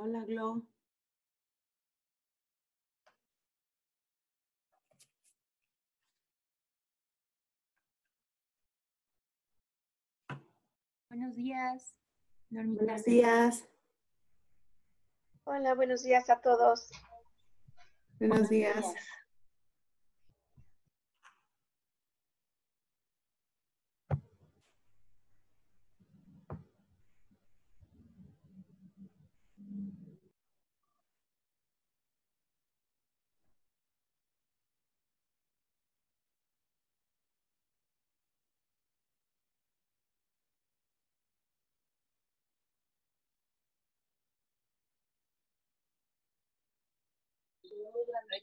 Hola, Glo. Buenos días, Normita. Buenos días. Hola, buenos días a todos. Buenos, días.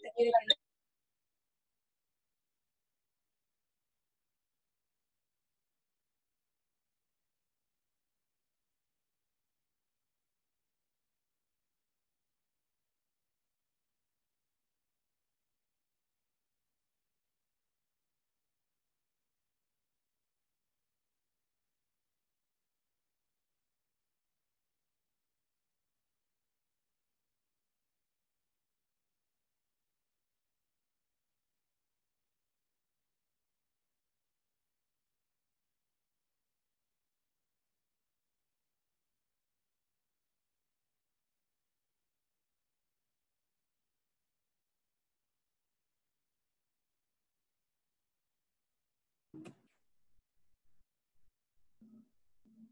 realmente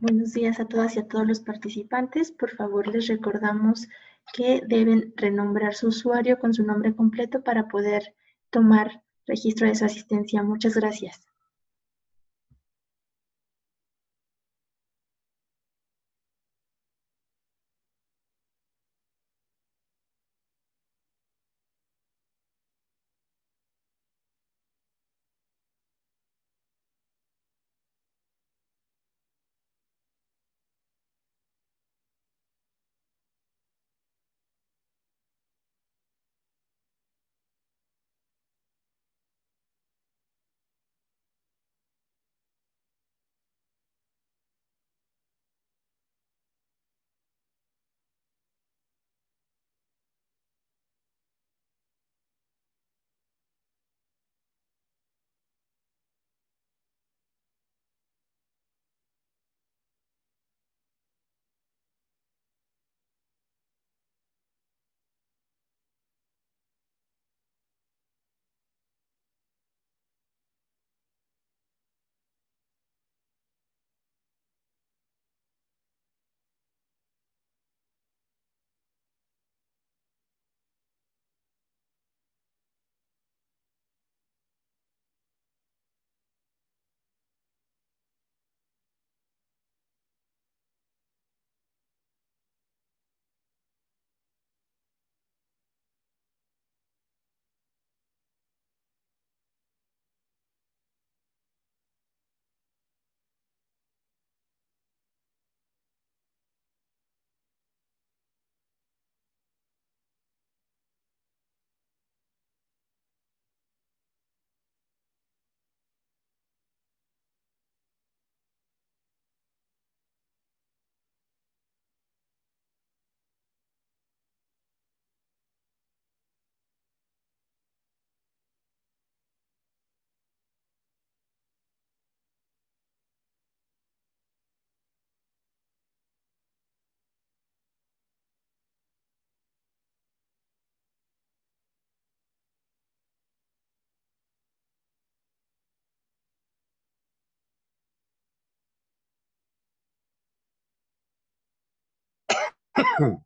Buenos días a todas y a todos los participantes. Por favor, les recordamos que deben renombrar su usuario con su nombre completo para poder tomar registro de su asistencia. Muchas gracias. うん。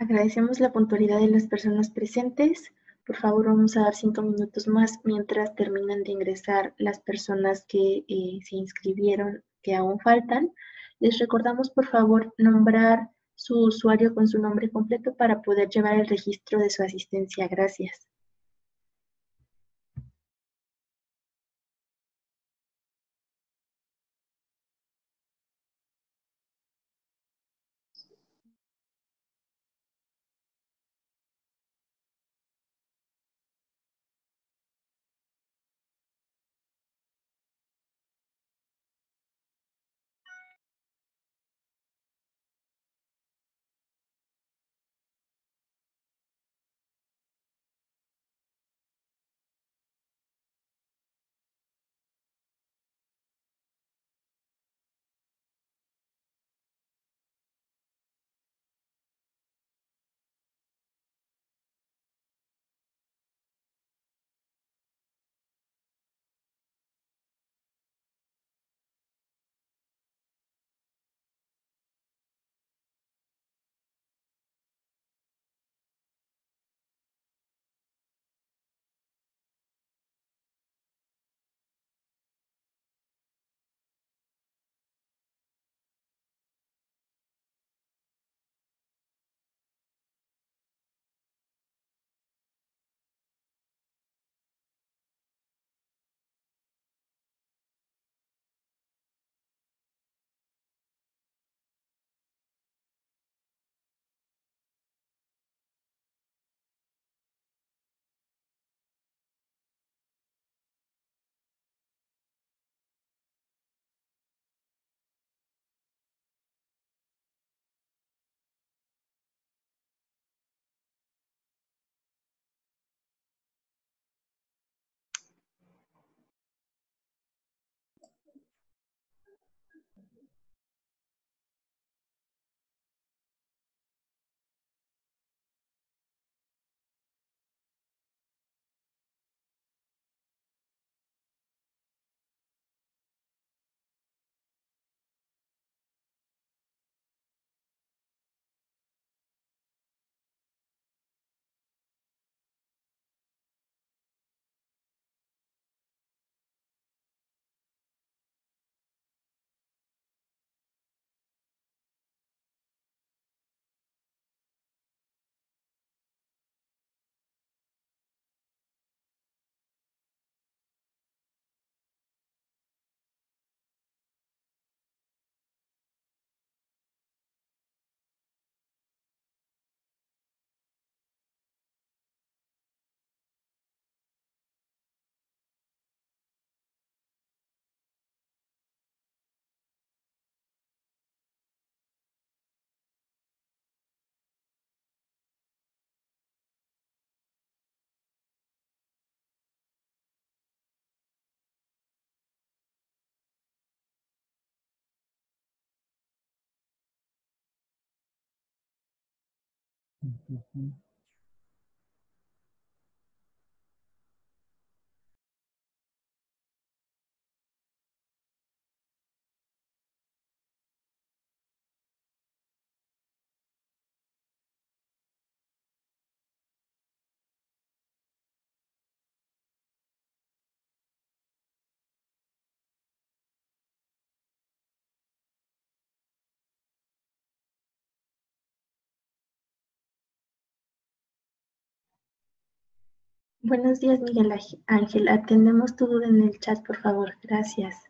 Agradecemos la puntualidad de las personas presentes. Por favor, vamos a dar cinco minutos más mientras terminan de ingresar las personas que eh, se inscribieron, que aún faltan. Les recordamos, por favor, nombrar su usuario con su nombre completo para poder llevar el registro de su asistencia. Gracias. Gracias. Buenos días, Miguel Ángel. Atendemos tu duda en el chat, por favor. Gracias.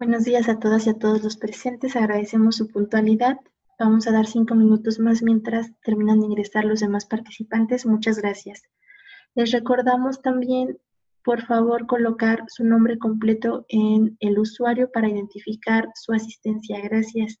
Buenos días a todas y a todos los presentes. Agradecemos su puntualidad. Vamos a dar cinco minutos más mientras terminan de ingresar los demás participantes. Muchas gracias. Les recordamos también, por favor, colocar su nombre completo en el usuario para identificar su asistencia. Gracias.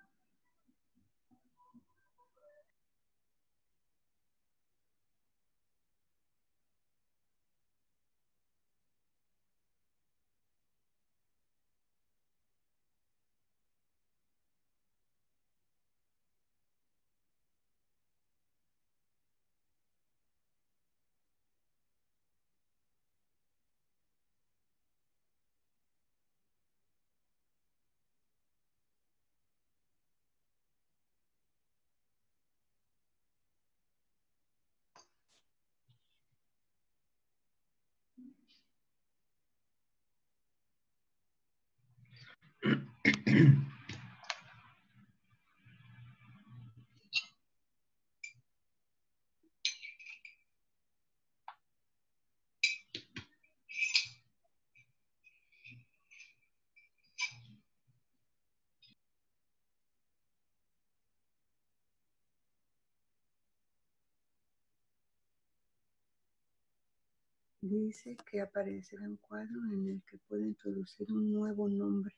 Dice que aparecerá un cuadro en el que puede introducir un nuevo nombre.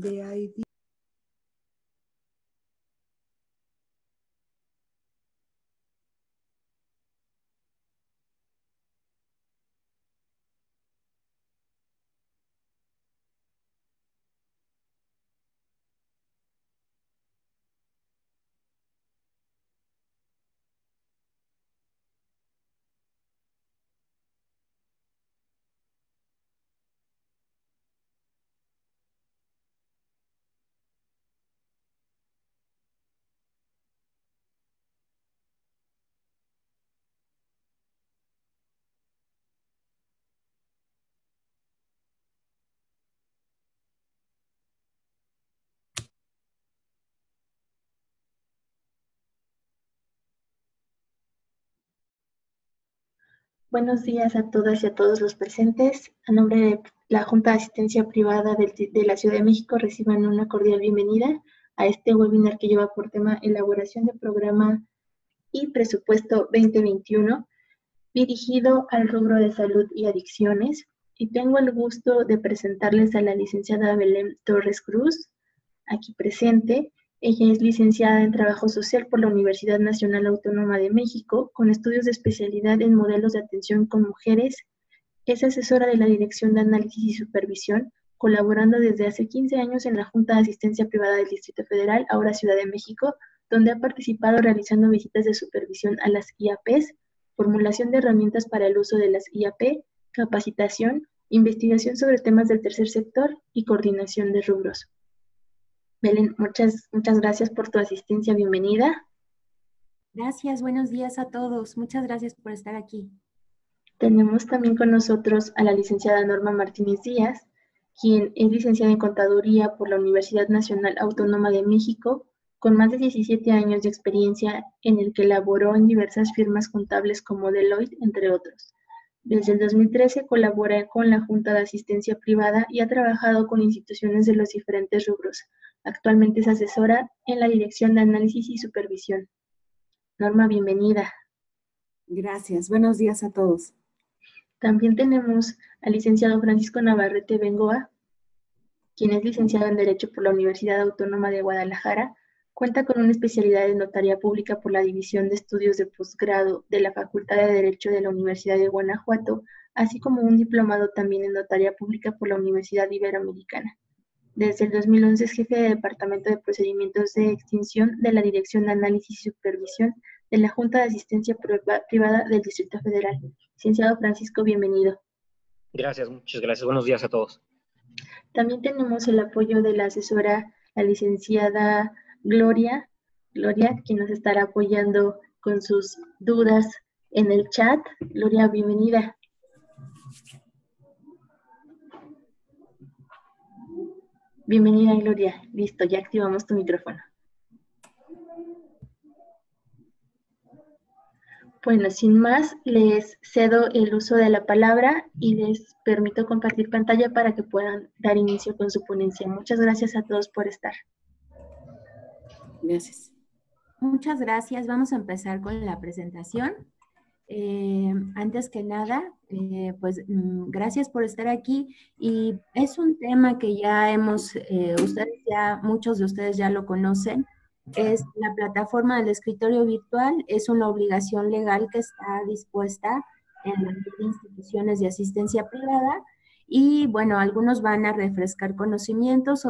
De ID Buenos días a todas y a todos los presentes. A nombre de la Junta de Asistencia Privada de la Ciudad de México, reciban una cordial bienvenida a este webinar que lleva por tema Elaboración de Programa y Presupuesto 2021, dirigido al rubro de salud y adicciones. Y tengo el gusto de presentarles a la licenciada Belén Torres Cruz, aquí presente, ella es licenciada en Trabajo Social por la Universidad Nacional Autónoma de México, con estudios de especialidad en modelos de atención con mujeres. Es asesora de la Dirección de Análisis y Supervisión, colaborando desde hace 15 años en la Junta de Asistencia Privada del Distrito Federal, ahora Ciudad de México, donde ha participado realizando visitas de supervisión a las IAPs, formulación de herramientas para el uso de las IAP, capacitación, investigación sobre temas del tercer sector y coordinación de rubros. Belén, muchas, muchas gracias por tu asistencia. Bienvenida. Gracias, buenos días a todos. Muchas gracias por estar aquí. Tenemos también con nosotros a la licenciada Norma Martínez Díaz, quien es licenciada en Contaduría por la Universidad Nacional Autónoma de México, con más de 17 años de experiencia en el que laboró en diversas firmas contables como Deloitte, entre otros. Desde el 2013 colabora con la Junta de Asistencia Privada y ha trabajado con instituciones de los diferentes rubros, Actualmente es asesora en la Dirección de Análisis y Supervisión. Norma, bienvenida. Gracias. Buenos días a todos. También tenemos al licenciado Francisco Navarrete Bengoa, quien es licenciado en Derecho por la Universidad Autónoma de Guadalajara. Cuenta con una especialidad en Notaría Pública por la División de Estudios de Posgrado de la Facultad de Derecho de la Universidad de Guanajuato, así como un diplomado también en Notaría Pública por la Universidad Iberoamericana. Desde el 2011 es jefe de Departamento de Procedimientos de Extinción de la Dirección de Análisis y Supervisión de la Junta de Asistencia Privada del Distrito Federal. Licenciado Francisco, bienvenido. Gracias, muchas gracias. Buenos días a todos. También tenemos el apoyo de la asesora, la licenciada Gloria, Gloria, quien nos estará apoyando con sus dudas en el chat. Gloria, bienvenida. Bienvenida, Gloria. Listo, ya activamos tu micrófono. Bueno, sin más, les cedo el uso de la palabra y les permito compartir pantalla para que puedan dar inicio con su ponencia. Muchas gracias a todos por estar. Gracias. Muchas gracias. Vamos a empezar con la presentación. Eh, antes que nada, eh, pues mm, gracias por estar aquí y es un tema que ya hemos, eh, ustedes ya, muchos de ustedes ya lo conocen, es la plataforma del escritorio virtual, es una obligación legal que está dispuesta en las instituciones de asistencia privada y bueno, algunos van a refrescar conocimientos,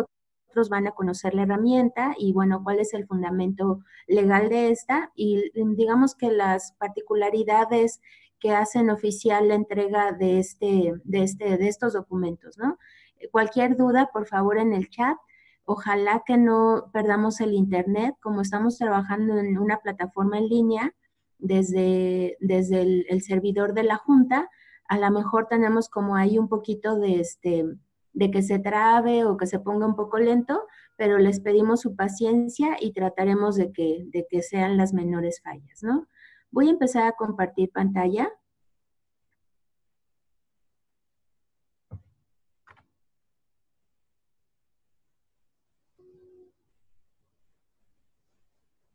van a conocer la herramienta y bueno, cuál es el fundamento legal de esta y digamos que las particularidades que hacen oficial la entrega de, este, de, este, de estos documentos, ¿no? Cualquier duda, por favor, en el chat. Ojalá que no perdamos el Internet, como estamos trabajando en una plataforma en línea desde, desde el, el servidor de la Junta, a lo mejor tenemos como ahí un poquito de, este, de que se trabe o que se ponga un poco lento, pero les pedimos su paciencia y trataremos de que, de que sean las menores fallas, ¿no? Voy a empezar a compartir pantalla.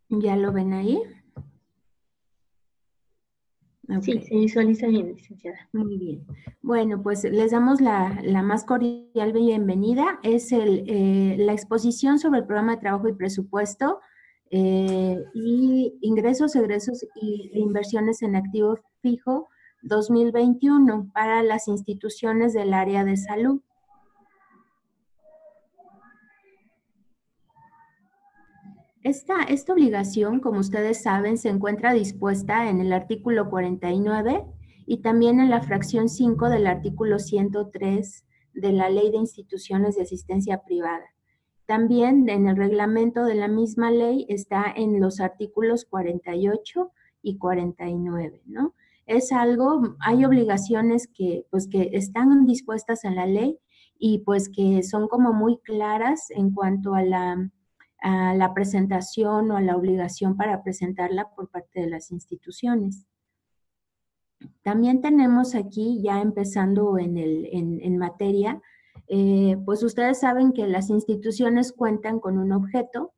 ¿Ya lo ven ahí? Sí, se visualiza bien, licenciada. Muy bien. Bueno, pues les damos la, más cordial bienvenida. Es el, eh, la exposición sobre el programa de trabajo y presupuesto eh, y ingresos, egresos e inversiones en activo fijo 2021 para las instituciones del área de salud. Esta, esta obligación, como ustedes saben, se encuentra dispuesta en el artículo 49 y también en la fracción 5 del artículo 103 de la Ley de Instituciones de Asistencia Privada. También en el reglamento de la misma ley está en los artículos 48 y 49, ¿no? Es algo, hay obligaciones que, pues, que están dispuestas en la ley y pues que son como muy claras en cuanto a la a la presentación o a la obligación para presentarla por parte de las instituciones. También tenemos aquí, ya empezando en, el, en, materia, eh, pues ustedes saben que las instituciones cuentan con un objeto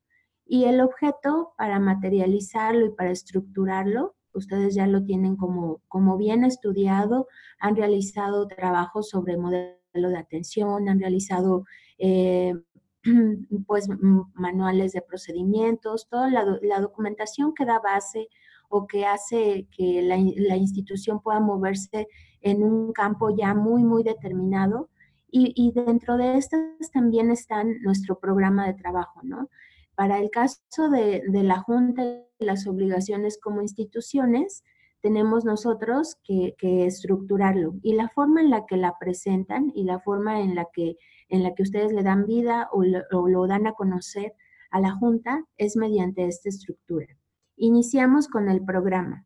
y el objeto para materializarlo y para estructurarlo, ustedes ya lo tienen como, como bien estudiado, han realizado trabajos sobre modelo de atención, han realizado eh, pues manuales de procedimientos, toda la, documentación que da base o que hace que la, institución pueda moverse en un campo ya muy, muy determinado. Y, dentro de estas también están nuestro programa de trabajo, ¿no? Para el caso de, la Junta y las obligaciones como instituciones, tenemos nosotros que, que, estructurarlo. Y la forma en la que la presentan y la forma en la que en la que ustedes le dan vida o lo, dan a conocer a la Junta es mediante esta estructura. Iniciamos con el programa.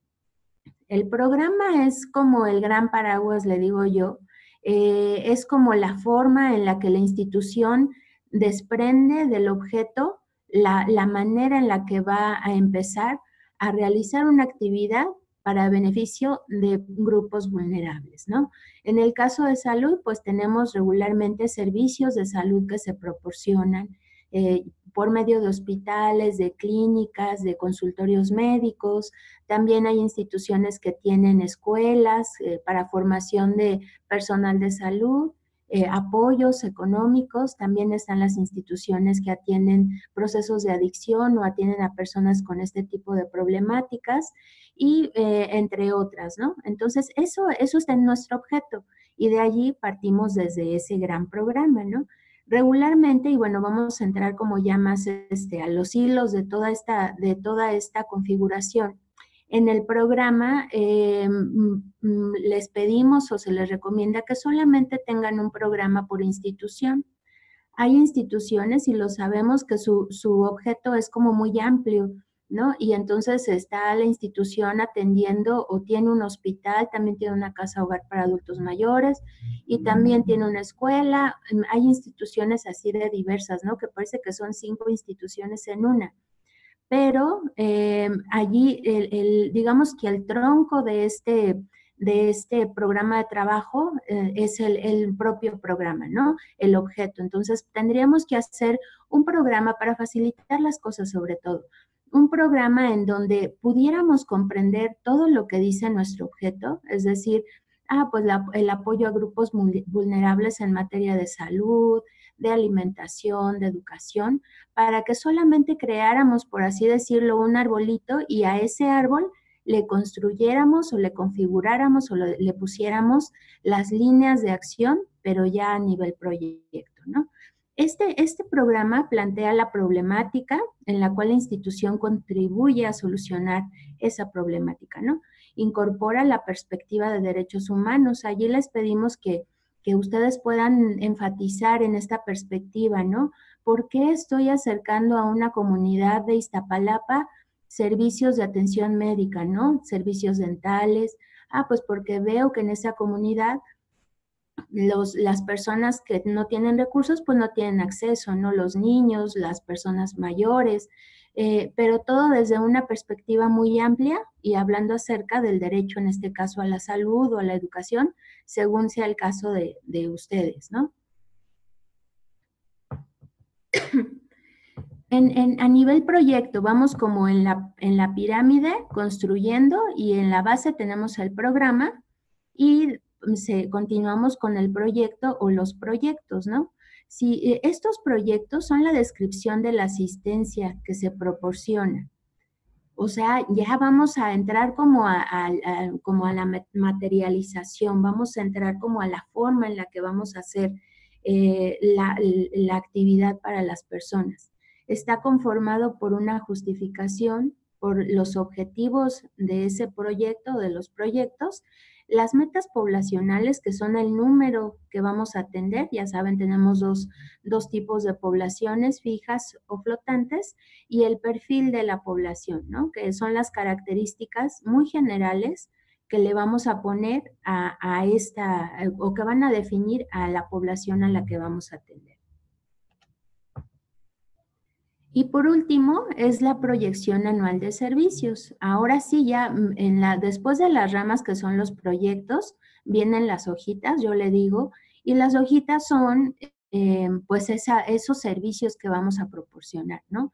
El programa es como el gran paraguas, le digo yo, eh, es como la forma en la que la institución desprende del objeto la, la, manera en la que va a empezar a realizar una actividad para beneficio de grupos vulnerables, ¿no? En el caso de salud, pues tenemos regularmente servicios de salud que se proporcionan eh, por medio de hospitales, de clínicas, de consultorios médicos. También hay instituciones que tienen escuelas eh, para formación de personal de salud. Eh, apoyos económicos, también están las instituciones que atienden procesos de adicción o atienden a personas con este tipo de problemáticas y eh, entre otras, ¿no? Entonces, eso, eso está en nuestro objeto y de allí partimos desde ese gran programa, ¿no? Regularmente, y bueno, vamos a entrar como ya más este, a los hilos de toda esta, de toda esta configuración. En el programa eh, les pedimos o se les recomienda que solamente tengan un programa por institución. Hay instituciones, y lo sabemos, que su, su objeto es como muy amplio ¿no? Y entonces está la institución atendiendo o tiene un hospital, también tiene una casa hogar para adultos mayores y también tiene una escuela. Mm, hay instituciones así de diversas, ¿no? Que parece que son cinco instituciones en una. Pero eh, allí, el, digamos que el tronco de este, de este programa de trabajo eh, es el, el, propio programa, ¿no? El objeto. Entonces, tendríamos que hacer un programa para facilitar las cosas sobre todo un programa en donde pudiéramos comprender todo lo que dice nuestro objeto, es decir, ah, pues el apoyo a grupos vulnerables en materia de salud, de alimentación, de educación, para que solamente creáramos, por así decirlo, un arbolito y a ese árbol le construyéramos o le configuráramos o le pusiéramos las líneas de acción, pero ya a nivel proyecto, ¿no? Este, este, programa plantea la problemática en la cual la institución contribuye a solucionar esa problemática, ¿no? Incorpora la perspectiva de derechos humanos. Allí les pedimos que, que ustedes puedan enfatizar en esta perspectiva, ¿no? ¿Por qué estoy acercando a una comunidad de Iztapalapa servicios de atención médica, ¿no? Servicios dentales. Ah, pues porque veo que en esa comunidad las personas que no tienen recursos, pues no tienen acceso, ¿no? Los niños, las personas mayores, eh, pero todo desde una perspectiva muy amplia y hablando acerca del derecho, en este caso, a la salud o a la educación, según sea el caso de, de ustedes, ¿no? en, a nivel proyecto, vamos como en la, en la pirámide construyendo y en la base tenemos el programa y se, continuamos con el proyecto o los proyectos, ¿no? Si eh, estos proyectos son la descripción de la asistencia que se proporciona. O sea, ya vamos a entrar como a, como a la materialización, vamos a entrar como a la forma en la que vamos a hacer eh, la, la actividad para las personas. Está conformado por una justificación, por los objetivos de ese proyecto, de los proyectos, las metas poblacionales, que son el número que vamos a atender, ya saben, tenemos dos, tipos de poblaciones fijas o flotantes, y el perfil de la población, ¿no? Que son las características muy generales que le vamos a poner a, a esta, o que van a definir a la población a la que vamos a atender. Y por último, es la proyección anual de servicios. Ahora sí, ya mm, después de las ramas que son los proyectos, vienen las hojitas, yo le digo, y las hojitas son eh, pues esos servicios que vamos a proporcionar, ¿no?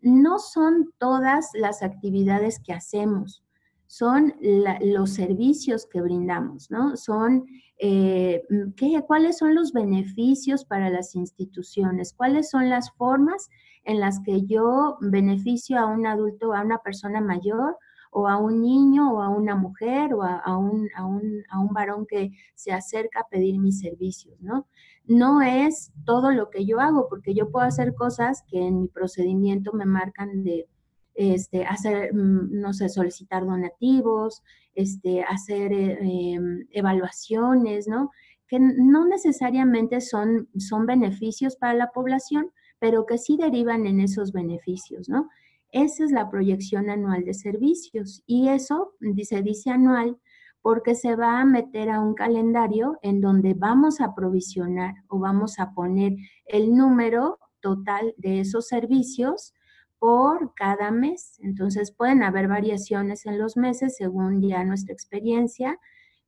No son todas las actividades que hacemos, son los servicios que brindamos, ¿no? Son eh, ¿qué, cuáles son los beneficios para las instituciones, cuáles son las formas en las que yo beneficio a un adulto, a una persona mayor o a un niño o a una mujer o a, un, a, un, a un varón que se acerca a pedir mis servicios, ¿no? No es todo lo que yo hago, porque yo puedo hacer cosas que en mi procedimiento me marcan de este, hacer, mm, no sé, solicitar donativos, este, hacer eh, em, evaluaciones, ¿no? Que no necesariamente son, son beneficios para la población, pero que sí derivan en esos beneficios, ¿no? Esa es la proyección anual de servicios y eso se dice anual porque se va a meter a un calendario en donde vamos a provisionar o vamos a poner el número total de esos servicios por cada mes. Entonces pueden haber variaciones en los meses según ya nuestra experiencia.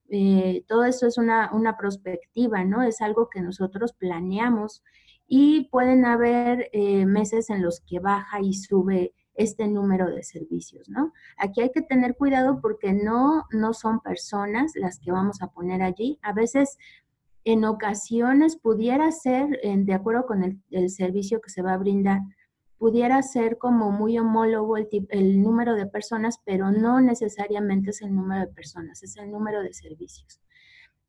Eh, todo eso es una, una, perspectiva, ¿no? Es algo que nosotros planeamos y pueden haber eh, meses en los que baja y sube este número de servicios, ¿no? Aquí hay que tener cuidado porque no, no son personas las que vamos a poner allí. A veces, en ocasiones, pudiera ser, de acuerdo con el, servicio que se va a brindar, pudiera ser como muy homólogo el, el número de personas, pero no necesariamente es el número de personas, es el número de servicios.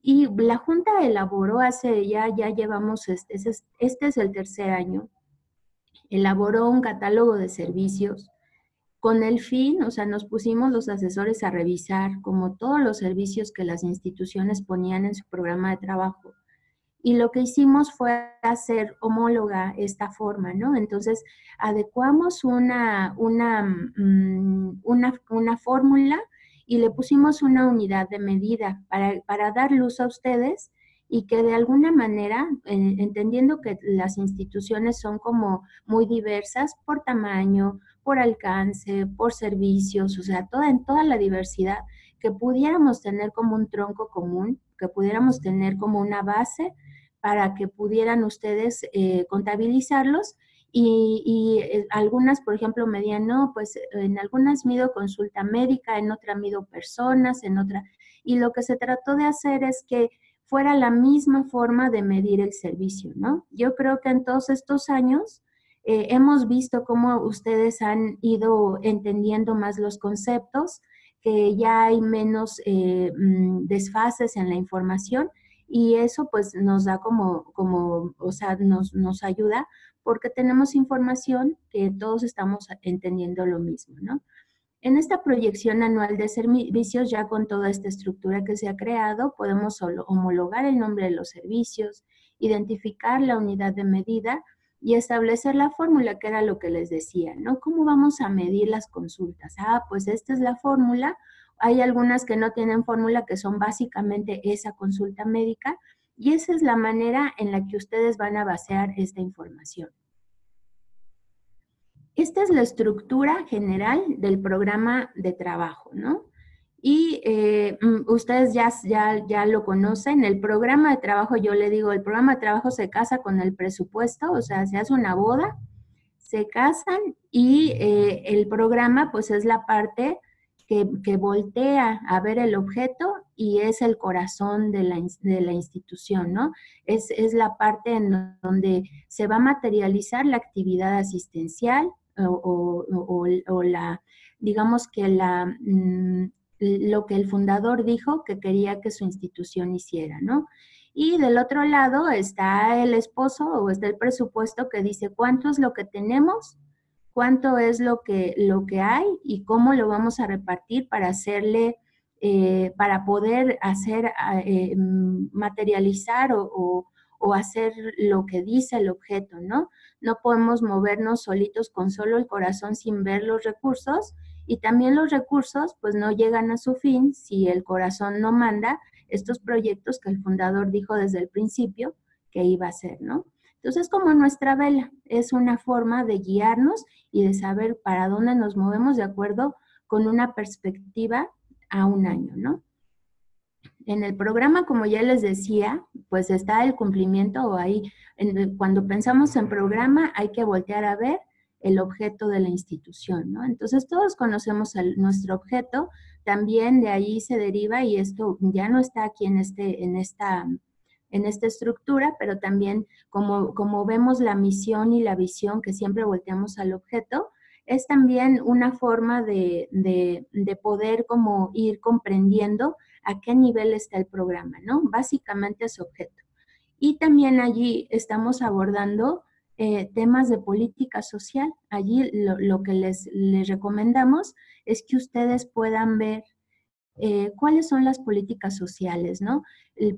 Y la Junta elaboró hace ya, ya llevamos, este, este es el tercer año, elaboró un catálogo de servicios con el fin, o sea, nos pusimos los asesores a revisar como todos los servicios que las instituciones ponían en su programa de trabajo. Y lo que hicimos fue hacer homóloga esta forma, ¿no? Entonces, adecuamos una, una, mm, una, una fórmula y le pusimos una unidad de medida para, dar luz a ustedes y que de alguna manera, entendiendo que las instituciones son como muy diversas por tamaño, por alcance, por servicios, o sea, toda, en toda la diversidad, que pudiéramos tener como un tronco común, que pudiéramos tener como una base para que pudieran ustedes eh, contabilizarlos y, eh, algunas, por ejemplo, medían, no, pues en algunas mido consulta médica, en otra mido personas, en otra. Y lo que se trató de hacer es que fuera la misma forma de medir el servicio, ¿no? Yo creo que en todos estos años eh, hemos visto cómo ustedes han ido entendiendo más los conceptos, que ya hay menos eh, mm, desfases en la información y eso pues nos da como, como o sea, nos, nos ayuda porque tenemos información que todos estamos entendiendo lo mismo, ¿no? En esta proyección anual de servicios, ya con toda esta estructura que se ha creado, podemos homologar el nombre de los servicios, identificar la unidad de medida y establecer la fórmula, que era lo que les decía, ¿no? ¿Cómo vamos a medir las consultas? Ah, pues esta es la fórmula. Hay algunas que no tienen fórmula, que son básicamente esa consulta médica, y esa es la manera en la que ustedes van a basear esta información. Esta es la estructura general del programa de trabajo, ¿no? Y eh, mm, ustedes ya, ya, ya lo conocen, el programa de trabajo, yo le digo, el programa de trabajo se casa con el presupuesto, o sea, se hace una boda, se casan y eh, el programa pues es la parte que, voltea a ver el objeto y es el corazón de la, de la institución, ¿no? Es, la parte en donde se va a materializar la actividad asistencial o, la, digamos que la, mm, lo que el fundador dijo que quería que su institución hiciera, ¿no? Y del otro lado está el esposo o está el presupuesto que dice cuánto es lo que tenemos cuánto es lo que, lo que hay y cómo lo vamos a repartir para hacerle, eh, para poder hacer, ah, eh, mm, materializar o, hacer lo que dice el objeto, ¿no? No podemos movernos solitos con solo el corazón sin ver los recursos y también los recursos pues no llegan a su fin si el corazón no manda estos proyectos que el fundador dijo desde el principio que iba a hacer, ¿no? Entonces, como nuestra vela, es una forma de guiarnos y de saber para dónde nos movemos de acuerdo con una perspectiva a un año, ¿no? En el programa, como ya les decía, pues está el cumplimiento o ahí, cuando pensamos en programa, hay que voltear a ver el objeto de la institución, ¿no? Entonces todos conocemos nuestro objeto, también de ahí se deriva y esto ya no está aquí en, este, en esta en esta estructura, pero también como, como vemos la misión y la visión que siempre volteamos al objeto, es también una forma de, de, poder como ir comprendiendo a qué nivel está el programa, ¿no? Básicamente es objeto. Y también allí estamos abordando eh, temas de política social. Allí lo, lo que les, les recomendamos es que ustedes puedan ver eh, cuáles son las políticas sociales, ¿no?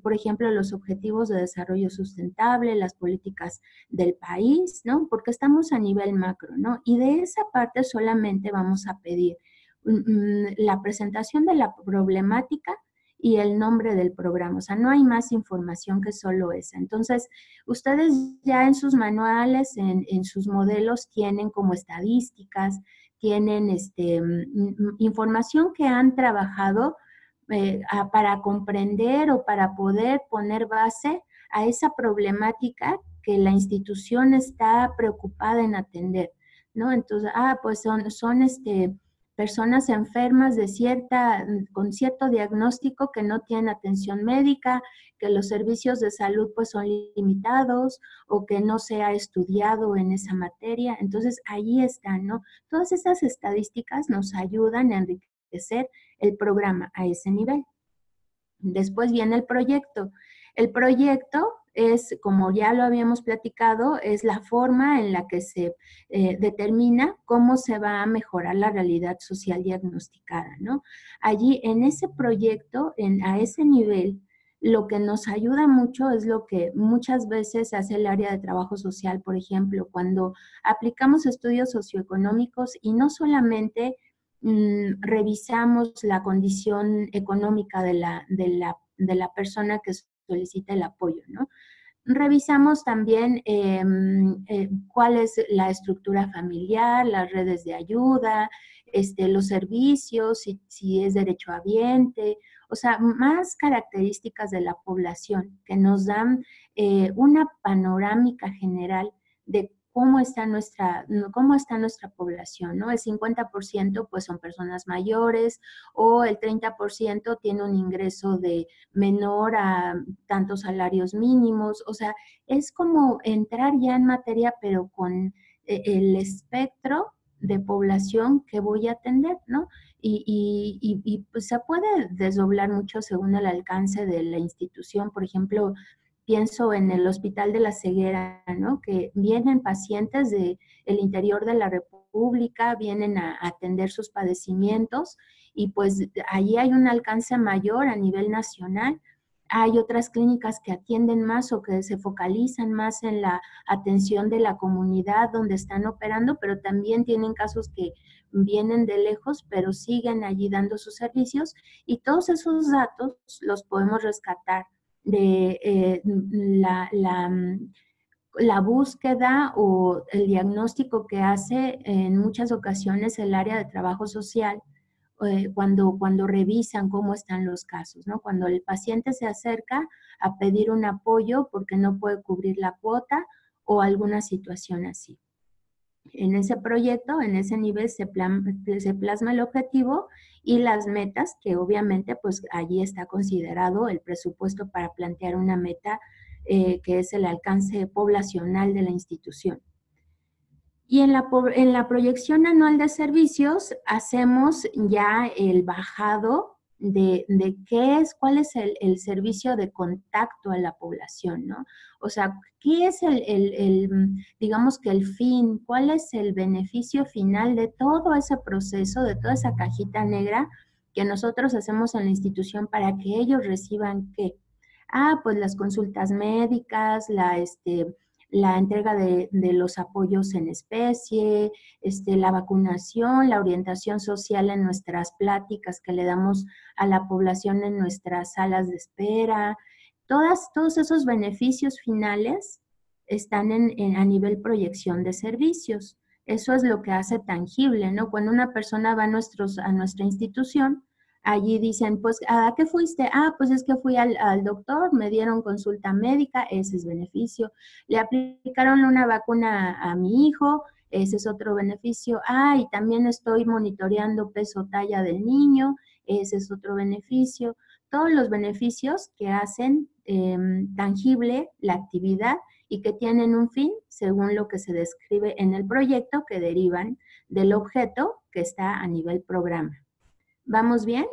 por ejemplo, los objetivos de desarrollo sustentable, las políticas del país, ¿no? Porque estamos a nivel macro, ¿no? Y de esa parte solamente vamos a pedir mm, mm, la presentación de la problemática y el nombre del programa. O sea, no hay más información que solo esa. Entonces, ustedes ya en sus manuales, en, en sus modelos, tienen como estadísticas, tienen este, mm, información que han trabajado eh, para comprender o para poder poner base a esa problemática que la institución está preocupada en atender, ¿no? Entonces, ah, pues son, son este, personas enfermas de cierta, con cierto diagnóstico que no tienen atención médica, que los servicios de salud pues son limitados o que no se ha estudiado en esa materia. Entonces ahí están, ¿no? Todas esas estadísticas nos ayudan a enriquecer el programa a ese nivel. Después viene el proyecto. El proyecto es, como ya lo habíamos platicado, es la forma en la que se eh, determina cómo se va a mejorar la realidad social diagnosticada, ¿no? Allí, en ese proyecto, en, a ese nivel, lo que nos ayuda mucho es lo que muchas veces hace el área de trabajo social, por ejemplo, cuando aplicamos estudios socioeconómicos y no solamente mm, revisamos la condición económica de la, de la, de la persona que solicita el apoyo, ¿no? Revisamos también em, eh, cuál es la estructura familiar, las redes de ayuda, este, los servicios, si, si es derecho habiente, o sea, más características de la población que nos dan eh, una panorámica general de cómo está nuestra, cómo está nuestra población, ¿no? El 50% pues son personas mayores o el 30% tiene un ingreso de menor a tantos salarios mínimos, o sea, es como entrar ya en materia pero con eh, el espectro de población que voy a atender, ¿no? Y, y, y, pues se puede desdoblar mucho según el alcance de la institución. Por ejemplo, pienso en el Hospital de la Ceguera, ¿no? Que vienen pacientes del el interior de la República, vienen a, atender sus padecimientos y pues allí hay un alcance mayor a nivel nacional. Hay otras clínicas que atienden más o que se focalizan más en la atención de la comunidad donde están operando, pero también tienen casos que vienen de lejos, pero siguen allí dando sus servicios y todos esos datos los podemos rescatar de eh, la, mm, la, búsqueda o el diagnóstico que hace en muchas ocasiones el área de trabajo social eh, cuando, cuando revisan cómo están los casos, ¿no? Cuando el paciente se acerca a pedir un apoyo porque no puede cubrir la cuota o alguna situación así. En ese proyecto, en ese nivel se, plasma el objetivo y las metas, que obviamente pues allí está considerado el presupuesto para plantear una meta eh, que es el alcance poblacional de la institución. Y en la, proyección anual de servicios hacemos ya el bajado de, qué es, cuál es el, servicio de contacto a la población, ¿no? O sea, qué es el, el, digamos que el fin, cuál es el beneficio final de todo ese proceso, de toda esa cajita negra que nosotros hacemos en la institución para que ellos reciban qué. Ah, pues las consultas médicas, la, este, la entrega de, los apoyos en especie, este, la vacunación, la orientación social en nuestras pláticas que le damos a la población en nuestras salas de espera. Todos esos beneficios finales están en, a nivel proyección de servicios. Eso es lo que hace tangible, ¿no? Cuando una persona va a, nuestros, a nuestra institución, Allí dicen, pues, ¿a qué fuiste? Ah, pues es que fui al, doctor, me dieron consulta médica, ese es beneficio. Le aplicaron una vacuna a, mi hijo, ese es otro beneficio. Ah, y también estoy monitoreando peso talla del niño, ese es otro beneficio. Todos los beneficios que hacen em, tangible la actividad y que tienen un fin según lo que se describe en el proyecto que derivan del objeto que está a nivel programa. ¿Vamos bien?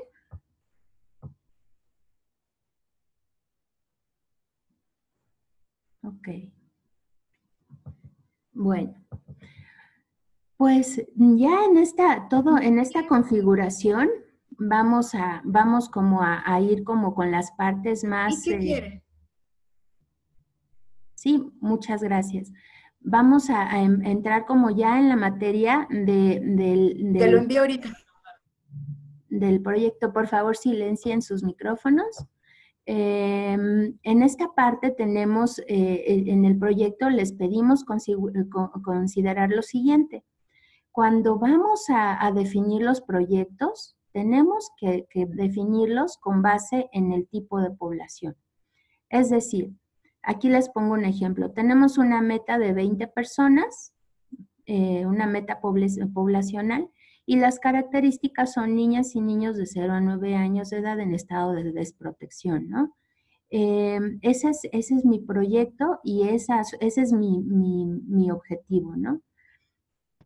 Ok. Bueno, pues ya en esta, todo, en esta configuración, vamos a, vamos como a, ir como con las partes más... ¿Y qué eh, quiere? Sí, muchas gracias. Vamos a, entrar como ya en la materia de, del... Te lo envío ahorita del proyecto, por favor silencien sus micrófonos. Em, en esta parte tenemos, eh, en el proyecto les pedimos considerar lo siguiente. Cuando vamos a, definir los proyectos, tenemos que, definirlos con base en el tipo de población. Es decir, aquí les pongo un ejemplo. Tenemos una meta de 20 personas, eh, una meta poblacional, y las características son niñas y niños de 0 a 9 años de edad en estado de desprotección, ¿no? Ese, es, ese, es, mi proyecto y ese es mi, mi, objetivo, ¿no?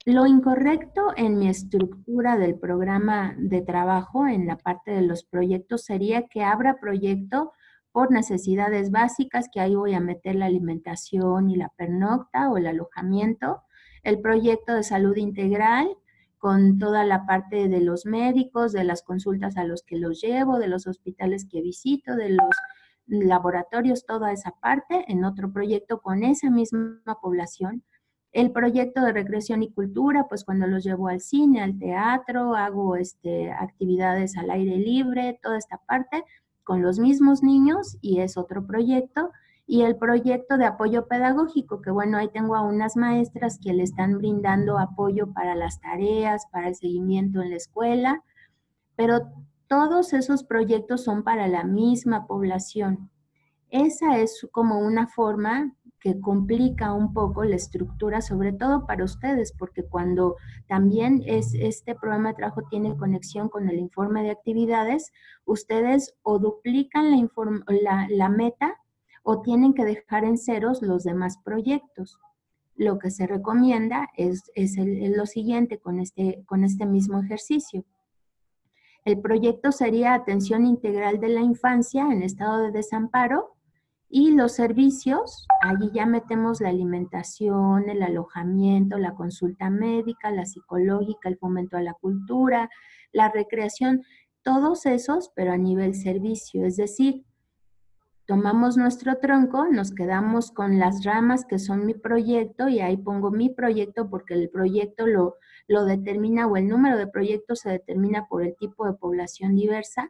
Lo incorrecto en mi estructura del programa de trabajo, en la parte de los proyectos, sería que abra proyecto por necesidades básicas, que ahí voy a meter la alimentación y la pernocta o el alojamiento, el proyecto de salud integral, con toda la parte de los médicos, de las consultas a los que los llevo, de los hospitales que visito, de los laboratorios, toda esa parte en otro proyecto con esa misma población. El proyecto de recreación y cultura, pues cuando los llevo al cine, al teatro, hago este, actividades al aire libre, toda esta parte con los mismos niños y es otro proyecto y el proyecto de apoyo pedagógico, que bueno, ahí tengo a unas maestras que le están brindando apoyo para las tareas, para el seguimiento en la escuela, pero todos esos proyectos son para la misma población. Esa es como una forma que complica un poco la estructura, sobre todo para ustedes, porque cuando también es, este programa de trabajo tiene conexión con el informe de actividades, ustedes o duplican la, la, la meta o tienen que dejar en ceros los demás proyectos. Lo que se recomienda es, lo siguiente con este, con este mismo ejercicio. El proyecto sería atención integral de la infancia en estado de desamparo y los servicios, allí ya metemos la alimentación, el alojamiento, la consulta médica, la psicológica, el fomento a la cultura, la recreación, todos esos, pero a nivel servicio, es decir, tomamos nuestro tronco, nos quedamos con las ramas que son mi proyecto y ahí pongo mi proyecto porque el proyecto lo, lo determina o el número de proyectos se determina por el tipo de población diversa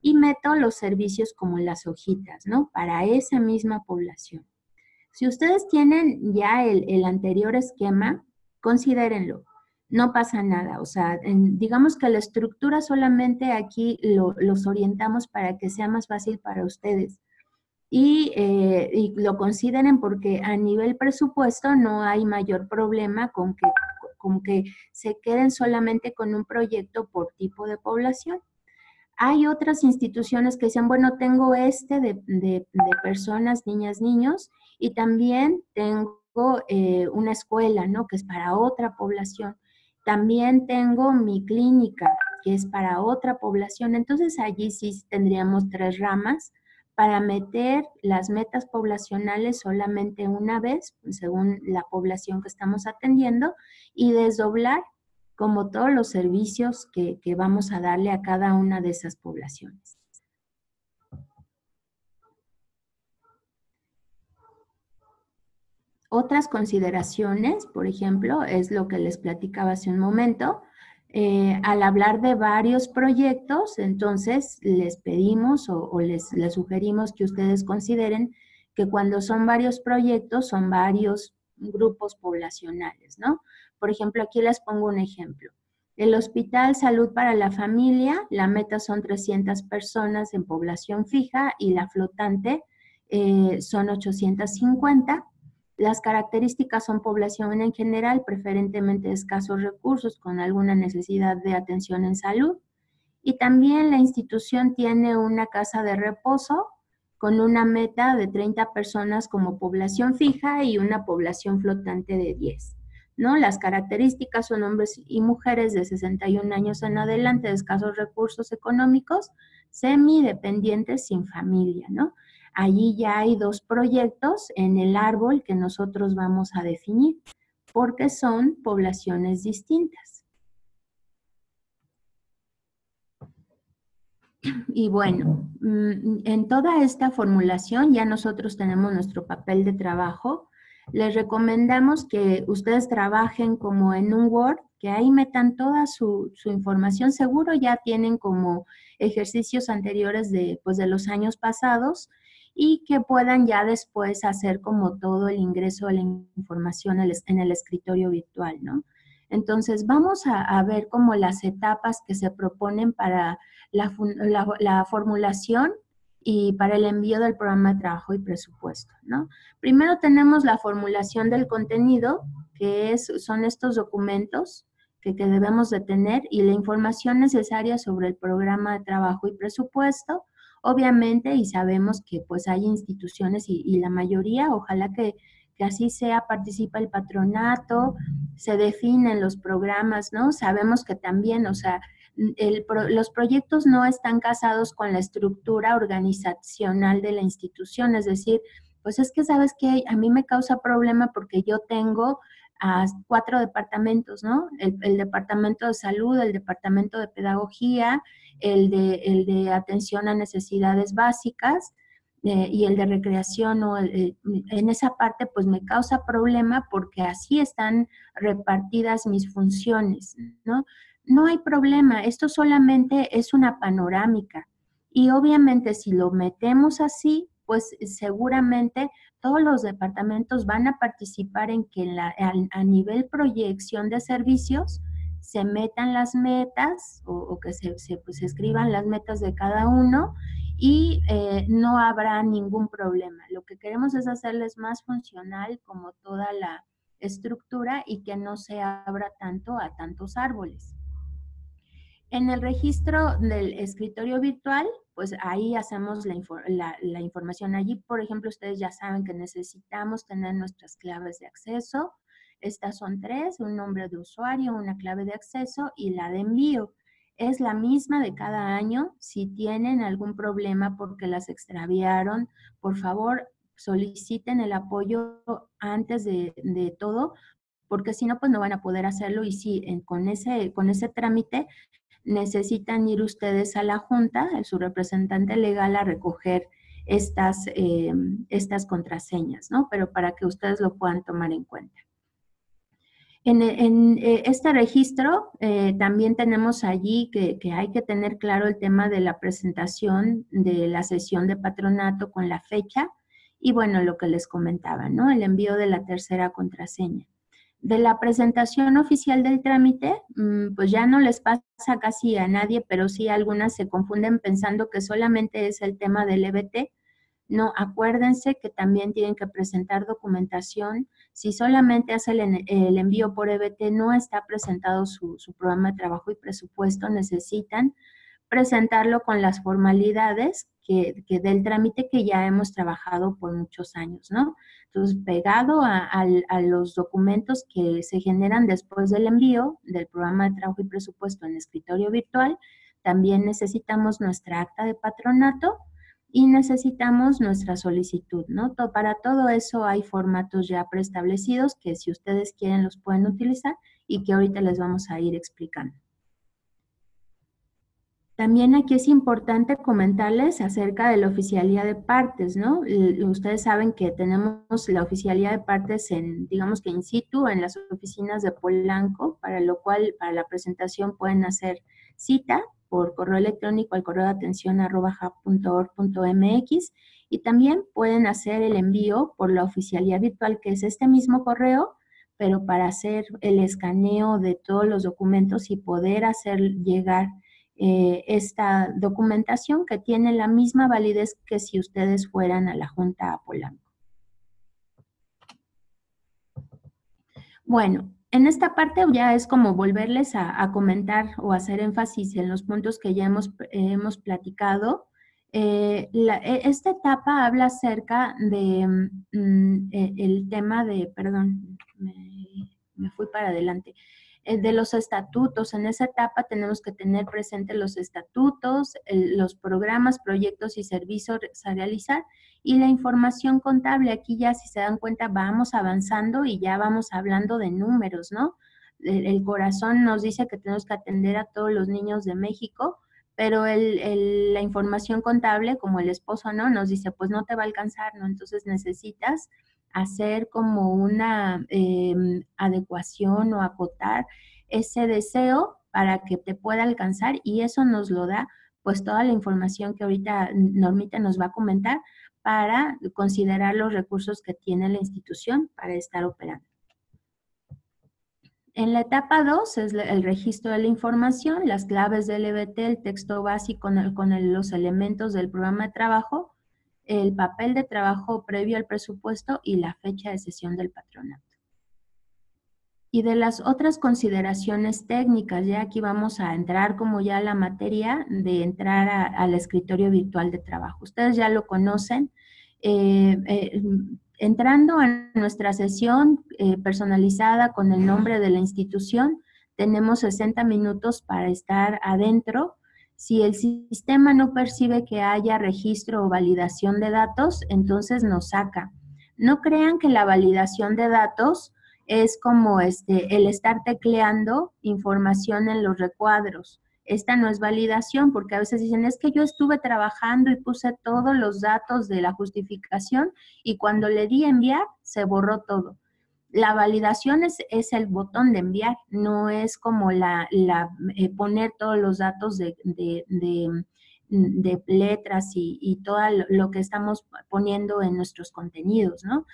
y meto los servicios como las hojitas, ¿no? Para esa misma población. Si ustedes tienen ya el, anterior esquema, considérenlo. No pasa nada. O sea, digamos que la estructura solamente aquí lo, los orientamos para que sea más fácil para ustedes y, eh, y, lo consideren porque a nivel presupuesto no hay mayor problema con que, con que se queden solamente con un proyecto por tipo de población. Hay otras instituciones que dicen, bueno, tengo este de, de, personas, niñas, niños, y también tengo eh, una escuela, ¿no? Que es para otra población. También tengo mi clínica, que es para otra población. Entonces allí sí tendríamos tres ramas para meter las metas poblacionales solamente una vez, según la población que estamos atendiendo, y desdoblar como todos los servicios que, que vamos a darle a cada una de esas poblaciones. Otras consideraciones, por ejemplo, es lo que les platicaba hace un momento. Eh, al hablar de varios proyectos, entonces les pedimos o, o les, les, sugerimos que ustedes consideren que cuando son varios proyectos, son varios grupos poblacionales, ¿no? Por ejemplo, aquí les pongo un ejemplo. El Hospital Salud para la Familia, la meta son 300 personas en población fija y la flotante eh, son 850. Las características son población en general, preferentemente escasos recursos con alguna necesidad de atención en salud. Y también la institución tiene una casa de reposo con una meta de 30 personas como población fija y una población flotante de 10. ¿No? Las características son hombres y mujeres de 61 años en adelante de escasos recursos económicos, semidependientes sin familia, ¿no? Allí ya hay dos proyectos en el árbol que nosotros vamos a definir, porque son poblaciones distintas. Y bueno, mm, en toda esta formulación ya nosotros tenemos nuestro papel de trabajo. Les recomendamos que ustedes trabajen como en un Word, que ahí metan toda su, información. Seguro ya tienen como ejercicios anteriores de, pues, de los años pasados y que puedan ya después hacer como todo el ingreso de la información en el escritorio virtual, ¿no? Entonces, vamos a, ver como las etapas que se proponen para la, formulación y para el envío del programa de trabajo y presupuesto, ¿no? Primero tenemos la formulación del contenido, que es, son estos documentos que, debemos de tener y la información necesaria sobre el programa de trabajo y presupuesto, Obviamente, y sabemos que pues hay instituciones y, y la mayoría, ojalá que, que, así sea, participa el patronato, se definen los programas, ¿no? Sabemos que también, o sea, el, los proyectos no están casados con la estructura organizacional de la institución, es decir, pues es que sabes que a mí me causa problema porque yo tengo a cuatro departamentos, ¿no? El, departamento de salud, el departamento de pedagogía, el de, el de atención a necesidades básicas eh, y el de recreación. O en esa parte, pues me causa problema porque así están repartidas mis funciones, ¿no? No hay problema, esto solamente es una panorámica. Y obviamente si lo metemos así, pues seguramente todos los departamentos van a participar en que la, a, nivel proyección de servicios se metan las metas o, que se, se pues, escriban las metas de cada uno y eh, no habrá ningún problema. Lo que queremos es hacerles más funcional como toda la estructura y que no se abra tanto a tantos árboles. En el registro del escritorio virtual, pues ahí hacemos la, la, la, información. Allí, por ejemplo, ustedes ya saben que necesitamos tener nuestras claves de acceso. Estas son tres, un nombre de usuario, una clave de acceso y la de envío. Es la misma de cada año. Si tienen algún problema porque las extraviaron, por favor, soliciten el apoyo antes de, de todo, porque si no, pues no van a poder hacerlo. Y sí, en, con, ese, con ese trámite necesitan ir ustedes a la Junta, a su representante legal, a recoger estas, eh, estas contraseñas, ¿no? Pero para que ustedes lo puedan tomar en cuenta. En, eh, este registro eh, también tenemos allí que, que, hay que tener claro el tema de la presentación de la sesión de patronato con la fecha y bueno, lo que les comentaba, ¿no? El envío de la tercera contraseña de la presentación oficial del trámite, mm, pues ya no les pasa casi a nadie, pero sí algunas se confunden pensando que solamente es el tema del EBT. No, acuérdense que también tienen que presentar documentación. Si solamente hace el, envío por EBT, no está presentado su, su programa de trabajo y presupuesto, necesitan presentarlo con las formalidades del trámite que ya hemos trabajado por muchos años, ¿no? Entonces, pegado a, los documentos que se generan después del envío del programa de trabajo y presupuesto en escritorio virtual, también necesitamos nuestra acta de patronato y necesitamos nuestra solicitud, ¿no? Para todo eso hay formatos ya preestablecidos que si ustedes quieren los pueden utilizar y que ahorita les vamos a ir explicando. También aquí es importante comentarles acerca de la oficialía de partes, ¿no? Ustedes saben que tenemos la oficialía de partes en, digamos que in situ, en las oficinas de Polanco, para lo cual, para la presentación pueden hacer cita por correo electrónico al correo de atención arroba .mx, y también pueden hacer el envío por la oficialía virtual, que es este mismo correo, pero para hacer el escaneo de todos los documentos y poder hacer llegar eh, esta documentación que tiene la misma validez que si ustedes fueran a la Junta a Polanco. Bueno, en esta parte ya es como volverles a, comentar o hacer énfasis en los puntos que ya hemos, hemos platicado. Eh, e, esta etapa habla acerca de mm, e, el tema de, perdón, me fui para adelante. Eh, de los estatutos. En esa etapa tenemos que tener presente los estatutos, los programas, proyectos y servicios a realizar y la información contable. Aquí ya, si se dan cuenta, vamos avanzando y ya vamos hablando de números, ¿no? El, corazón nos dice que tenemos que atender a todos los niños de México, pero la información contable, como el esposo, ¿no? Nos dice, pues no te va a alcanzar, ¿no? Entonces necesitas hacer como una em, adecuación o acotar ese deseo para que te pueda alcanzar y eso nos lo da pues toda la información que ahorita Normita nos va a comentar para considerar los recursos que tiene la institución para estar operando. En la etapa 2 es el registro de la información, las claves del EBT, el texto básico con, con los elementos del programa de trabajo, el papel de trabajo previo al presupuesto y la fecha de sesión del patronato. Y de las otras consideraciones técnicas, ya aquí vamos a entrar como ya la materia de entrar al escritorio virtual de trabajo. Ustedes ya lo conocen. Eh, eh, entrando a nuestra sesión eh, personalizada con el nombre de la institución, tenemos 60 minutos para estar adentro si el sistema no percibe que haya registro o validación de datos, entonces nos saca. No crean que la validación de datos es como este, el estar tecleando información en los recuadros. Esta no es validación porque a veces dicen, es que yo estuve trabajando y puse todos los datos de la justificación y cuando le di enviar, se borró todo la validación es, el botón de enviar, no es como la, eh, poner todos los datos de, letras y, todo lo que estamos poniendo en nuestros contenidos, ¿no?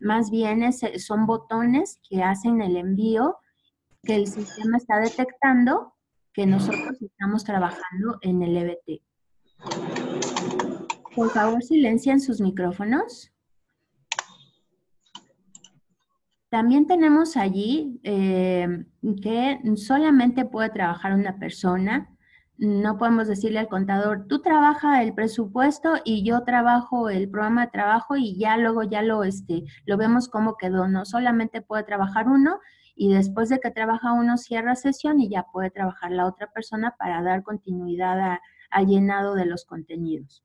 Más bien son botones que hacen el envío que el sistema está detectando que nosotros estamos trabajando en el EBT. Por favor, silencien sus micrófonos. También tenemos allí eh, que solamente puede trabajar una persona. No podemos decirle al contador, tú trabaja el presupuesto y yo trabajo el programa de trabajo y ya luego ya lo, este, lo vemos cómo quedó. No solamente puede trabajar uno y después de que trabaja uno cierra sesión y ya puede trabajar la otra persona para dar continuidad al llenado de los contenidos.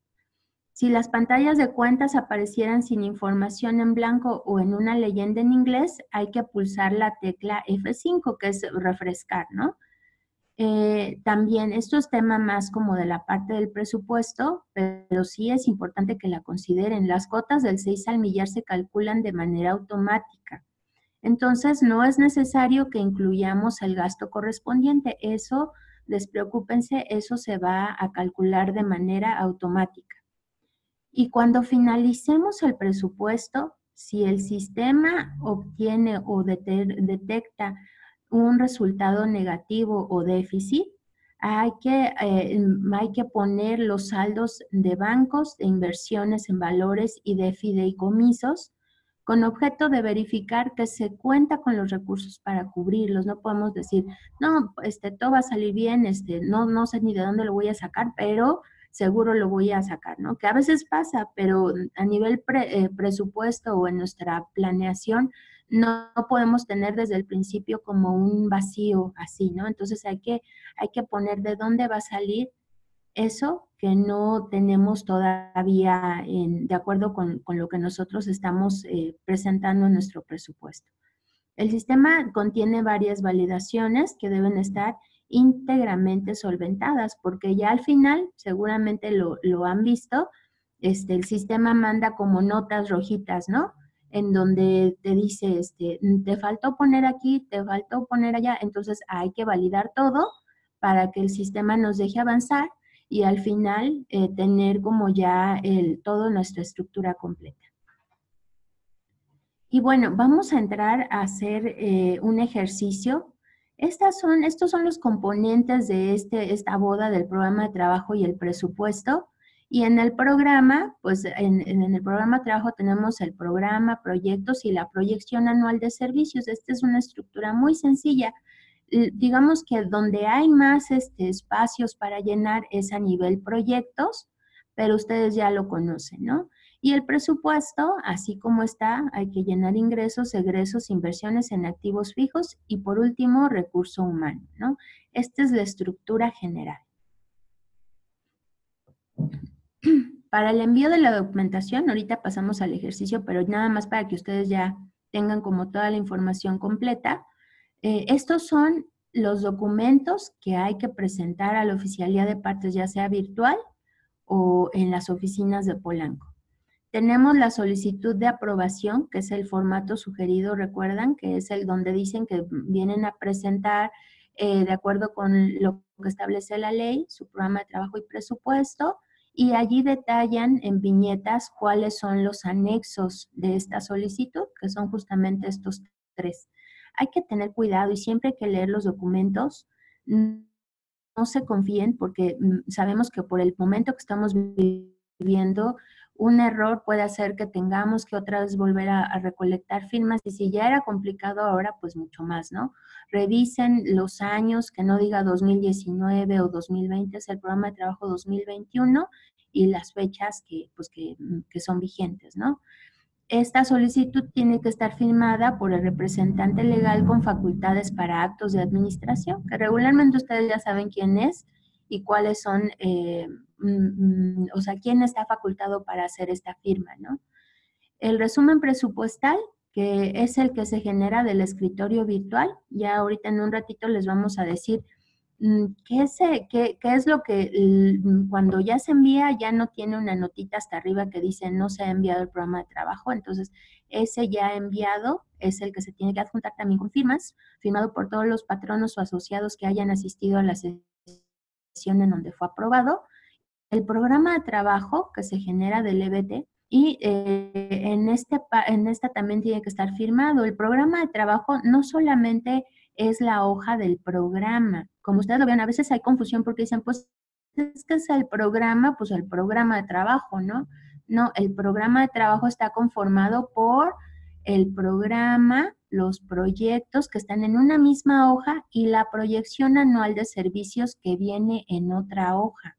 Si las pantallas de cuentas aparecieran sin información en blanco o en una leyenda en inglés, hay que pulsar la tecla F5, que es refrescar, ¿no? Eh, también, esto es tema más como de la parte del presupuesto, pero sí es importante que la consideren. Las cotas del 6 al millar se calculan de manera automática. Entonces, no es necesario que incluyamos el gasto correspondiente. Eso, despreocúpense, eso se va a calcular de manera automática. Y cuando finalicemos el presupuesto, si el sistema obtiene o detecta un resultado negativo o déficit, hay que, eh, hay que poner los saldos de bancos, de inversiones en valores y de fideicomisos con objeto de verificar que se cuenta con los recursos para cubrirlos. No podemos decir, no, este, todo va a salir bien, este, no, no sé ni de dónde lo voy a sacar, pero seguro lo voy a sacar, ¿no? Que a veces pasa, pero a nivel eh, presupuesto o en nuestra planeación no, podemos tener desde el principio como un vacío así, ¿no? Entonces hay que, hay que poner de dónde va a salir eso que no tenemos todavía en, de acuerdo con, lo que nosotros estamos eh, presentando en nuestro presupuesto. El sistema contiene varias validaciones que deben estar íntegramente solventadas, porque ya al final, seguramente lo, han visto, este, el sistema manda como notas rojitas, ¿no? En donde te dice, este, te faltó poner aquí, te faltó poner allá, entonces hay que validar todo para que el sistema nos deje avanzar y al final eh, tener como ya el, toda nuestra estructura completa. Y bueno, vamos a entrar a hacer eh, un ejercicio. Estas son, estos son los componentes de este, esta boda del programa de trabajo y el presupuesto. Y en el programa, pues en, en, el programa de trabajo tenemos el programa, proyectos y la proyección anual de servicios. Esta es una estructura muy sencilla digamos que donde hay más este, espacios para llenar es a nivel proyectos, pero ustedes ya lo conocen, ¿no? Y el presupuesto, así como está, hay que llenar ingresos, egresos, inversiones en activos fijos y por último, recurso humano, ¿no? Esta es la estructura general. Para el envío de la documentación, ahorita pasamos al ejercicio, pero nada más para que ustedes ya tengan como toda la información completa. Eh, estos son los documentos que hay que presentar a la oficialía de partes, ya sea virtual o en las oficinas de Polanco. Tenemos la solicitud de aprobación, que es el formato sugerido, recuerdan, que es el donde dicen que vienen a presentar, eh, de acuerdo con lo que establece la ley, su programa de trabajo y presupuesto, y allí detallan en viñetas cuáles son los anexos de esta solicitud, que son justamente estos tres hay que tener cuidado y siempre hay que leer los documentos. No se confíen porque mm, sabemos que por el momento que estamos viviendo, un error puede hacer que tengamos que otra vez volver a, recolectar firmas y si ya era complicado ahora, pues mucho más, ¿no? Revisen los años, que no diga 2019 o 2020, es el programa de trabajo 2021 y las fechas que, pues que, mm, que son vigentes, ¿no? Esta solicitud tiene que estar firmada por el representante legal con facultades para actos de administración, que regularmente ustedes ya saben quién es y cuáles son, eh, mm, mm, o sea, quién está facultado para hacer esta firma, ¿no? El resumen presupuestal, que es el que se genera del escritorio virtual, ya ahorita en un ratito les vamos a decir Mm, ¿Qué es, qué, qué es lo que cuando ya se envía ya no tiene una notita hasta arriba que dice no se ha enviado el programa de trabajo? Entonces, ese ya enviado es el que se tiene que adjuntar también con firmas, firmado por todos los patronos o asociados que hayan asistido a la sesión en donde fue aprobado. El programa de trabajo que se genera del EBT y eh, en, este, en esta también tiene que estar firmado. El programa de trabajo no solamente es la hoja del programa. Como ustedes lo ven, a veces hay confusión porque dicen, pues es que es el programa, pues el programa de trabajo, ¿no? No, el programa de trabajo está conformado por el programa, los proyectos que están en una misma hoja y la proyección anual de servicios que viene en otra hoja.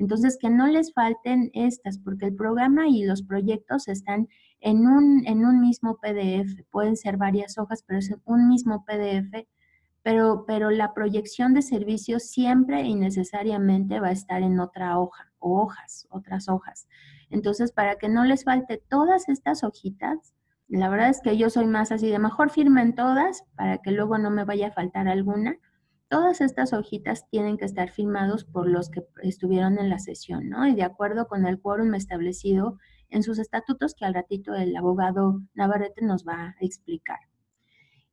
Entonces, que no les falten estas, porque el programa y los proyectos están en un, en un mismo PDF. Pueden ser varias hojas, pero es un mismo PDF pero, pero la proyección de servicios siempre y necesariamente va a estar en otra hoja o hojas, otras hojas. Entonces, para que no les falte todas estas hojitas, la verdad es que yo soy más así de mejor firmen todas para que luego no me vaya a faltar alguna. Todas estas hojitas tienen que estar firmados por los que estuvieron en la sesión, ¿no? Y de acuerdo con el quórum establecido en sus estatutos que al ratito el abogado Navarrete nos va a explicar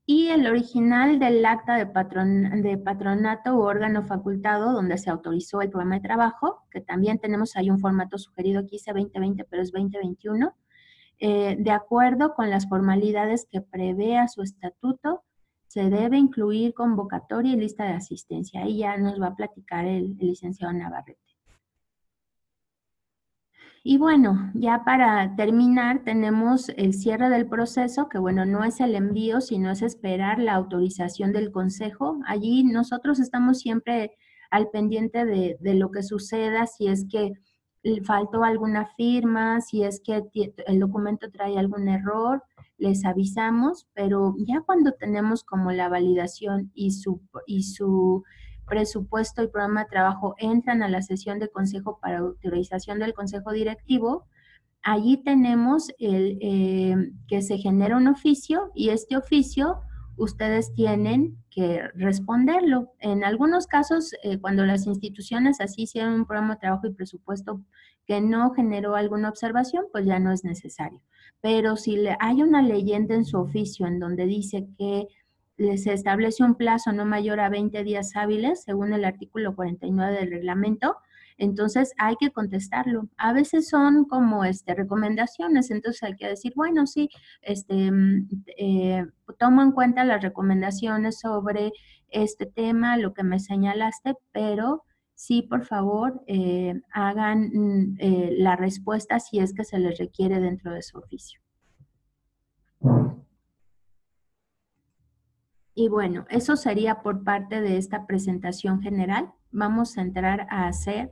y el original del acta de, patronato u órgano facultado donde se autorizó el programa de trabajo, que también tenemos ahí un formato sugerido aquí, dice 2020, pero es 2021, eh, de acuerdo con las formalidades que prevea su estatuto, se debe incluir convocatoria y lista de asistencia. Ahí ya nos va a platicar el, licenciado Navarrete. Y bueno, ya para terminar tenemos el cierre del proceso, que bueno, no es el envío, sino es esperar la autorización del consejo. Allí nosotros estamos siempre al pendiente de, de lo que suceda, si es que faltó alguna firma, si es que el documento trae algún error, les avisamos, pero ya cuando tenemos como la validación y su, y su presupuesto y programa de trabajo entran a la sesión de consejo para autorización del consejo directivo, allí tenemos el, eh, que se genera un oficio y este oficio ustedes tienen que responderlo. En algunos casos, eh, cuando las instituciones así hicieron un programa de trabajo y presupuesto que no generó alguna observación, pues ya no es necesario. Pero si le, hay una leyenda en su oficio en donde dice que se establece un plazo no mayor a 20 días hábiles, según el artículo 49 del reglamento, entonces hay que contestarlo. A veces son como este, recomendaciones, entonces hay que decir, bueno, sí, este, mm, eh, tomo en cuenta las recomendaciones sobre este tema, lo que me señalaste, pero sí, por favor, eh, hagan mm, eh, la respuesta si es que se les requiere dentro de su oficio. Y bueno, eso sería por parte de esta presentación general. Vamos a entrar a hacer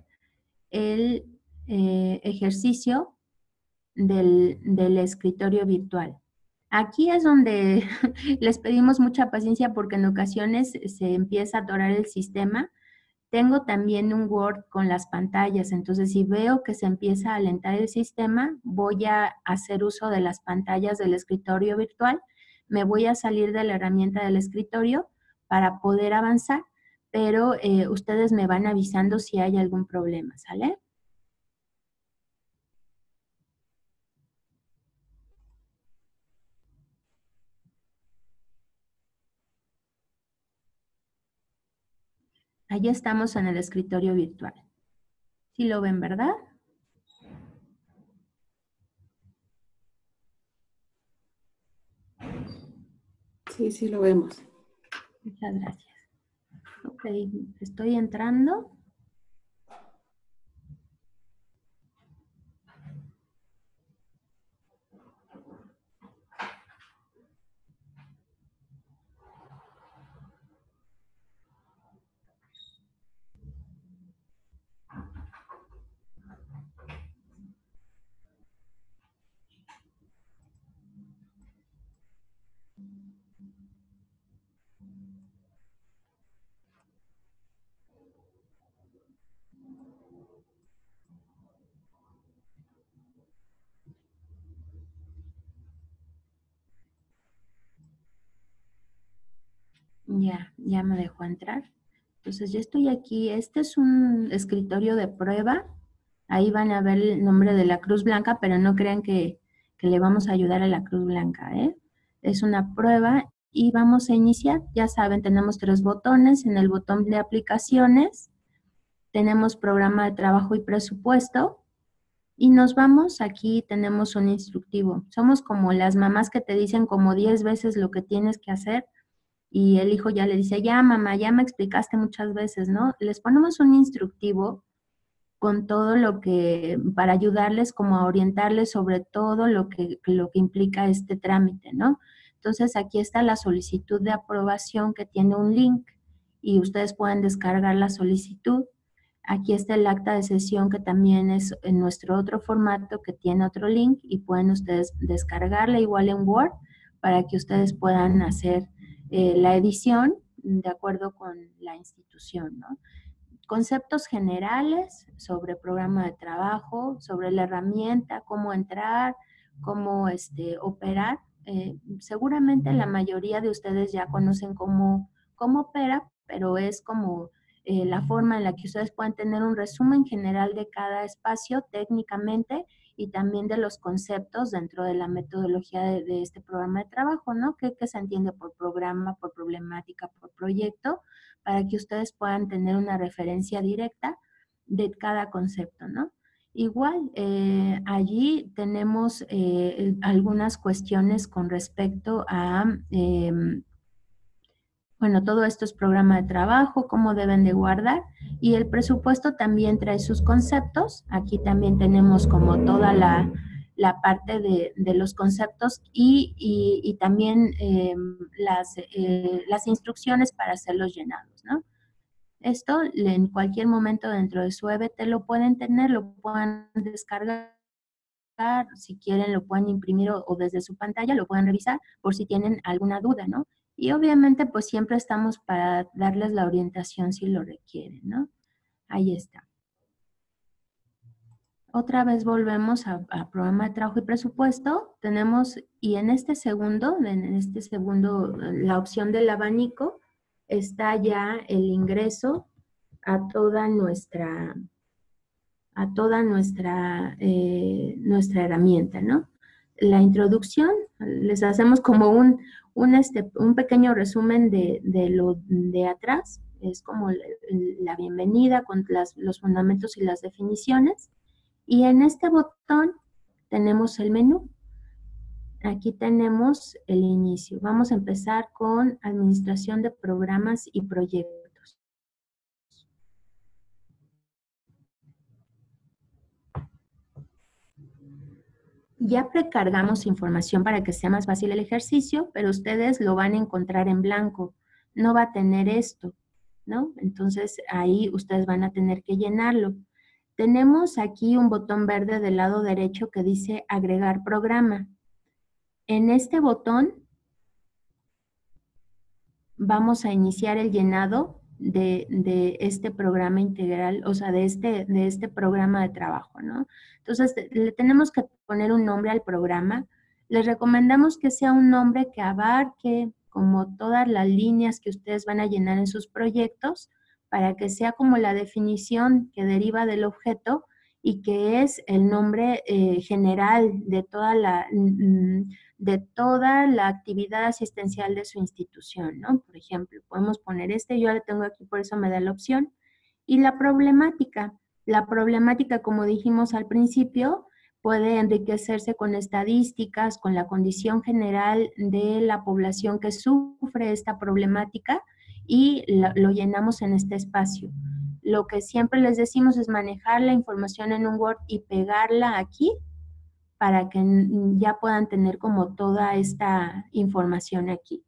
el eh, ejercicio del, escritorio virtual. Aquí es donde les pedimos mucha paciencia porque en ocasiones se empieza a atorar el sistema. Tengo también un Word con las pantallas, entonces si veo que se empieza a alentar el sistema, voy a hacer uso de las pantallas del escritorio virtual me voy a salir de la herramienta del escritorio para poder avanzar, pero eh, ustedes me van avisando si hay algún problema, ¿sale? Ahí estamos en el escritorio virtual. ¿Sí lo ven, verdad? Sí, sí lo vemos. Muchas gracias. Estoy entrando. Ya, ya me dejó entrar. Entonces, ya estoy aquí. Este es un escritorio de prueba. Ahí van a ver el nombre de la Cruz Blanca, pero no crean que, que le vamos a ayudar a la Cruz Blanca. ¿eh? Es una prueba y vamos a iniciar. Ya saben, tenemos tres botones. En el botón de aplicaciones tenemos programa de trabajo y presupuesto. Y nos vamos, aquí tenemos un instructivo. Somos como las mamás que te dicen como 10 veces lo que tienes que hacer y el hijo ya le dice, ya mamá, ya me explicaste muchas veces, ¿no? Les ponemos un instructivo con todo lo que, para ayudarles como a orientarles sobre todo lo que, lo que implica este trámite, ¿no? Entonces aquí está la solicitud de aprobación que tiene un link y ustedes pueden descargar la solicitud. Aquí está el acta de sesión que también es en nuestro otro formato que tiene otro link y pueden ustedes descargarla igual en Word para que ustedes puedan hacer eh, la edición de acuerdo con la institución. Conceptos generales sobre programa de trabajo, sobre la herramienta, cómo entrar, cómo este, operar. Eh, seguramente la mayoría de ustedes ya conocen cómo, cómo opera, pero es como eh, la forma en la que ustedes pueden tener un resumen general de cada espacio técnicamente y también de los conceptos dentro de la metodología de, este programa de trabajo, ¿no? ¿Qué, se entiende por programa, por problemática, por proyecto, para que ustedes puedan tener una referencia directa de cada concepto, ¿no? Igual, eh, allí tenemos eh, algunas cuestiones con respecto a em, bueno, todo esto es programa de trabajo, cómo deben de guardar y el presupuesto también trae sus conceptos. Aquí también tenemos como toda la, parte de, los conceptos y, también em, las, eh, las instrucciones para hacerlos llenados, ¿no? Esto en cualquier momento dentro de su EBT lo pueden tener, lo pueden descargar, si quieren lo pueden imprimir o, o desde su pantalla lo pueden revisar por si tienen alguna duda, ¿no? Y obviamente pues siempre estamos para darles la orientación si lo requieren, ¿no? Ahí está. Otra vez volvemos a, programa de trabajo y presupuesto. Tenemos, y en este segundo, en este segundo, la opción del abanico, está ya el ingreso a toda nuestra, a toda nuestra, eh, nuestra herramienta, ¿no? La introducción, les hacemos como un, un, este, un pequeño resumen de, lo de atrás, es como la bienvenida con los fundamentos y las definiciones. Y en este botón tenemos el menú. Aquí tenemos el inicio. Vamos a empezar con administración de programas y proyectos. Ya precargamos información para que sea más fácil el ejercicio, pero ustedes lo van a encontrar en blanco. No va a tener esto, ¿no? Entonces ahí ustedes van a tener que llenarlo. Tenemos aquí un botón verde del lado derecho que dice agregar programa. En este botón vamos a iniciar el llenado de, este programa integral, o sea, de este, de este programa de trabajo, ¿no? Entonces, le tenemos que poner un nombre al programa. Les recomendamos que sea un nombre que abarque como todas las líneas que ustedes van a llenar en sus proyectos, para que sea como la definición que deriva del objeto y que es el nombre eh, general de toda la, mm, de toda la actividad asistencial de su institución, ¿no? Por ejemplo, podemos poner este, yo le tengo aquí, por eso me da la opción. Y la problemática. La problemática, como dijimos al principio, puede enriquecerse con estadísticas, con la condición general de la población que sufre esta problemática y lo llenamos en este espacio lo que siempre les decimos es manejar la información en un Word y pegarla aquí para que ya puedan tener como toda esta información aquí.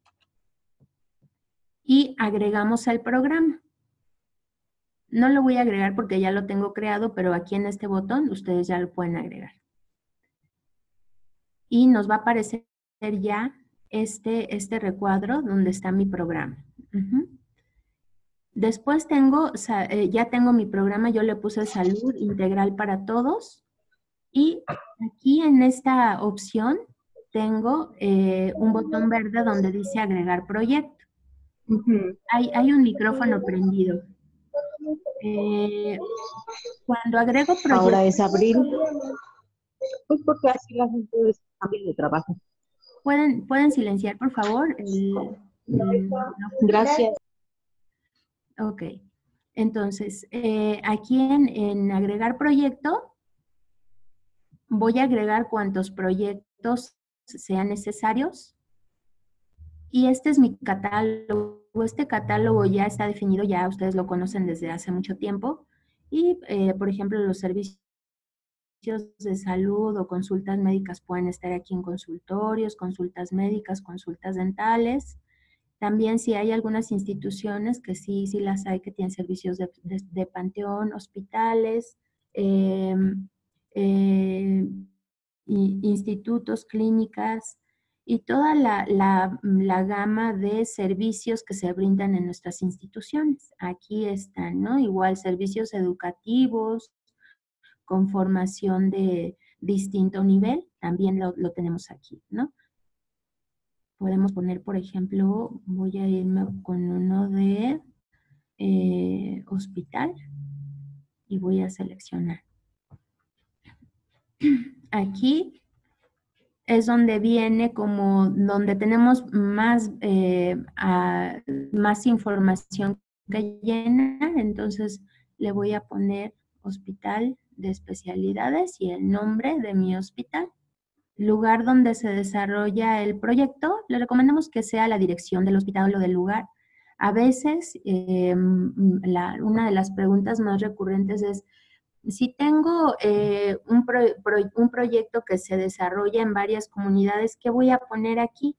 Y agregamos el programa. No lo voy a agregar porque ya lo tengo creado, pero aquí en este botón ustedes ya lo pueden agregar. Y nos va a aparecer ya este, este recuadro donde está mi programa. Después tengo, eh, ya tengo mi programa, yo le puse salud integral para todos. Y aquí en esta opción tengo eh, un botón verde donde dice agregar proyecto. hay, un micrófono prendido. Eh, cuando agrego proyecto... Ahora es abril. Pues porque así la gente cambia de trabajo. ¿Pueden, ¿Pueden silenciar, por favor? Gracias. Ok. Entonces, eh, aquí en, agregar proyecto, voy a agregar cuantos proyectos sean necesarios. Y este es mi catálogo. Este catálogo ya está definido, ya ustedes lo conocen desde hace mucho tiempo. Y, eh, por ejemplo, los servicios de salud o consultas médicas pueden estar aquí en consultorios, consultas médicas, consultas dentales. También si hay algunas instituciones que sí, sí las hay, que tienen servicios de, panteón, hospitales, em, eh, institutos, clínicas y toda la, la, gama de servicios que se brindan en nuestras instituciones. Aquí están, ¿no? Igual servicios educativos con formación de distinto nivel, también lo, lo tenemos aquí, ¿no? Podemos poner, por ejemplo, voy a irme con uno de eh, hospital y voy a seleccionar. Aquí es donde viene como, donde tenemos más, eh, más información que llenar. Entonces le voy a poner hospital de especialidades y el nombre de mi hospital lugar donde se desarrolla el proyecto, le recomendamos que sea la dirección del hospital o del lugar A veces, eh, una de las preguntas más recurrentes es, si tengo eh, un, un, proyecto que se desarrolla en varias comunidades, ¿qué voy a poner aquí?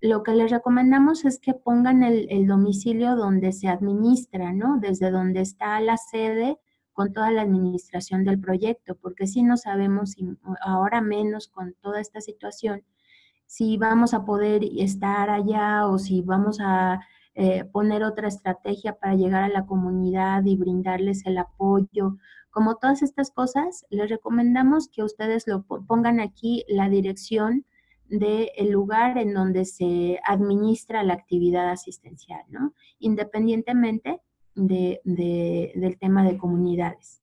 Lo que les recomendamos es que pongan el, domicilio donde se administra, ¿no? Desde donde está la sede con toda la administración del proyecto, porque si no sabemos, ahora menos con toda esta situación, si vamos a poder estar allá o si vamos a eh, poner otra estrategia para llegar a la comunidad y brindarles el apoyo. Como todas estas cosas, les recomendamos que ustedes lo pongan aquí la dirección del lugar en donde se administra la actividad asistencial, ¿no? Independientemente de, del tema de comunidades.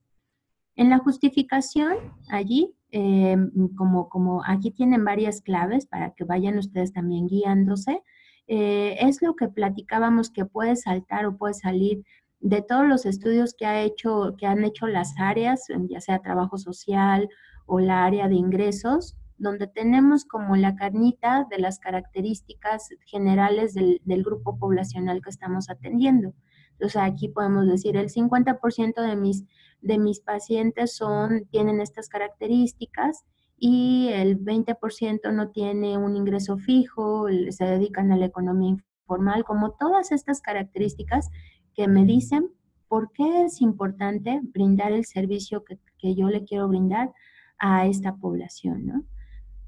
En la justificación, allí, eh, como, como aquí tienen varias claves para que vayan ustedes también guiándose, eh, es lo que platicábamos que puede saltar o puede salir de todos los estudios que, ha hecho, que han hecho las áreas, ya sea trabajo social o la área de ingresos, donde tenemos como la carnita de las características generales del, del grupo poblacional que estamos atendiendo. Entonces aquí podemos decir el 50% de mis, de mis pacientes son, tienen estas características y el 20% no tiene un ingreso fijo, se dedican a la economía informal, como todas estas características que me dicen por qué es importante brindar el servicio que, que yo le quiero brindar a esta población, ¿no?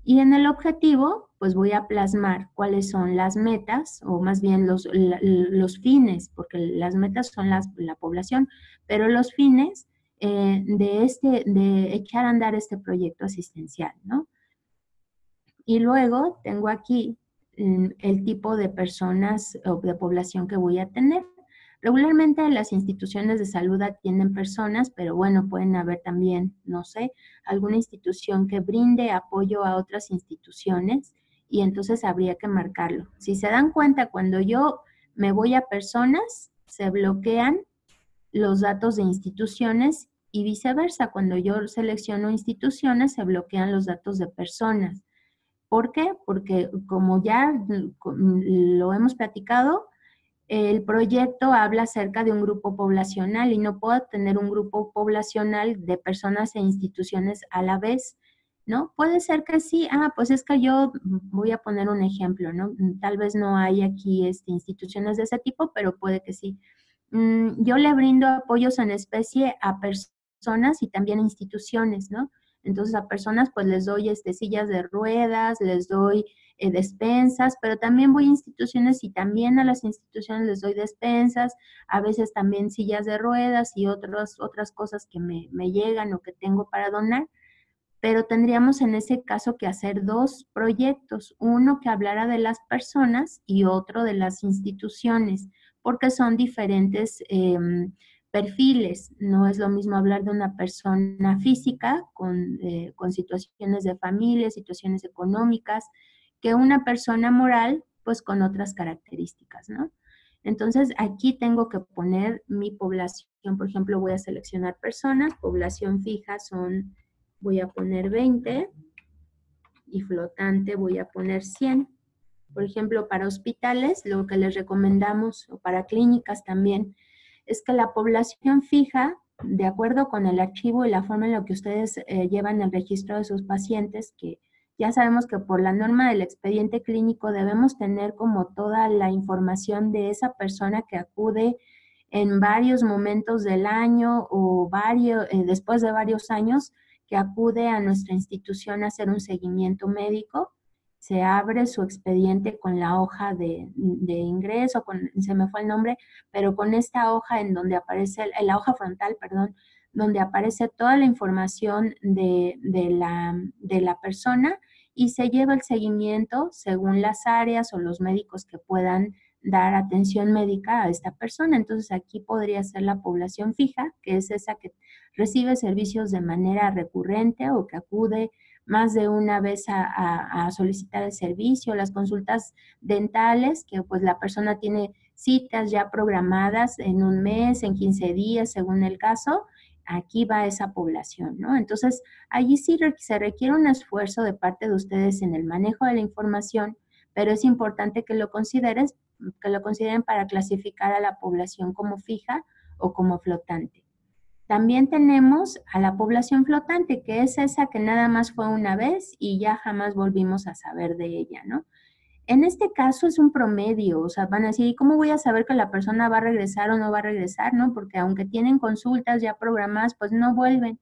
Y en el objetivo, pues voy a plasmar cuáles son las metas o más bien los, los fines, porque las metas son las, la población, pero los fines eh, de, este, de echar a andar este proyecto asistencial, ¿no? Y luego tengo aquí mm, el tipo de personas o de población que voy a tener. Regularmente las instituciones de salud atienden personas, pero bueno, pueden haber también, no sé, alguna institución que brinde apoyo a otras instituciones y entonces habría que marcarlo. Si se dan cuenta, cuando yo me voy a personas, se bloquean los datos de instituciones y viceversa. Cuando yo selecciono instituciones, se bloquean los datos de personas. ¿Por qué? Porque como ya lo hemos platicado, el proyecto habla acerca de un grupo poblacional y no puedo tener un grupo poblacional de personas e instituciones a la vez, ¿no? Puede ser que sí, ah, pues es que yo voy a poner un ejemplo, ¿no? Tal vez no hay aquí este, instituciones de ese tipo, pero puede que sí. Mm, yo le brindo apoyos en especie a personas y también a instituciones, ¿no? Entonces a personas pues les doy este, sillas de ruedas, les doy eh, despensas, pero también voy a instituciones y también a las instituciones les doy despensas, a veces también sillas de ruedas y otras, otras cosas que me, me llegan o que tengo para donar. Pero tendríamos en ese caso que hacer dos proyectos, uno que hablara de las personas y otro de las instituciones porque son diferentes em, perfiles. No es lo mismo hablar de una persona física con, eh, con situaciones de familia, situaciones económicas, que una persona moral, pues con otras características, ¿no? Entonces, aquí tengo que poner mi población, por ejemplo, voy a seleccionar personas, población fija son, voy a poner 20 y flotante voy a poner 100. Por ejemplo, para hospitales, lo que les recomendamos, o para clínicas también, es que la población fija, de acuerdo con el archivo y la forma en la que ustedes eh, llevan el registro de sus pacientes, que ya sabemos que por la norma del expediente clínico debemos tener como toda la información de esa persona que acude en varios momentos del año o varios, eh, después de varios años que acude a nuestra institución a hacer un seguimiento médico se abre su expediente con la hoja de, ingreso, con, se me fue el nombre, pero con esta hoja en donde aparece, la hoja frontal, perdón, donde aparece toda la información de, la, de la persona y se lleva el seguimiento según las áreas o los médicos que puedan dar atención médica a esta persona. Entonces aquí podría ser la población fija, que es esa que recibe servicios de manera recurrente o que acude más de una vez a, solicitar el servicio, las consultas dentales, que pues la persona tiene citas ya programadas en un mes, en 15 días, según el caso, aquí va esa población, ¿no? Entonces, allí sí se requiere un esfuerzo de parte de ustedes en el manejo de la información, pero es importante que lo consideres que lo consideren para clasificar a la población como fija o como flotante. También tenemos a la población flotante, que es esa que nada más fue una vez y ya jamás volvimos a saber de ella, ¿no? En este caso es un promedio, o sea, van a decir, ¿cómo voy a saber que la persona va a regresar o no va a regresar, no? Porque aunque tienen consultas ya programadas, pues no vuelven.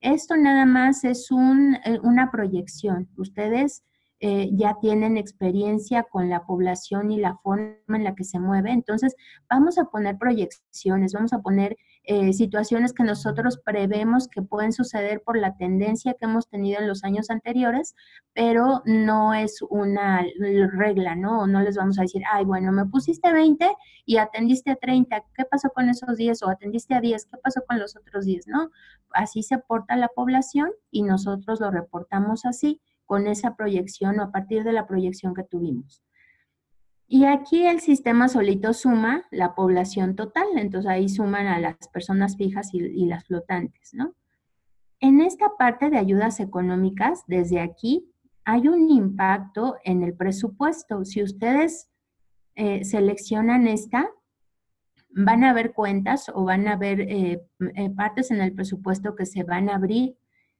Esto nada más es un, eh, una proyección. Ustedes eh, ya tienen experiencia con la población y la forma en la que se mueve. Entonces, vamos a poner proyecciones, vamos a poner eh, situaciones que nosotros prevemos que pueden suceder por la tendencia que hemos tenido en los años anteriores, pero no es una regla, ¿no? No les vamos a decir, ay, bueno, me pusiste 20 y atendiste a 30, ¿qué pasó con esos 10? O atendiste a 10, ¿qué pasó con los otros 10? ¿No? Así se porta la población y nosotros lo reportamos así con esa proyección o a partir de la proyección que tuvimos. Y aquí el sistema solito suma la población total, entonces ahí suman a las personas fijas y, las flotantes, ¿no? En esta parte de ayudas económicas, desde aquí, hay un impacto en el presupuesto. Si ustedes eh, seleccionan esta, van a ver cuentas o van a ver eh, eh, partes en el presupuesto que se van a abrir.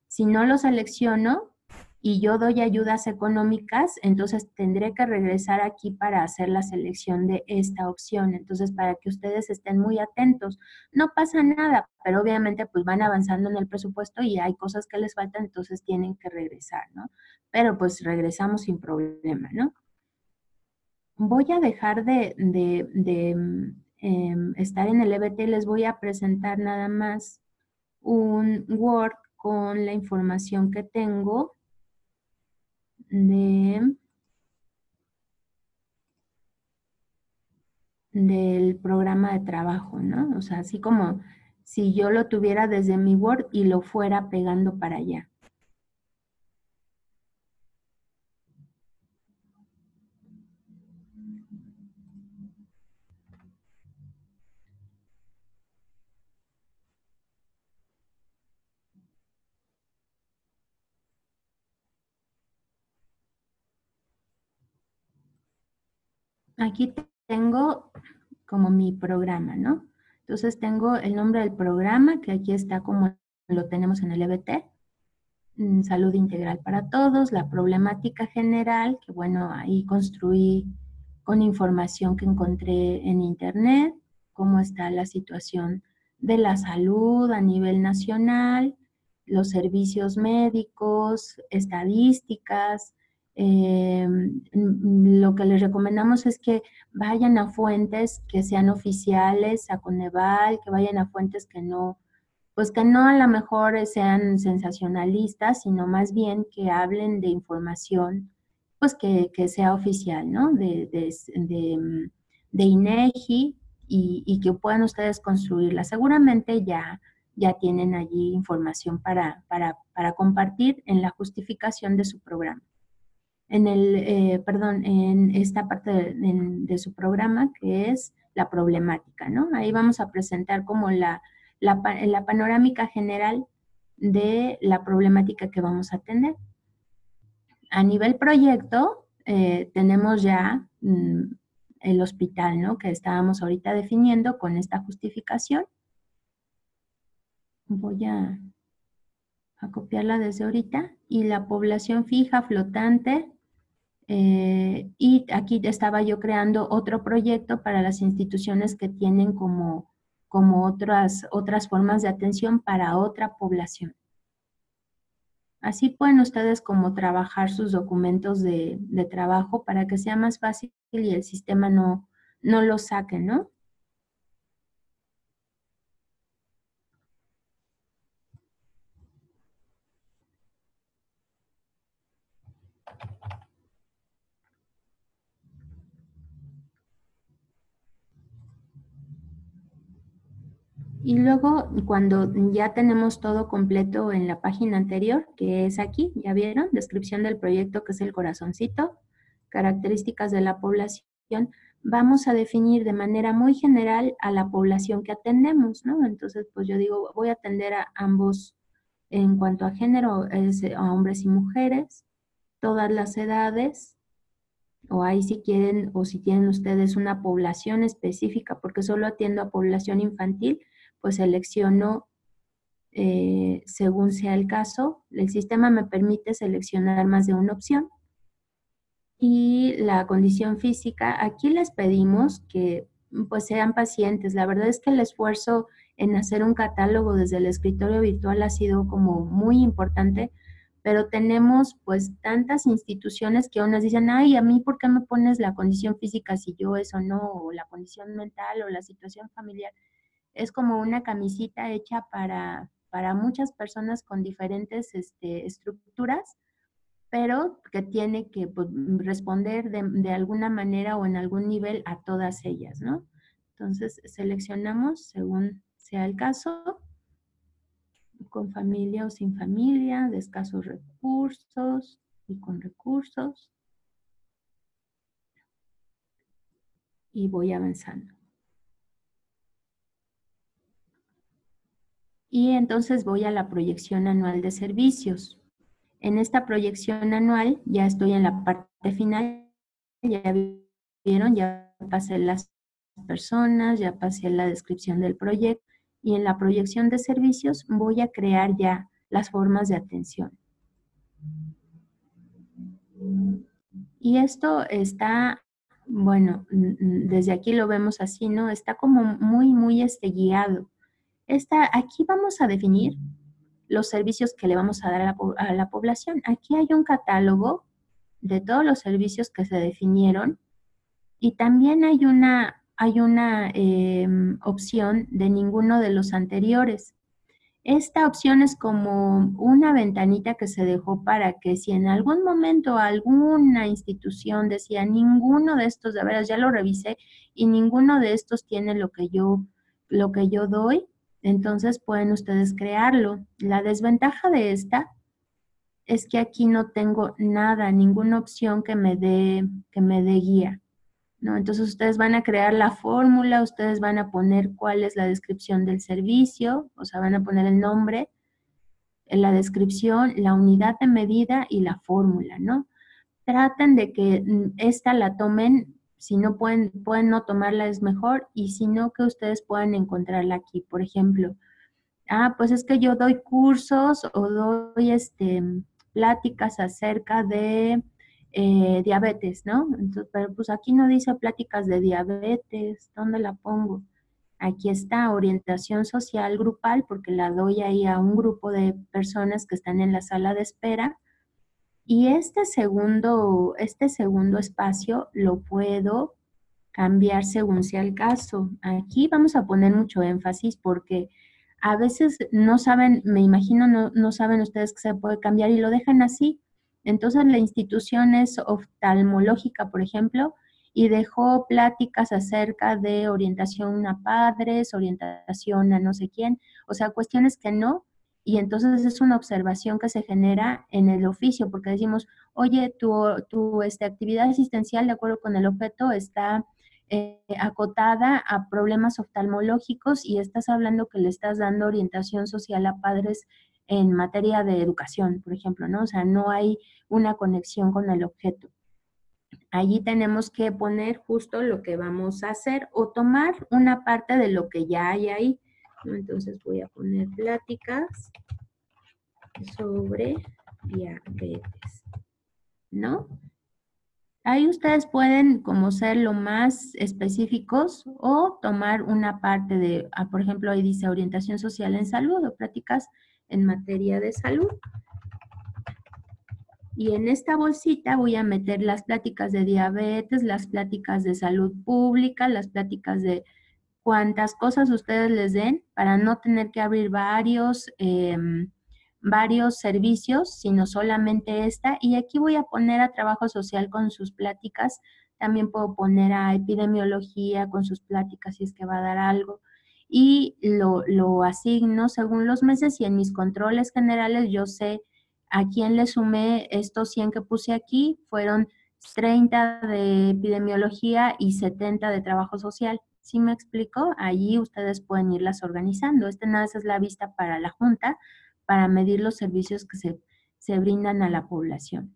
Si no lo selecciono, y yo doy ayudas económicas, entonces tendré que regresar aquí para hacer la selección de esta opción. Entonces, para que ustedes estén muy atentos. No pasa nada, pero obviamente pues van avanzando en el presupuesto y hay cosas que les faltan, entonces tienen que regresar, ¿no? Pero pues regresamos sin problema, ¿no? Voy a dejar de, em, estar en el EBT, les voy a presentar nada más un Word con la información que tengo de del programa de trabajo, ¿no? O sea, así como si yo lo tuviera desde mi Word y lo fuera pegando para allá. Aquí tengo como mi programa, ¿no? Entonces tengo el nombre del programa, que aquí está como lo tenemos en el EBT, mm, salud integral para todos, la problemática general, que bueno, ahí construí con información que encontré en internet, cómo está la situación de la salud a nivel nacional, los servicios médicos, estadísticas, eh, lo que les recomendamos es que vayan a fuentes que sean oficiales, a Coneval, que vayan a fuentes que no, pues que no a lo mejor sean sensacionalistas, sino más bien que hablen de información, pues que, sea oficial, ¿no? De, de, de, INEGI y, y, que puedan ustedes construirla. Seguramente ya, ya tienen allí información para, para, para compartir en la justificación de su programa en el, eh, perdón, en esta parte de, su programa que es la problemática, ¿no? Ahí vamos a presentar como la, la, panorámica general de la problemática que vamos a atender. A nivel proyecto, eh, tenemos ya mm, el hospital, ¿no? Que estábamos ahorita definiendo con esta justificación. Voy a copiarla desde ahorita. Y la población fija, flotante, eh, y aquí estaba yo creando otro proyecto para las instituciones que tienen como, como otras, otras formas de atención para otra población. Así pueden ustedes como trabajar sus documentos de, trabajo para que sea más fácil y el sistema no, no lo saque, ¿no? Y luego, cuando ya tenemos todo completo en la página anterior, que es aquí, ya vieron, descripción del proyecto, que es el corazoncito, características de la población, vamos a definir de manera muy general a la población que atendemos, ¿no? Entonces, pues yo digo, voy a atender a ambos en cuanto a género, es a hombres y mujeres, todas las edades, o ahí si quieren o si tienen ustedes una población específica, porque solo atiendo a población infantil, pues selecciono eh, según sea el caso. El sistema me permite seleccionar más de una opción. Y la condición física, aquí les pedimos que pues sean pacientes. La verdad es que el esfuerzo en hacer un catálogo desde el escritorio virtual ha sido como muy importante, pero tenemos pues tantas instituciones que unas dicen, ay, a mí, ¿por qué me pones la condición física si yo eso no? O la condición mental o la situación familiar. Es como una camisita hecha para, para muchas personas con diferentes este, estructuras, pero que tiene que pues, responder de, de, alguna manera o en algún nivel a todas ellas, ¿no? Entonces, seleccionamos según sea el caso, con familia o sin familia, de escasos recursos y con recursos. Y voy avanzando. Y entonces voy a la proyección anual de servicios. En esta proyección anual ya estoy en la parte final. Ya vieron, ya pasé las personas, ya pasé la descripción del proyecto y en la proyección de servicios voy a crear ya las formas de atención. Y esto está, bueno, desde aquí lo vemos así, ¿no? Está como muy, muy este, guiado. Está, aquí vamos a definir los servicios que le vamos a dar a la, a la población. Aquí hay un catálogo de todos los servicios que se definieron y también hay una hay una em, opción de ninguno de los anteriores. Esta opción es como una ventanita que se dejó para que si en algún momento alguna institución decía ninguno de estos, de veras ya lo revisé y ninguno de estos tiene lo que yo lo que yo doy, entonces pueden ustedes crearlo. La desventaja de esta es que aquí no tengo nada, ninguna opción que me dé que me dé guía. ¿no? Entonces ustedes van a crear la fórmula, ustedes van a poner cuál es la descripción del servicio, o sea, van a poner el nombre, la descripción, la unidad de medida y la fórmula, ¿no? Traten de que mm, esta la tomen, si no pueden, pueden no tomarla es mejor, y si no, que ustedes puedan encontrarla aquí. Por ejemplo, ah, pues es que yo doy cursos o doy este, pláticas acerca de eh, diabetes, ¿no? Entonces, pero pues aquí no dice pláticas de diabetes, ¿dónde la pongo? Aquí está orientación social grupal porque la doy ahí a un grupo de personas que están en la sala de espera. Y este segundo, este segundo espacio lo puedo cambiar según sea el caso. Aquí vamos a poner mucho énfasis porque a veces no saben, me imagino, no, no saben ustedes que se puede cambiar y lo dejan así. Entonces la institución es oftalmológica, por ejemplo, y dejó pláticas acerca de orientación a padres, orientación a no sé quién, o sea, cuestiones que no, y entonces es una observación que se genera en el oficio, porque decimos, oye, tu, tu este, actividad asistencial, de acuerdo con el objeto, está eh, acotada a problemas oftalmológicos y estás hablando que le estás dando orientación social a padres en materia de educación, por ejemplo, ¿no? O sea, no hay una conexión con el objeto. Allí tenemos que poner justo lo que vamos a hacer o tomar una parte de lo que ya hay ahí. Entonces voy a poner pláticas sobre diabetes, ¿no? Ahí ustedes pueden como ser lo más específicos o tomar una parte de, ah, por ejemplo, ahí dice orientación social en salud o prácticas en materia de salud. Y en esta bolsita voy a meter las pláticas de diabetes, las pláticas de salud pública, las pláticas de cuántas cosas ustedes les den para no tener que abrir varios, em, varios servicios, sino solamente esta. Y aquí voy a poner a trabajo social con sus pláticas. También puedo poner a epidemiología con sus pláticas si es que va a dar algo y lo, lo asigno según los meses y en mis controles generales yo sé a quién le sumé estos 100 que puse aquí, fueron 30 de epidemiología y 70 de trabajo social. ¿Sí me explico? Allí ustedes pueden irlas organizando. Este nada es la vista para la Junta, para medir los servicios que se, se brindan a la población.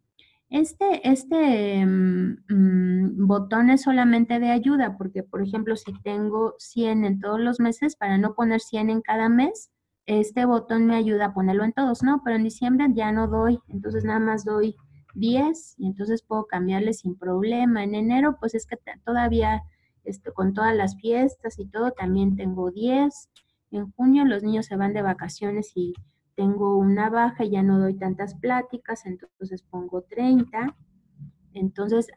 Este, este mm, mm, botón es solamente de ayuda, porque por ejemplo, si tengo 100 en todos los meses, para no poner 100 en cada mes, este botón me ayuda a ponerlo en todos, ¿no? Pero en diciembre ya no doy, entonces nada más doy 10 y entonces puedo cambiarle sin problema. En enero, pues es que todavía este, con todas las fiestas y todo, también tengo 10. En junio los niños se van de vacaciones y tengo una baja y ya no doy tantas pláticas, entonces pongo 30. Entonces,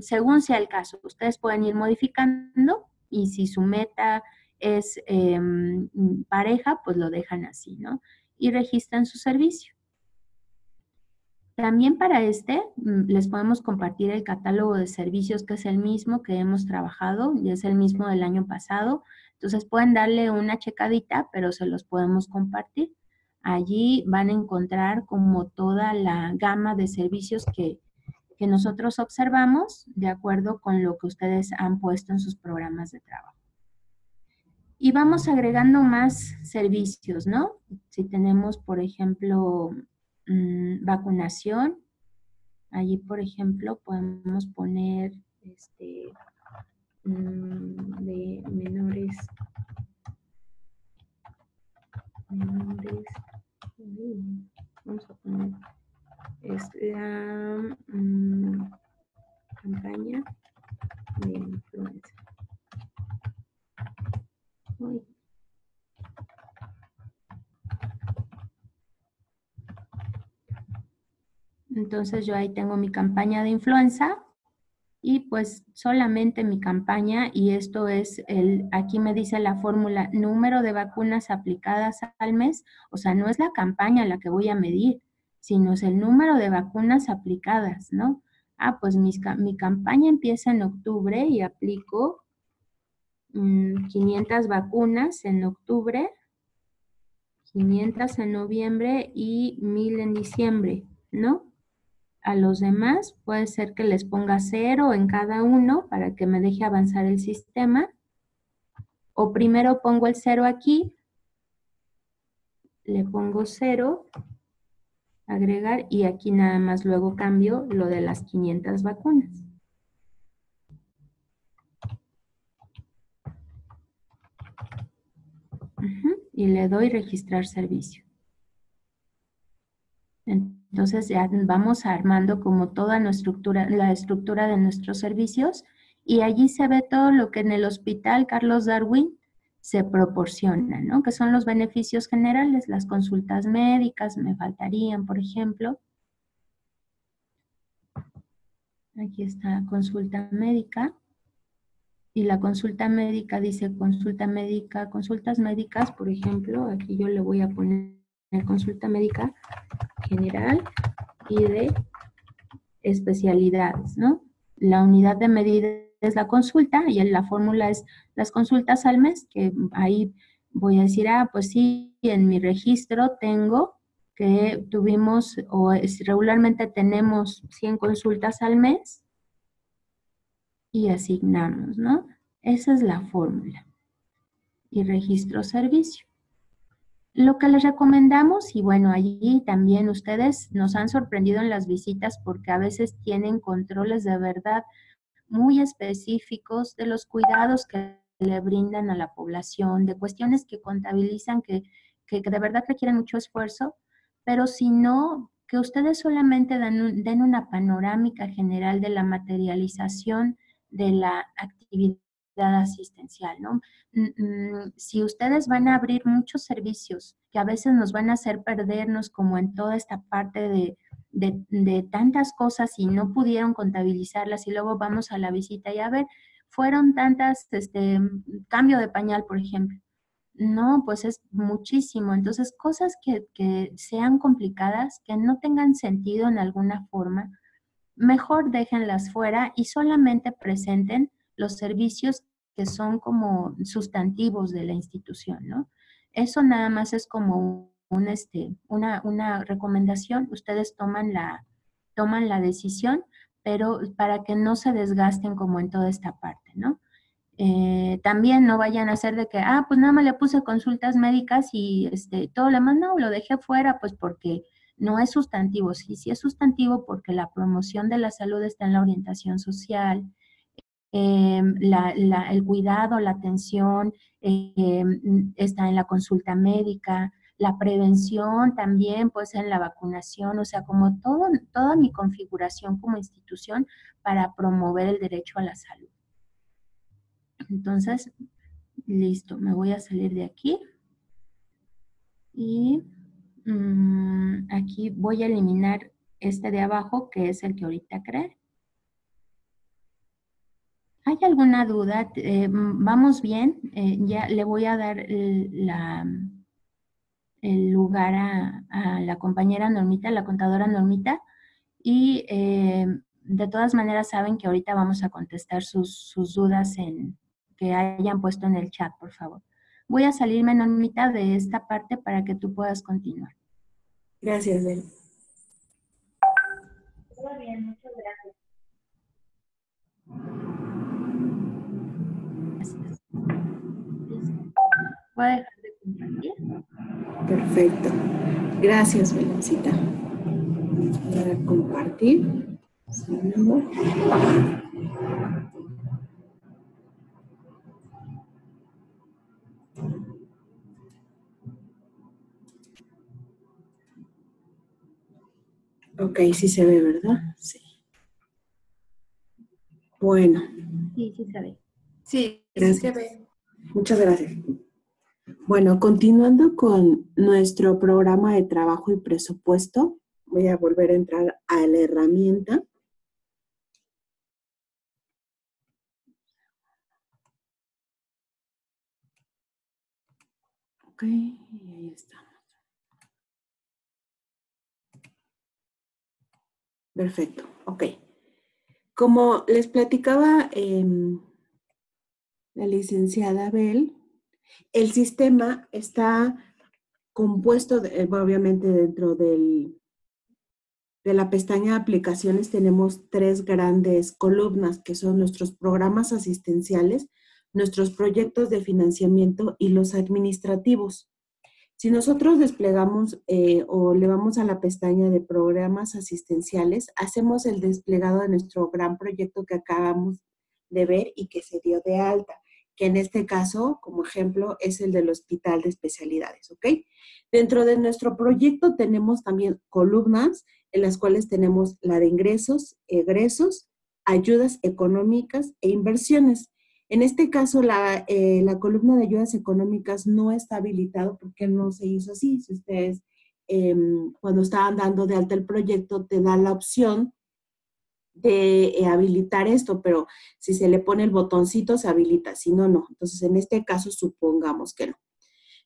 según sea el caso, ustedes pueden ir modificando y si su meta es em, pareja, pues lo dejan así, ¿no? Y registran su servicio. También para este mm, les podemos compartir el catálogo de servicios que es el mismo que hemos trabajado y es el mismo del año pasado. Entonces pueden darle una checadita, pero se los podemos compartir. Allí van a encontrar como toda la gama de servicios que, que nosotros observamos de acuerdo con lo que ustedes han puesto en sus programas de trabajo. Y vamos agregando más servicios, ¿no? Si tenemos, por ejemplo, mm, vacunación, allí, por ejemplo, podemos poner este, mm, de menores menores. Vamos a poner es la mm, campaña de influenza. Entonces yo ahí tengo mi campaña de influenza y pues solamente mi campaña y esto es el, aquí me dice la fórmula número de vacunas aplicadas al mes, o sea, no es la campaña la que voy a medir, sino es el número de vacunas aplicadas, ¿no? Ah, pues mi, mi campaña empieza en octubre y aplico 500 mm, vacunas en octubre, 500 en noviembre y 1000 en diciembre, ¿no? A los demás puede ser que les ponga cero en cada uno para que me deje avanzar el sistema. O primero pongo el cero aquí, le pongo cero, agregar y aquí nada más luego cambio lo de las 500 vacunas. Y le doy registrar servicio. Entonces ya vamos armando como toda nuestra estructura, la estructura de nuestros servicios y allí se ve todo lo que en el hospital Carlos Darwin se proporciona, ¿no? Que son los beneficios generales, las consultas médicas, me faltarían, por ejemplo. Aquí está consulta médica. Y la consulta médica dice consulta médica, consultas médicas, por ejemplo, aquí yo le voy a poner consulta médica general y de especialidades, ¿no? La unidad de medida es la consulta y la fórmula es las consultas al mes, que ahí voy a decir, ah, pues sí, en mi registro tengo que tuvimos o regularmente tenemos 100 consultas al mes y asignamos, ¿no? Esa es la fórmula. Y registro servicio. Lo que les recomendamos, y bueno, allí también ustedes nos han sorprendido en las visitas porque a veces tienen controles de verdad muy específicos de los cuidados que le brindan a la población, de cuestiones que contabilizan que, que, de verdad requieren mucho esfuerzo, pero si no, que ustedes solamente den, den una panorámica general de la materialización de la actividad asistencial, ¿no? Mm, mm, si ustedes van a abrir muchos servicios que a veces nos van a hacer perdernos como en toda esta parte de, de, tantas cosas y no pudieron contabilizarlas y luego vamos a la visita y a ver, fueron tantas, este, cambio de pañal, por ejemplo. No, pues es muchísimo. Entonces, cosas que, que sean complicadas, que no tengan sentido en alguna forma, mejor déjenlas fuera y solamente presenten los servicios que son como sustantivos de la institución, ¿no? Eso nada más es como este, una, una recomendación, ustedes toman la, toman la decisión, pero para que no se desgasten como en toda esta parte, ¿no? Eh, también no vayan a hacer de que, ah, pues nada más le puse consultas médicas y este, todo lo demás no, lo dejé fuera, pues porque no es sustantivo, sí, sí es sustantivo porque la promoción de la salud está en la orientación social, em, el cuidado, la atención em, está en la consulta médica, la prevención también, pues en la vacunación, o sea, como todo, toda mi configuración como institución para promover el derecho a la salud. Entonces, listo, me voy a salir de aquí. Y mm, aquí voy a eliminar este de abajo, que es el que ahorita creé. ¿Hay alguna duda? Eh, ¿Vamos bien? Eh, ya le voy a dar la el lugar a, la compañera Normita, la contadora Normita, y eh, de todas maneras saben que ahorita vamos a contestar sus, dudas en, que hayan puesto en el chat, por favor. Voy a salirme, Normita, de esta parte para que tú puedas continuar. Gracias, Ben. Muy bien, muchas Voy a dejar de compartir. Perfecto. Gracias, Belencita. Voy a compartir. Ok, sí se ve, ¿verdad? Sí. Bueno. Sí, sí se ve. Sí, sí se ve. Muchas gracias. Bueno, continuando con nuestro programa de trabajo y presupuesto, voy a volver a entrar a la herramienta. Ok, ahí estamos. Perfecto, ok. Como les platicaba em, la licenciada Bell, el sistema está compuesto, eh, obviamente dentro del, de la pestaña de aplicaciones tenemos tres grandes columnas que son nuestros programas asistenciales, nuestros proyectos de financiamiento y los administrativos. Si nosotros desplegamos eh, o le vamos a la pestaña de programas asistenciales, hacemos el desplegado de nuestro gran proyecto que acabamos de ver y que se dio de alta que en este caso, como ejemplo, es el del Hospital de Especialidades, ¿ok? Dentro de nuestro proyecto tenemos también columnas en las cuales tenemos la de ingresos, egresos, ayudas económicas e inversiones. En este caso, la, eh, la columna de ayudas económicas no está habilitado porque no se hizo así. Si ustedes, em, cuando estaban dando de alta el proyecto, te da la opción de eh, habilitar esto, pero si se le pone el botoncito se habilita, si no, no. Entonces, en este caso, supongamos que no.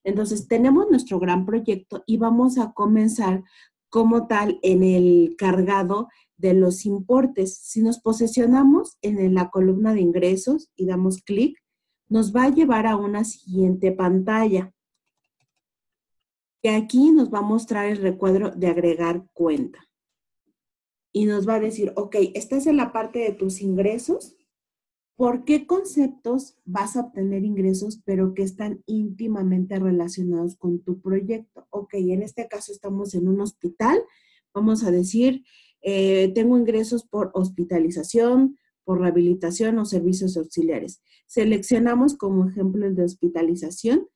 Entonces, tenemos nuestro gran proyecto y vamos a comenzar como tal en el cargado de los importes. Si nos posesionamos en la columna de ingresos y damos clic, nos va a llevar a una siguiente pantalla. Y aquí nos va a mostrar el recuadro de agregar cuenta y nos va a decir, ok, estás en la parte de tus ingresos. ¿Por qué conceptos vas a obtener ingresos, pero que están íntimamente relacionados con tu proyecto? Ok, en este caso estamos en un hospital. Vamos a decir, eh, tengo ingresos por hospitalización, por rehabilitación o servicios auxiliares. Seleccionamos como ejemplo el de hospitalización,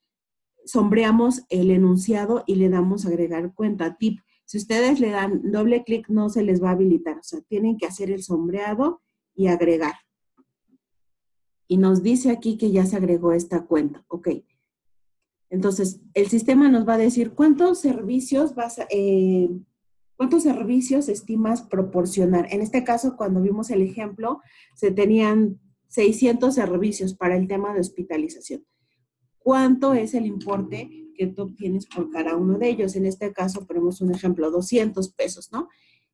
sombreamos el enunciado y le damos agregar cuenta. Tip, si ustedes le dan doble clic, no se les va a habilitar. O sea, tienen que hacer el sombreado y agregar. Y nos dice aquí que ya se agregó esta cuenta. Ok. Entonces, el sistema nos va a decir cuántos servicios vas a, eh, cuántos servicios estimas proporcionar. En este caso, cuando vimos el ejemplo, se tenían 600 servicios para el tema de hospitalización. ¿Cuánto es el importe que tú obtienes por cada uno de ellos. En este caso, ponemos un ejemplo, 200 pesos, ¿no?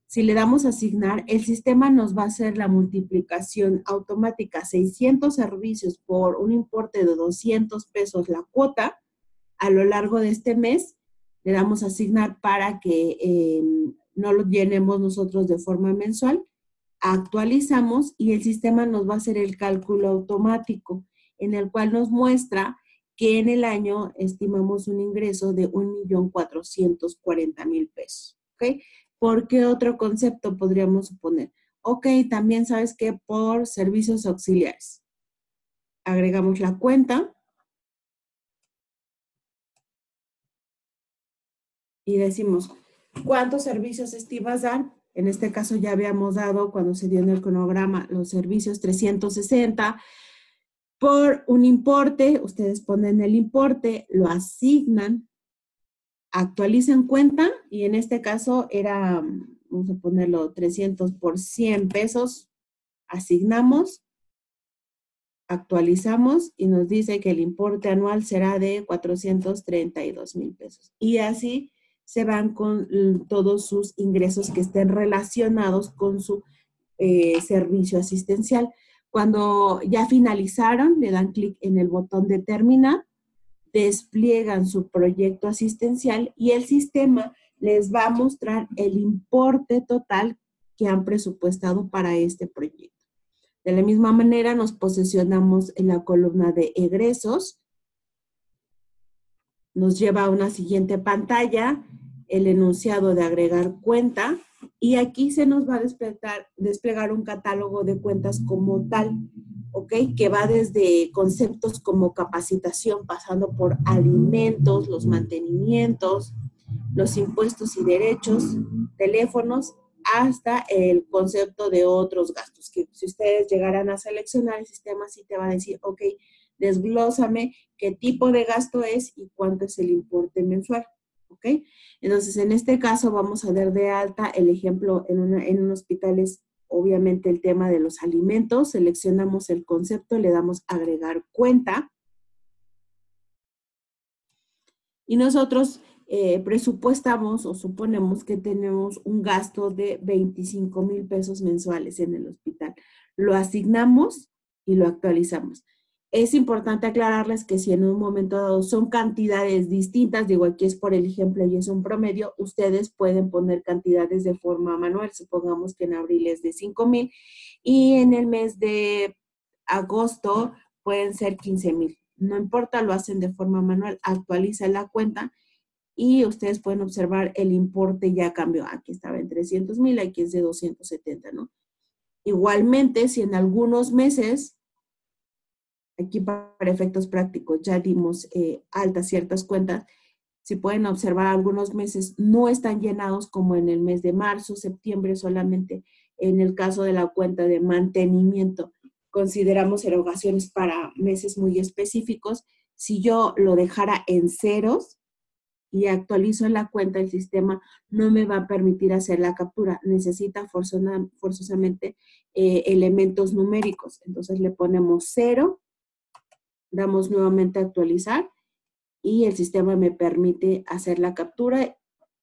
Si le damos asignar, el sistema nos va a hacer la multiplicación automática, 600 servicios por un importe de 200 pesos la cuota a lo largo de este mes, le damos asignar para que em, no lo llenemos nosotros de forma mensual, actualizamos y el sistema nos va a hacer el cálculo automático en el cual nos muestra que en el año estimamos un ingreso de 1.440.000 pesos. ¿ok? ¿Por qué otro concepto podríamos suponer? Ok, también sabes que por servicios auxiliares. Agregamos la cuenta. Y decimos, ¿cuántos servicios estimas dar? En este caso ya habíamos dado, cuando se dio en el cronograma, los servicios 360 por un importe. Ustedes ponen el importe, lo asignan, actualizan cuenta y en este caso era, vamos a ponerlo 300 por 100 pesos. Asignamos, actualizamos y nos dice que el importe anual será de 432 mil pesos. Y así se van con todos sus ingresos que estén relacionados con su eh, servicio asistencial. Cuando ya finalizaron, le dan clic en el botón de terminar, despliegan su proyecto asistencial y el sistema les va a mostrar el importe total que han presupuestado para este proyecto. De la misma manera, nos posicionamos en la columna de egresos. Nos lleva a una siguiente pantalla el enunciado de agregar cuenta y aquí se nos va a desplegar, desplegar un catálogo de cuentas como tal, ¿ok? Que va desde conceptos como capacitación, pasando por alimentos, los mantenimientos, los impuestos y derechos, teléfonos, hasta el concepto de otros gastos, que si ustedes llegaran a seleccionar el sistema, sí te va a decir, ok, desglósame qué tipo de gasto es y cuánto es el importe mensual. ¿Ok? Entonces, en este caso vamos a dar de alta el ejemplo en, un hospital es obviamente el tema de los alimentos, seleccionamos el concepto, le damos agregar cuenta y nosotros eh, presupuestamos o suponemos que tenemos un gasto de 25 mil pesos mensuales en el hospital. Lo asignamos y lo actualizamos. Es importante aclararles que si en un momento dado son cantidades distintas, digo aquí es por el ejemplo y es un promedio, ustedes pueden poner cantidades de forma manual. Supongamos que en abril es de 5 mil y en el mes de agosto pueden ser 15 mil. No importa, lo hacen de forma manual, actualiza la cuenta y ustedes pueden observar el importe ya cambió. Aquí estaba en 300 mil, aquí es de 270, ¿no? Igualmente, si en algunos meses aquí para efectos prácticos ya dimos eh, altas ciertas cuentas. Si pueden observar, algunos meses no están llenados como en el mes de marzo, septiembre, solamente en el caso de la cuenta de mantenimiento. Consideramos erogaciones para meses muy específicos. Si yo lo dejara en ceros y actualizo la cuenta, el sistema no me va a permitir hacer la captura. Necesita forzosamente eh, elementos numéricos. Entonces le ponemos cero damos nuevamente a actualizar y el sistema me permite hacer la captura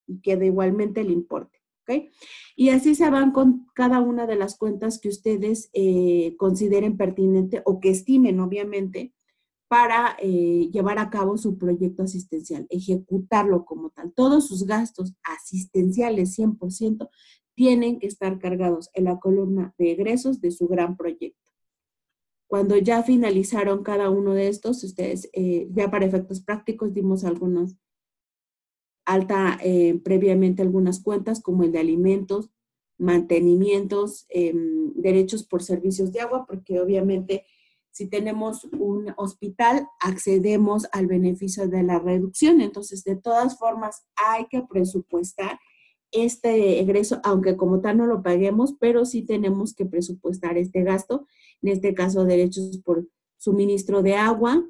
y queda igualmente el importe. ¿ok? Y así se van con cada una de las cuentas que ustedes eh, consideren pertinente o que estimen, obviamente, para eh, llevar a cabo su proyecto asistencial, ejecutarlo como tal. Todos sus gastos asistenciales 100% tienen que estar cargados en la columna de egresos de su gran proyecto. Cuando ya finalizaron cada uno de estos, ustedes, eh, ya para efectos prácticos, dimos algunos, alta eh, previamente algunas cuentas, como el de alimentos, mantenimientos, em, derechos por servicios de agua, porque obviamente si tenemos un hospital, accedemos al beneficio de la reducción. Entonces, de todas formas, hay que presupuestar este egreso, aunque como tal no lo paguemos, pero sí tenemos que presupuestar este gasto, en este caso derechos por suministro de agua,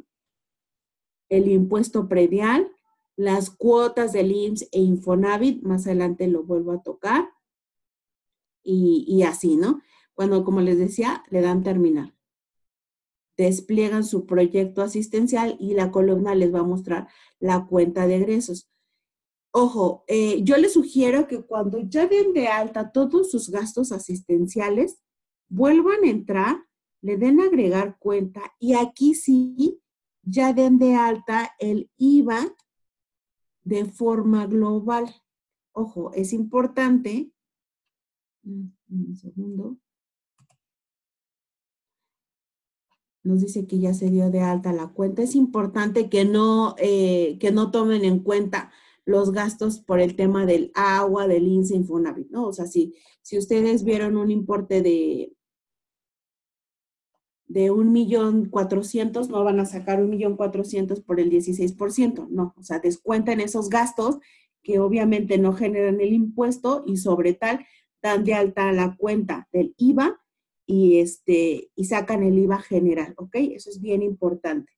el impuesto predial, las cuotas del IMSS e Infonavit, más adelante lo vuelvo a tocar, y, y así, ¿no? Cuando, como les decía, le dan terminar. Despliegan su proyecto asistencial y la columna les va a mostrar la cuenta de egresos. Ojo, eh, yo les sugiero que cuando ya den de alta todos sus gastos asistenciales, vuelvan a entrar, le den agregar cuenta y aquí sí ya den de alta el IVA de forma global. Ojo, es importante. Mm, un segundo. Nos dice que ya se dio de alta la cuenta. Es importante que no, eh, que no tomen en cuenta los gastos por el tema del agua, del INSE, Infonavit, ¿no? O sea, si, si ustedes vieron un importe de, de un millón cuatrocientos, no van a sacar un millón cuatrocientos por el 16%, no, o sea, descuentan esos gastos que obviamente no generan el impuesto y sobre tal dan de alta la cuenta del IVA y, este, y sacan el IVA general, ¿ok? Eso es bien importante.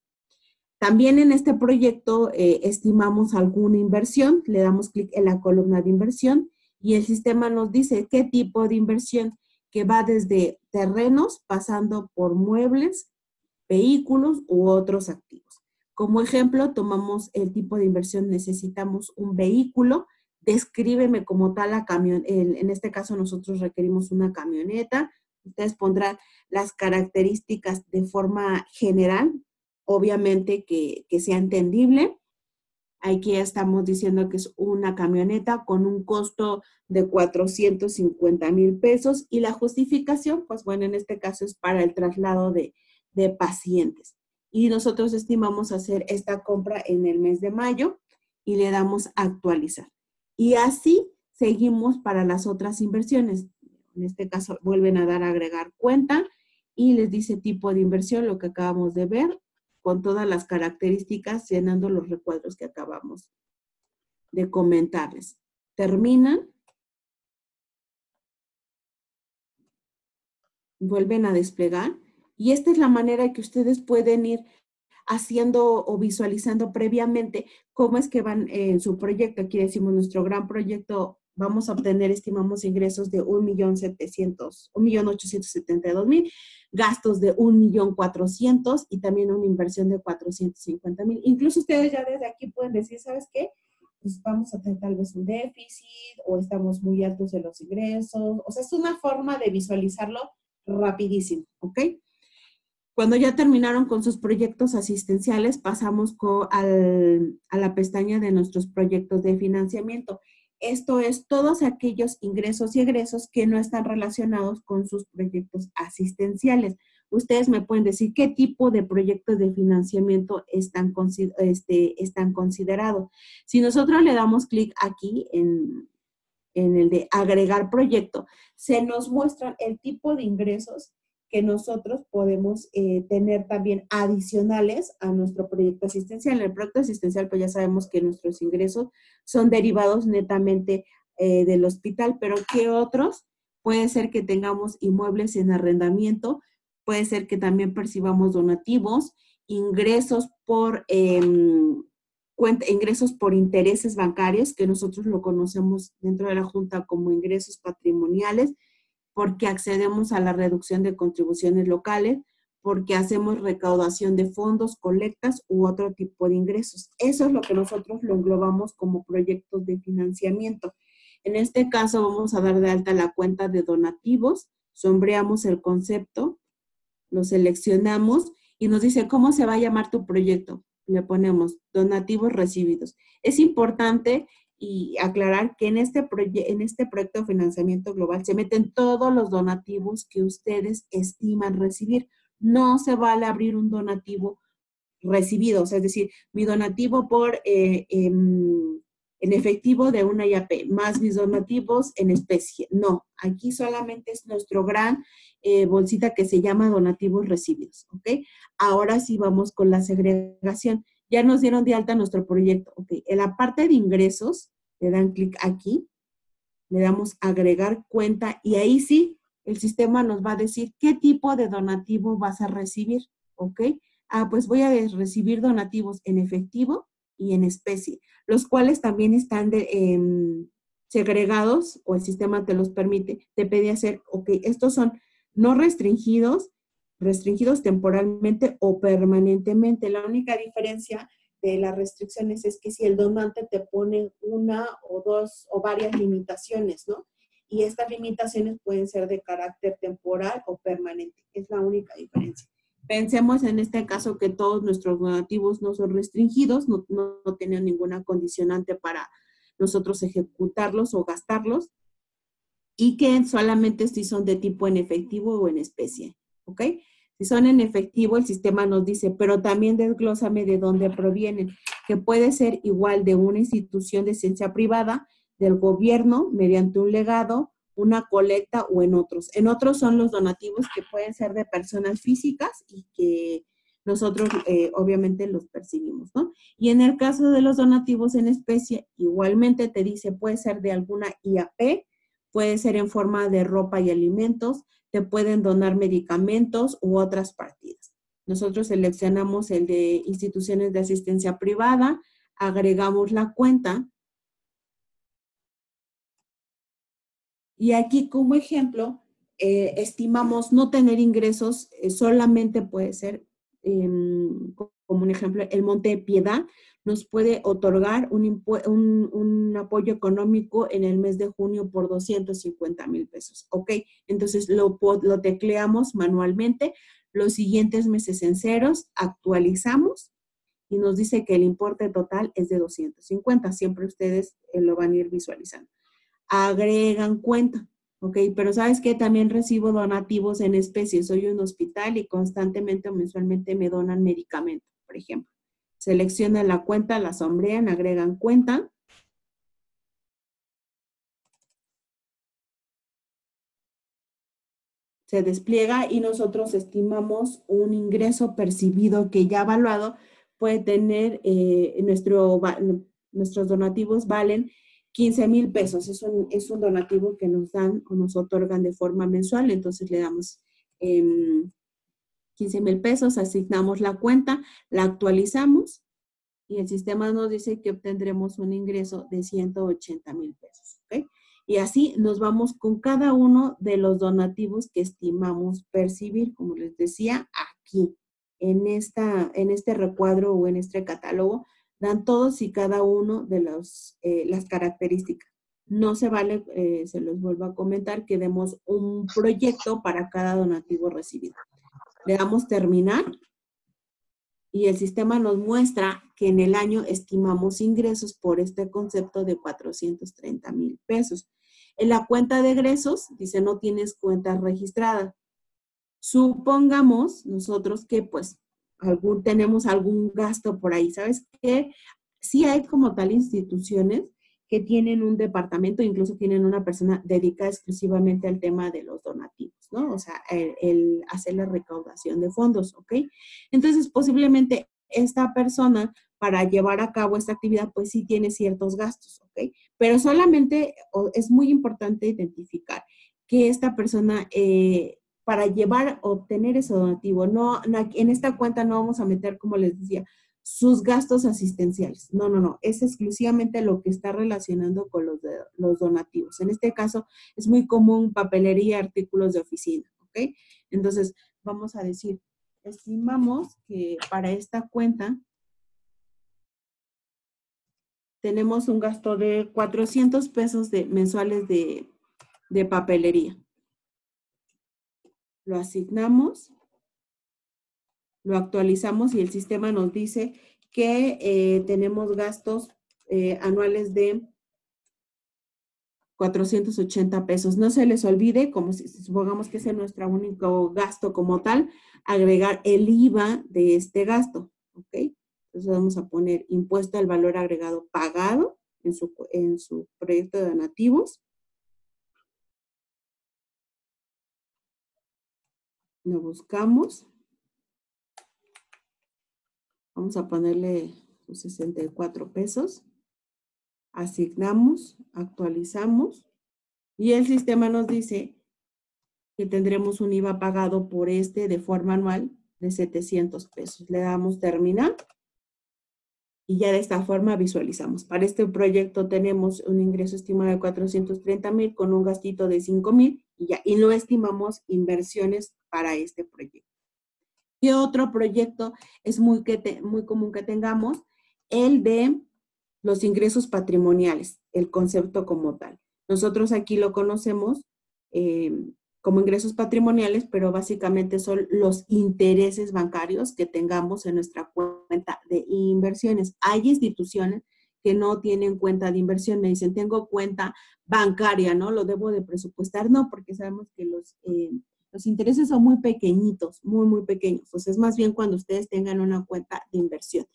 También en este proyecto eh, estimamos alguna inversión, le damos clic en la columna de inversión y el sistema nos dice qué tipo de inversión que va desde terrenos, pasando por muebles, vehículos u otros activos. Como ejemplo, tomamos el tipo de inversión, necesitamos un vehículo, descríbeme como tal la camión, en este caso nosotros requerimos una camioneta, Ustedes pondrán las características de forma general, obviamente que, sea entendible. Aquí estamos diciendo que es una camioneta con un costo de 450 mil pesos y la justificación, pues bueno, en este caso es para el traslado de, de pacientes. Y nosotros estimamos hacer esta compra en el mes de mayo y le damos actualizar. Y así seguimos para las otras inversiones en este caso vuelven a dar agregar cuenta y les dice tipo de inversión, lo que acabamos de ver, con todas las características, llenando los recuadros que acabamos de comentarles. Terminan. Vuelven a desplegar. Y esta es la manera que ustedes pueden ir haciendo o visualizando previamente cómo es que van en su proyecto. Aquí decimos nuestro gran proyecto vamos a obtener, estimamos, ingresos de 1.700.000, 1.872.000, gastos de 1.400.000 y también una inversión de 450.000. Incluso ustedes ya desde aquí pueden decir, ¿sabes qué? Pues vamos a tener tal vez un déficit o estamos muy altos en los ingresos. O sea, es una forma de visualizarlo rapidísimo, ¿ok? Cuando ya terminaron con sus proyectos asistenciales, pasamos a la pestaña de nuestros proyectos de financiamiento. Esto es todos aquellos ingresos y egresos que no están relacionados con sus proyectos asistenciales. Ustedes me pueden decir qué tipo de proyectos de financiamiento están, este, considerados. Si nosotros le damos clic aquí en, en el de agregar proyecto, se nos muestra el tipo de ingresos que nosotros podemos eh, tener también adicionales a nuestro proyecto asistencial. En el proyecto asistencial, pues ya sabemos que nuestros ingresos son derivados netamente eh, del hospital, pero ¿qué otros? Puede ser que tengamos inmuebles en arrendamiento, puede ser que también percibamos donativos, ingresos por em, ingresos por intereses bancarios, que nosotros lo conocemos dentro de la Junta como ingresos patrimoniales, porque accedemos a la reducción de contribuciones locales, porque hacemos recaudación de fondos, colectas u otro tipo de ingresos. Eso es lo que nosotros lo englobamos como proyectos de financiamiento. En este caso vamos a dar de alta la cuenta de donativos, sombreamos el concepto, lo seleccionamos y nos dice cómo se va a llamar tu proyecto. Le ponemos donativos recibidos. Es importante y aclarar que en este, en este proyecto de financiamiento global se meten todos los donativos que ustedes estiman recibir. No se vale abrir un donativo recibido, o sea, es decir, mi donativo por eh, en, efectivo de una IAP, más mis donativos en especie. No, aquí solamente es nuestro gran eh, bolsita que se llama donativos recibidos, ¿ok? Ahora sí vamos con la segregación ya nos dieron de alta nuestro proyecto. Ok, en la parte de ingresos, le dan clic aquí, le damos agregar cuenta y ahí sí, el sistema nos va a decir qué tipo de donativo vas a recibir. Ok, ah, pues voy a recibir donativos en efectivo y en especie, los cuales también están em, segregados o el sistema te los permite, te pide hacer, ok, estos son no restringidos restringidos temporalmente o permanentemente. La única diferencia de las restricciones es que si el donante te pone una o dos o varias limitaciones, ¿no? Y estas limitaciones pueden ser de carácter temporal o permanente. Es la única diferencia. Pensemos en este caso que todos nuestros donativos no son restringidos, no, no, tienen ninguna condicionante para nosotros ejecutarlos o gastarlos y que solamente si son de tipo en efectivo o en especie. ¿Ok? Si son en efectivo, el sistema nos dice, pero también desglósame de dónde provienen, que puede ser igual de una institución de ciencia privada, del gobierno, mediante un legado, una colecta o en otros. En otros son los donativos que pueden ser de personas físicas y que nosotros eh, obviamente los percibimos, ¿no? Y en el caso de los donativos en especie, igualmente te dice, puede ser de alguna IAP, puede ser en forma de ropa y alimentos, te pueden donar medicamentos u otras partidas. Nosotros seleccionamos el de instituciones de asistencia privada, agregamos la cuenta. Y aquí como ejemplo, eh, estimamos no tener ingresos, eh, solamente puede ser, em, como un ejemplo, el Monte Piedad nos puede otorgar un, un, apoyo económico en el mes de junio por 250 mil pesos. ¿Ok? Entonces lo, lo tecleamos manualmente. Los siguientes meses en ceros, actualizamos y nos dice que el importe total es de 250. Siempre ustedes eh, lo van a ir visualizando. Agregan cuenta. ¿ok? Pero sabes que también recibo donativos en especie. Soy un hospital y constantemente o mensualmente me donan medicamentos, por ejemplo. Seleccionan la cuenta, la sombrean, agregan cuenta. Se despliega y nosotros estimamos un ingreso percibido que ya evaluado puede tener, eh, nuestro, nuestros donativos valen 15 mil pesos. Es un, es un donativo que nos dan o nos otorgan de forma mensual, entonces le damos 15 mil pesos, asignamos la cuenta, la actualizamos y el sistema nos dice que obtendremos un ingreso de 180 mil pesos. Y así nos vamos con cada uno de los donativos que estimamos percibir, como les decía, aquí, en, esta, en este recuadro o en este catálogo, dan todos y cada uno de los, eh, las características. No se vale, eh, se los vuelvo a comentar, que demos un proyecto para cada donativo recibido. Le damos terminar y el sistema nos muestra que en el año estimamos ingresos por este concepto de 430 mil pesos. En la cuenta de egresos dice no tienes cuenta registrada. Supongamos nosotros que pues algún, tenemos algún gasto por ahí. ¿Sabes qué? Sí hay como tal instituciones que tienen un departamento, incluso tienen una persona dedicada exclusivamente al tema de los donativos, ¿no? O sea, el, hacer la recaudación de fondos, ¿ok? Entonces, posiblemente esta persona para llevar a cabo esta actividad, pues sí tiene ciertos gastos, ¿ok? Pero solamente es muy importante identificar que esta persona, eh, para llevar, obtener ese donativo, no, en esta cuenta no vamos a meter, como les decía, sus gastos asistenciales. No, no, no, es exclusivamente lo que está relacionando con los, donativos. En este caso es muy común papelería, artículos de oficina, ¿ok? Entonces, vamos a decir, estimamos que para esta cuenta tenemos un gasto de 400 pesos de, mensuales de papelería. Lo asignamos lo actualizamos y el sistema nos dice que eh, tenemos gastos eh, anuales de 480 pesos. No se les olvide, como si supongamos que es nuestro único gasto como tal, agregar el IVA de este gasto, ¿ok? Entonces vamos a poner impuesto al valor agregado pagado en su, en su proyecto de donativos. Lo buscamos. Vamos a ponerle sus 64 pesos. Asignamos, actualizamos y el sistema nos dice que tendremos un IVA pagado por este de forma anual de 700 pesos. Le damos terminar y ya de esta forma visualizamos. Para este proyecto tenemos un ingreso estimado de 430 mil con un gastito de 5 mil y ya, y no estimamos inversiones para este proyecto. ¿Qué otro proyecto es muy, que muy común que tengamos? El de los ingresos patrimoniales, el concepto como tal. Nosotros aquí lo conocemos em, como ingresos patrimoniales, pero básicamente son los intereses bancarios que tengamos en nuestra cuenta de inversiones. Hay instituciones que no tienen cuenta de inversión, me dicen, tengo cuenta bancaria, ¿no? Lo debo de presupuestar, no, porque sabemos que los, em, Los intereses son muy pequeñitos, muy, muy pequeños. Entonces, es más bien cuando ustedes tengan una cuenta de inversión.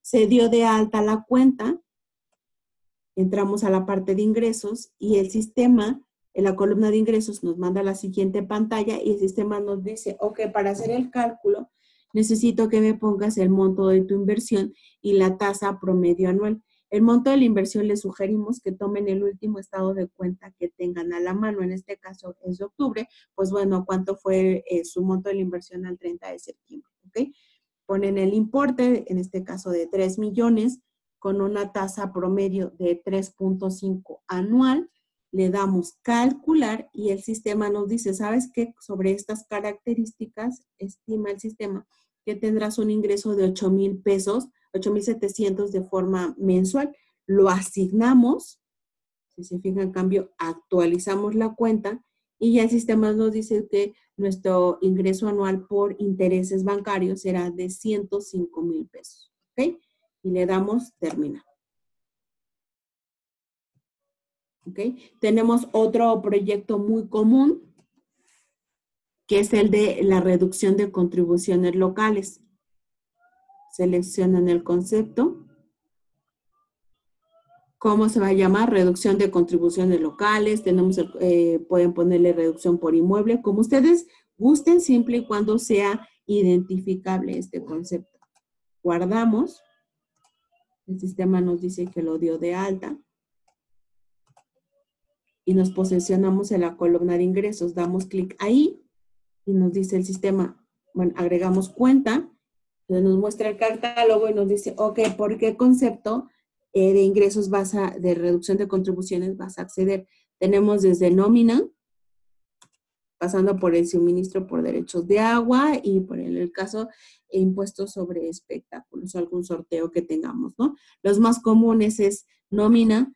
Se dio de alta la cuenta, entramos a la parte de ingresos y el sistema, en la columna de ingresos, nos manda la siguiente pantalla y el sistema nos dice, ok, para hacer el cálculo, necesito que me pongas el monto de tu inversión y la tasa promedio anual. El monto de la inversión les sugerimos que tomen el último estado de cuenta que tengan a la mano. En este caso es de octubre, pues bueno, ¿cuánto fue eh, su monto de la inversión al 30 de septiembre? Ponen el importe, en este caso de 3 millones, con una tasa promedio de 3.5 anual. Le damos calcular y el sistema nos dice, ¿sabes qué? Sobre estas características, estima el sistema que tendrás un ingreso de 8 mil pesos 8.700 de forma mensual. Lo asignamos, si se fijan, en cambio, actualizamos la cuenta y ya el sistema nos dice que nuestro ingreso anual por intereses bancarios será de 105 mil pesos. ¿Ok? Y le damos terminar. ¿Ok? Tenemos otro proyecto muy común, que es el de la reducción de contribuciones locales seleccionan el concepto. ¿Cómo se va a llamar? Reducción de contribuciones locales. Tenemos, eh, pueden ponerle reducción por inmueble, como ustedes gusten, siempre y cuando sea identificable este concepto. Guardamos. El sistema nos dice que lo dio de alta. Y nos posicionamos en la columna de ingresos. Damos clic ahí y nos dice el sistema, bueno, agregamos cuenta nos muestra el catálogo y nos dice, ok, ¿por qué concepto eh, de ingresos vas a, de reducción de contribuciones vas a acceder? Tenemos desde nómina, pasando por el suministro por derechos de agua y por el, caso impuestos sobre espectáculos, algún sorteo que tengamos, ¿no? Los más comunes es nómina,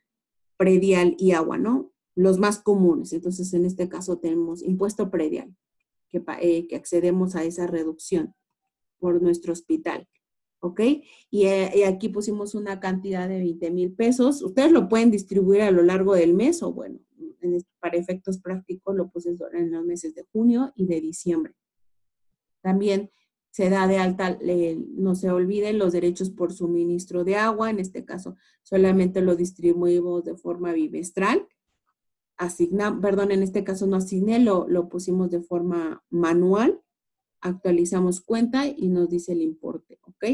predial y agua, ¿no? Los más comunes. Entonces, en este caso tenemos impuesto predial, que, eh, que accedemos a esa reducción por nuestro hospital. ¿Ok? Eh, y, aquí pusimos una cantidad de 20 mil pesos. Ustedes lo pueden distribuir a lo largo del mes o bueno, para efectos prácticos lo puse en los meses de junio y de diciembre. También se da de alta, no se olviden los derechos por suministro de agua, en este caso solamente lo distribuimos de forma bimestral. Asigna, perdón, en este caso no asigné, lo, lo pusimos de forma manual actualizamos cuenta y nos dice el importe, ¿ok?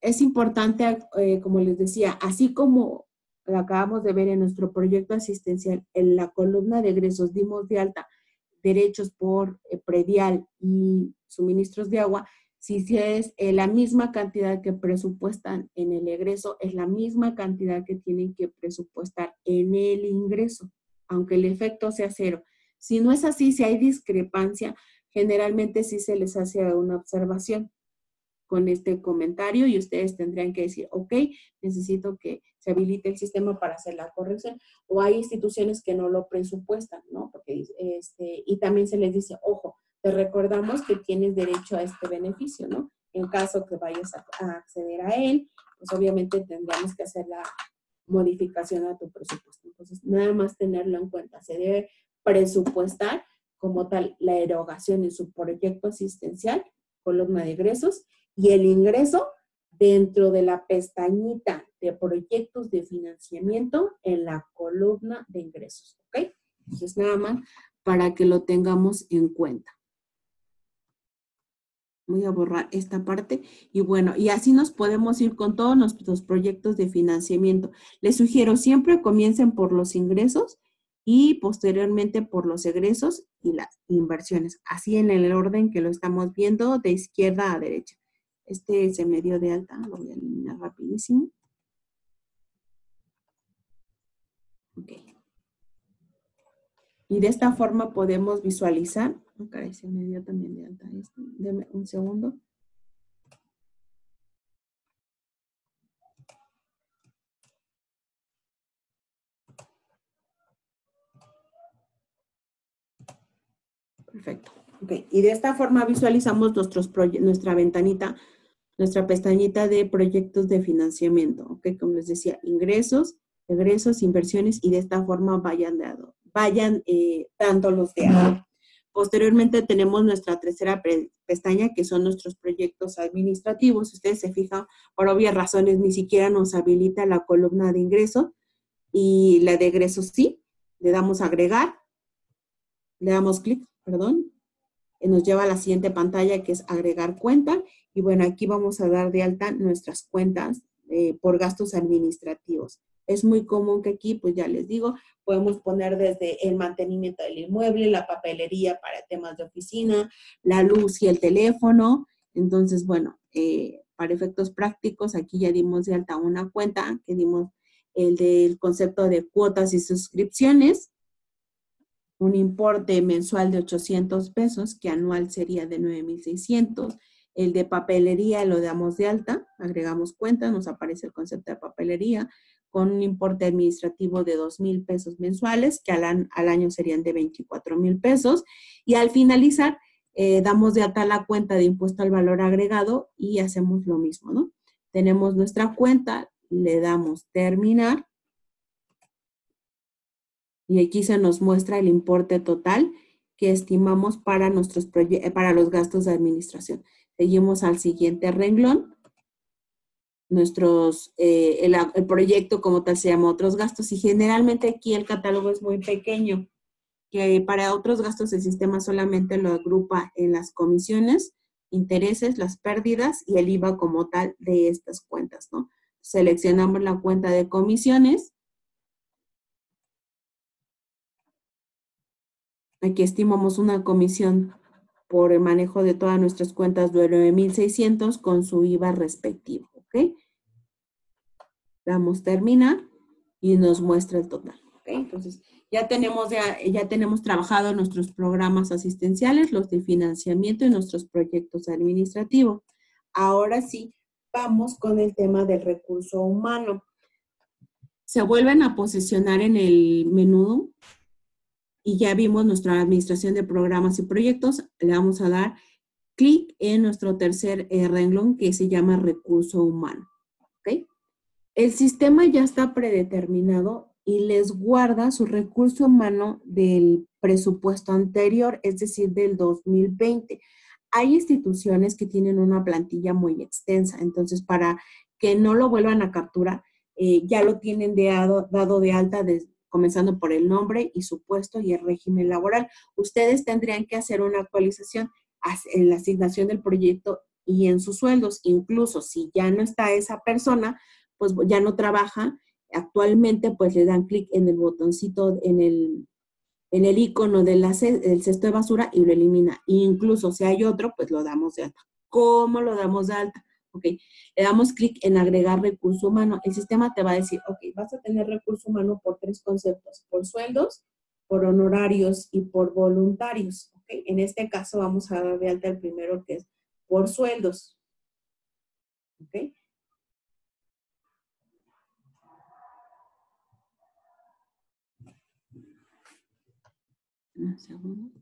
Es importante, eh, como les decía, así como acabamos de ver en nuestro proyecto asistencial, en la columna de egresos dimos de alta derechos por eh, predial y suministros de agua, si es eh, la misma cantidad que presupuestan en el egreso, es la misma cantidad que tienen que presupuestar en el ingreso, aunque el efecto sea cero. Si no es así, si hay discrepancia, generalmente sí se les hace una observación con este comentario y ustedes tendrían que decir, ok, necesito que se habilite el sistema para hacer la corrección. O hay instituciones que no lo presupuestan, ¿no? Porque, este, y también se les dice, ojo, te recordamos que tienes derecho a este beneficio, ¿no? En caso que vayas a, acceder a él, pues obviamente tendríamos que hacer la modificación a tu presupuesto. Entonces, nada más tenerlo en cuenta. Se debe presupuestar como tal la erogación en su proyecto asistencial, columna de ingresos, y el ingreso dentro de la pestañita de proyectos de financiamiento en la columna de ingresos. ¿Ok? Entonces, nada más para que lo tengamos en cuenta. Voy a borrar esta parte y bueno, y así nos podemos ir con todos nuestros proyectos de financiamiento. Les sugiero siempre comiencen por los ingresos y posteriormente por los egresos y las inversiones, así en el orden que lo estamos viendo de izquierda a derecha. Este se me dio de alta, lo voy a eliminar rapidísimo. Ok. Y de esta forma podemos visualizar, se me dio también de alta esto, deme un segundo. Perfecto. Okay. Y de esta forma visualizamos nuestros nuestra ventanita, nuestra pestañita de proyectos de financiamiento. Ok, como les decía, ingresos, egresos, inversiones y de esta forma vayan, dado, vayan eh, dando los de Posteriormente tenemos nuestra tercera pestaña, que son nuestros proyectos administrativos. Ustedes se fijan, por obvias razones, ni siquiera nos habilita la columna de ingreso y la de egreso sí. Le damos agregar, le damos clic, perdón, y nos lleva a la siguiente pantalla que es agregar cuenta. Y bueno, aquí vamos a dar de alta nuestras cuentas eh, por gastos administrativos. Es muy común que aquí, pues ya les digo, podemos poner desde el mantenimiento del inmueble, la papelería para temas de oficina, la luz y el teléfono. Entonces, bueno, eh, para efectos prácticos, aquí ya dimos de alta una cuenta, que dimos el del concepto de cuotas y suscripciones, un importe mensual de 800 pesos, que anual sería de 9,600. El de papelería lo damos de alta, agregamos cuenta, nos aparece el concepto de papelería, con un importe administrativo de 2 mil pesos mensuales, que al, año serían de 24 mil pesos. Y al finalizar, eh, damos de alta la cuenta de impuesto al valor agregado y hacemos lo mismo, ¿no? Tenemos nuestra cuenta, le damos terminar. Y aquí se nos muestra el importe total que estimamos para, nuestros para los gastos de administración. Seguimos al siguiente renglón nuestros, eh, el, proyecto como tal se llama otros gastos y generalmente aquí el catálogo es muy pequeño, que para otros gastos el sistema solamente lo agrupa en las comisiones, intereses, las pérdidas y el IVA como tal de estas cuentas, ¿no? Seleccionamos la cuenta de comisiones. Aquí estimamos una comisión por el manejo de todas nuestras cuentas de 9,600 con su IVA respectivo. ¿ok? Damos terminar y nos muestra el total, ¿ok? Entonces, ya tenemos, ya, ya tenemos trabajado nuestros programas asistenciales, los de financiamiento y nuestros proyectos administrativos. Ahora sí, vamos con el tema del recurso humano. Se vuelven a posicionar en el menú y ya vimos nuestra administración de programas y proyectos. Le vamos a dar clic en nuestro tercer eh, renglón que se llama recurso humano. El sistema ya está predeterminado y les guarda su recurso humano del presupuesto anterior, es decir, del 2020. Hay instituciones que tienen una plantilla muy extensa, entonces para que no lo vuelvan a capturar, eh, ya lo tienen dado, de alta comenzando por el nombre y su puesto y el régimen laboral. Ustedes tendrían que hacer una actualización en la asignación del proyecto y en sus sueldos. Incluso si ya no está esa persona, pues ya no trabaja, actualmente pues le dan clic en el botoncito, en el, en el icono del cesto de basura y lo elimina. incluso si hay otro, pues lo damos de alta. ¿Cómo lo damos de alta? Ok, le damos clic en agregar recurso humano. El sistema te va a decir, ok, vas a tener recurso humano por tres conceptos, por sueldos, por honorarios y por voluntarios. En este caso vamos a dar de alta el primero que es por sueldos. ¿Ok? Un segundo.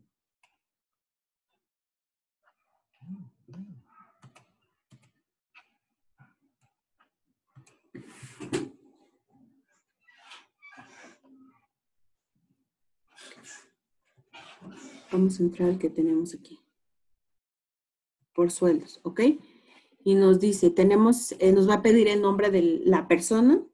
Vamos a entrar al que tenemos aquí. Por sueldos, ¿ok? Y nos dice, tenemos, eh, nos va a pedir el nombre de la persona,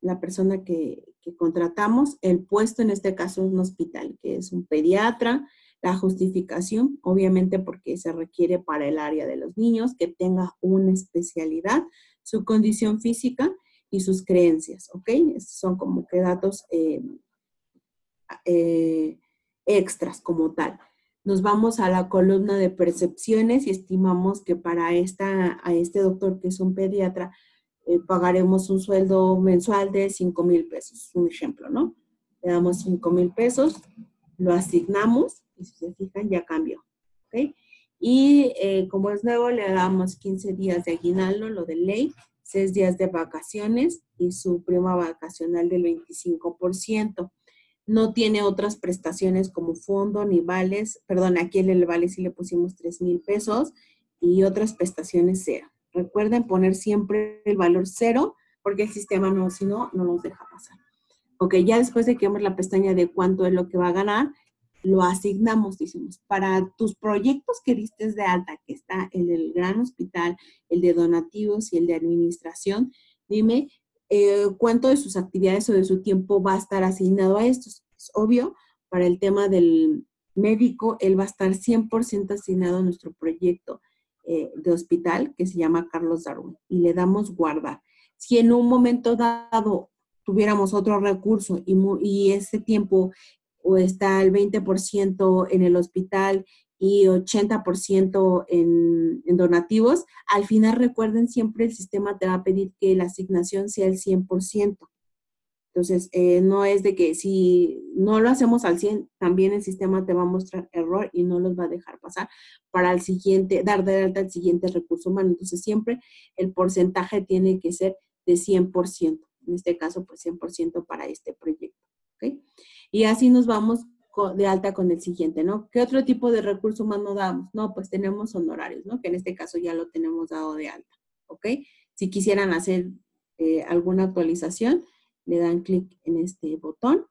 la persona que, contratamos, el puesto en este caso es un hospital, que es un pediatra, la justificación, obviamente porque se requiere para el área de los niños, que tenga una especialidad, su condición física y sus creencias, ¿ok? Estos son como que datos eh, eh, extras como tal. Nos vamos a la columna de percepciones y estimamos que para esta, a este doctor que es un pediatra eh, pagaremos un sueldo mensual de 5 mil pesos, un ejemplo, ¿no? Le damos 5 mil pesos, lo asignamos y si se fijan ya cambió, ¿ok? Y eh, como es nuevo, le damos 15 días de aguinaldo, lo de ley, 6 días de vacaciones y su prima vacacional del 25% no tiene otras prestaciones como fondo ni vales, perdón, aquí en el vale sí le pusimos 3 mil pesos y otras prestaciones cero. Recuerden poner siempre el valor cero porque el sistema no, si no, no nos deja pasar. Ok, ya después de que vemos la pestaña de cuánto es lo que va a ganar, lo asignamos, decimos, para tus proyectos que diste de alta, que está el del gran hospital, el de donativos y el de administración, dime eh, cuánto de sus actividades o de su tiempo va a estar asignado a estos. Es obvio, para el tema del médico, él va a estar 100% asignado a nuestro proyecto eh, de hospital que se llama Carlos Darwin y le damos guardar. Si en un momento dado tuviéramos otro recurso y, y ese tiempo o está el 20% en el hospital y 80% en, en, donativos, al final recuerden siempre el sistema te va a pedir que la asignación sea el 100%. Entonces, eh, no es de que si no lo hacemos al 100, también el sistema te va a mostrar error y no los va a dejar pasar para el siguiente, dar de alta el siguiente recurso humano. Entonces, siempre el porcentaje tiene que ser de 100%. En este caso, pues 100% para este proyecto. ¿okay? Y así nos vamos de alta con el siguiente, ¿no? ¿Qué otro tipo de recurso humano damos? No, pues tenemos honorarios, ¿no? Que en este caso ya lo tenemos dado de alta, ¿ok? Si quisieran hacer eh, alguna actualización, le dan clic en este botón.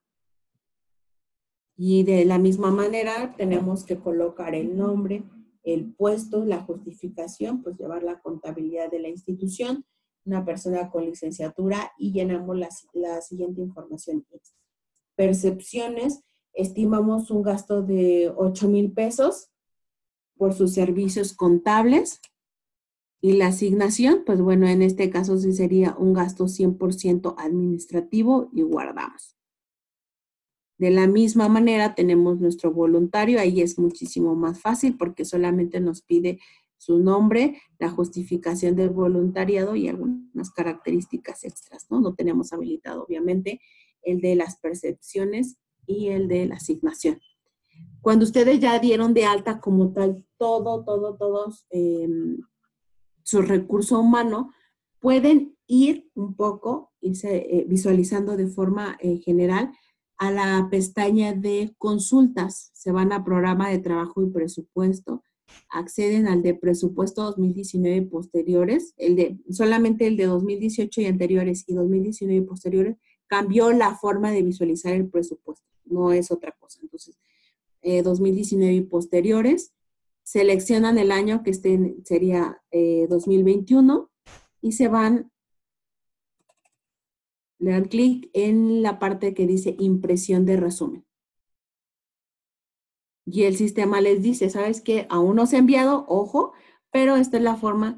Y de la misma manera tenemos que colocar el nombre, el puesto, la justificación, pues llevar la contabilidad de la institución, una persona con licenciatura y llenamos la, la siguiente información. Percepciones, estimamos un gasto de 8 mil pesos por sus servicios contables. Y la asignación, pues bueno, en este caso sí sería un gasto 100% administrativo y guardamos. De la misma manera tenemos nuestro voluntario, ahí es muchísimo más fácil porque solamente nos pide su nombre, la justificación del voluntariado y algunas características extras, ¿no? No tenemos habilitado, obviamente, el de las percepciones y el de la asignación. Cuando ustedes ya dieron de alta como tal todo, todo, todos eh, su recurso humano, pueden ir un poco, irse eh, visualizando de forma eh, general a la pestaña de consultas. Se van a programa de trabajo y presupuesto, acceden al de presupuesto 2019 y posteriores, el de, solamente el de 2018 y anteriores y 2019 y posteriores, cambió la forma de visualizar el presupuesto, no es otra cosa. Entonces, 2019 eh, y posteriores, seleccionan el año que estén, sería 2021 eh, y se van, le dan clic en la parte que dice impresión de resumen. Y el sistema les dice, ¿sabes qué? Aún no se ha enviado, ojo, pero esta es la forma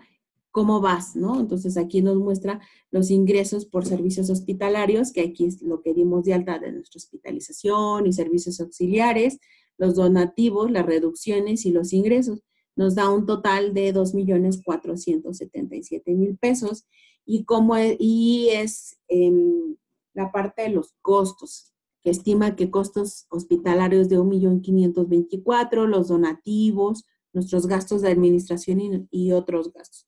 cómo vas, ¿no? Entonces aquí nos muestra los ingresos por servicios hospitalarios, que aquí es lo que dimos de alta de nuestra hospitalización y servicios auxiliares, los donativos, las reducciones y los ingresos. Nos da un total de 2.477.000 pesos. Y, como, e, y es em, la parte de los costos, que estima que costos hospitalarios de 1.524.000, los donativos, nuestros gastos de administración y, y otros gastos.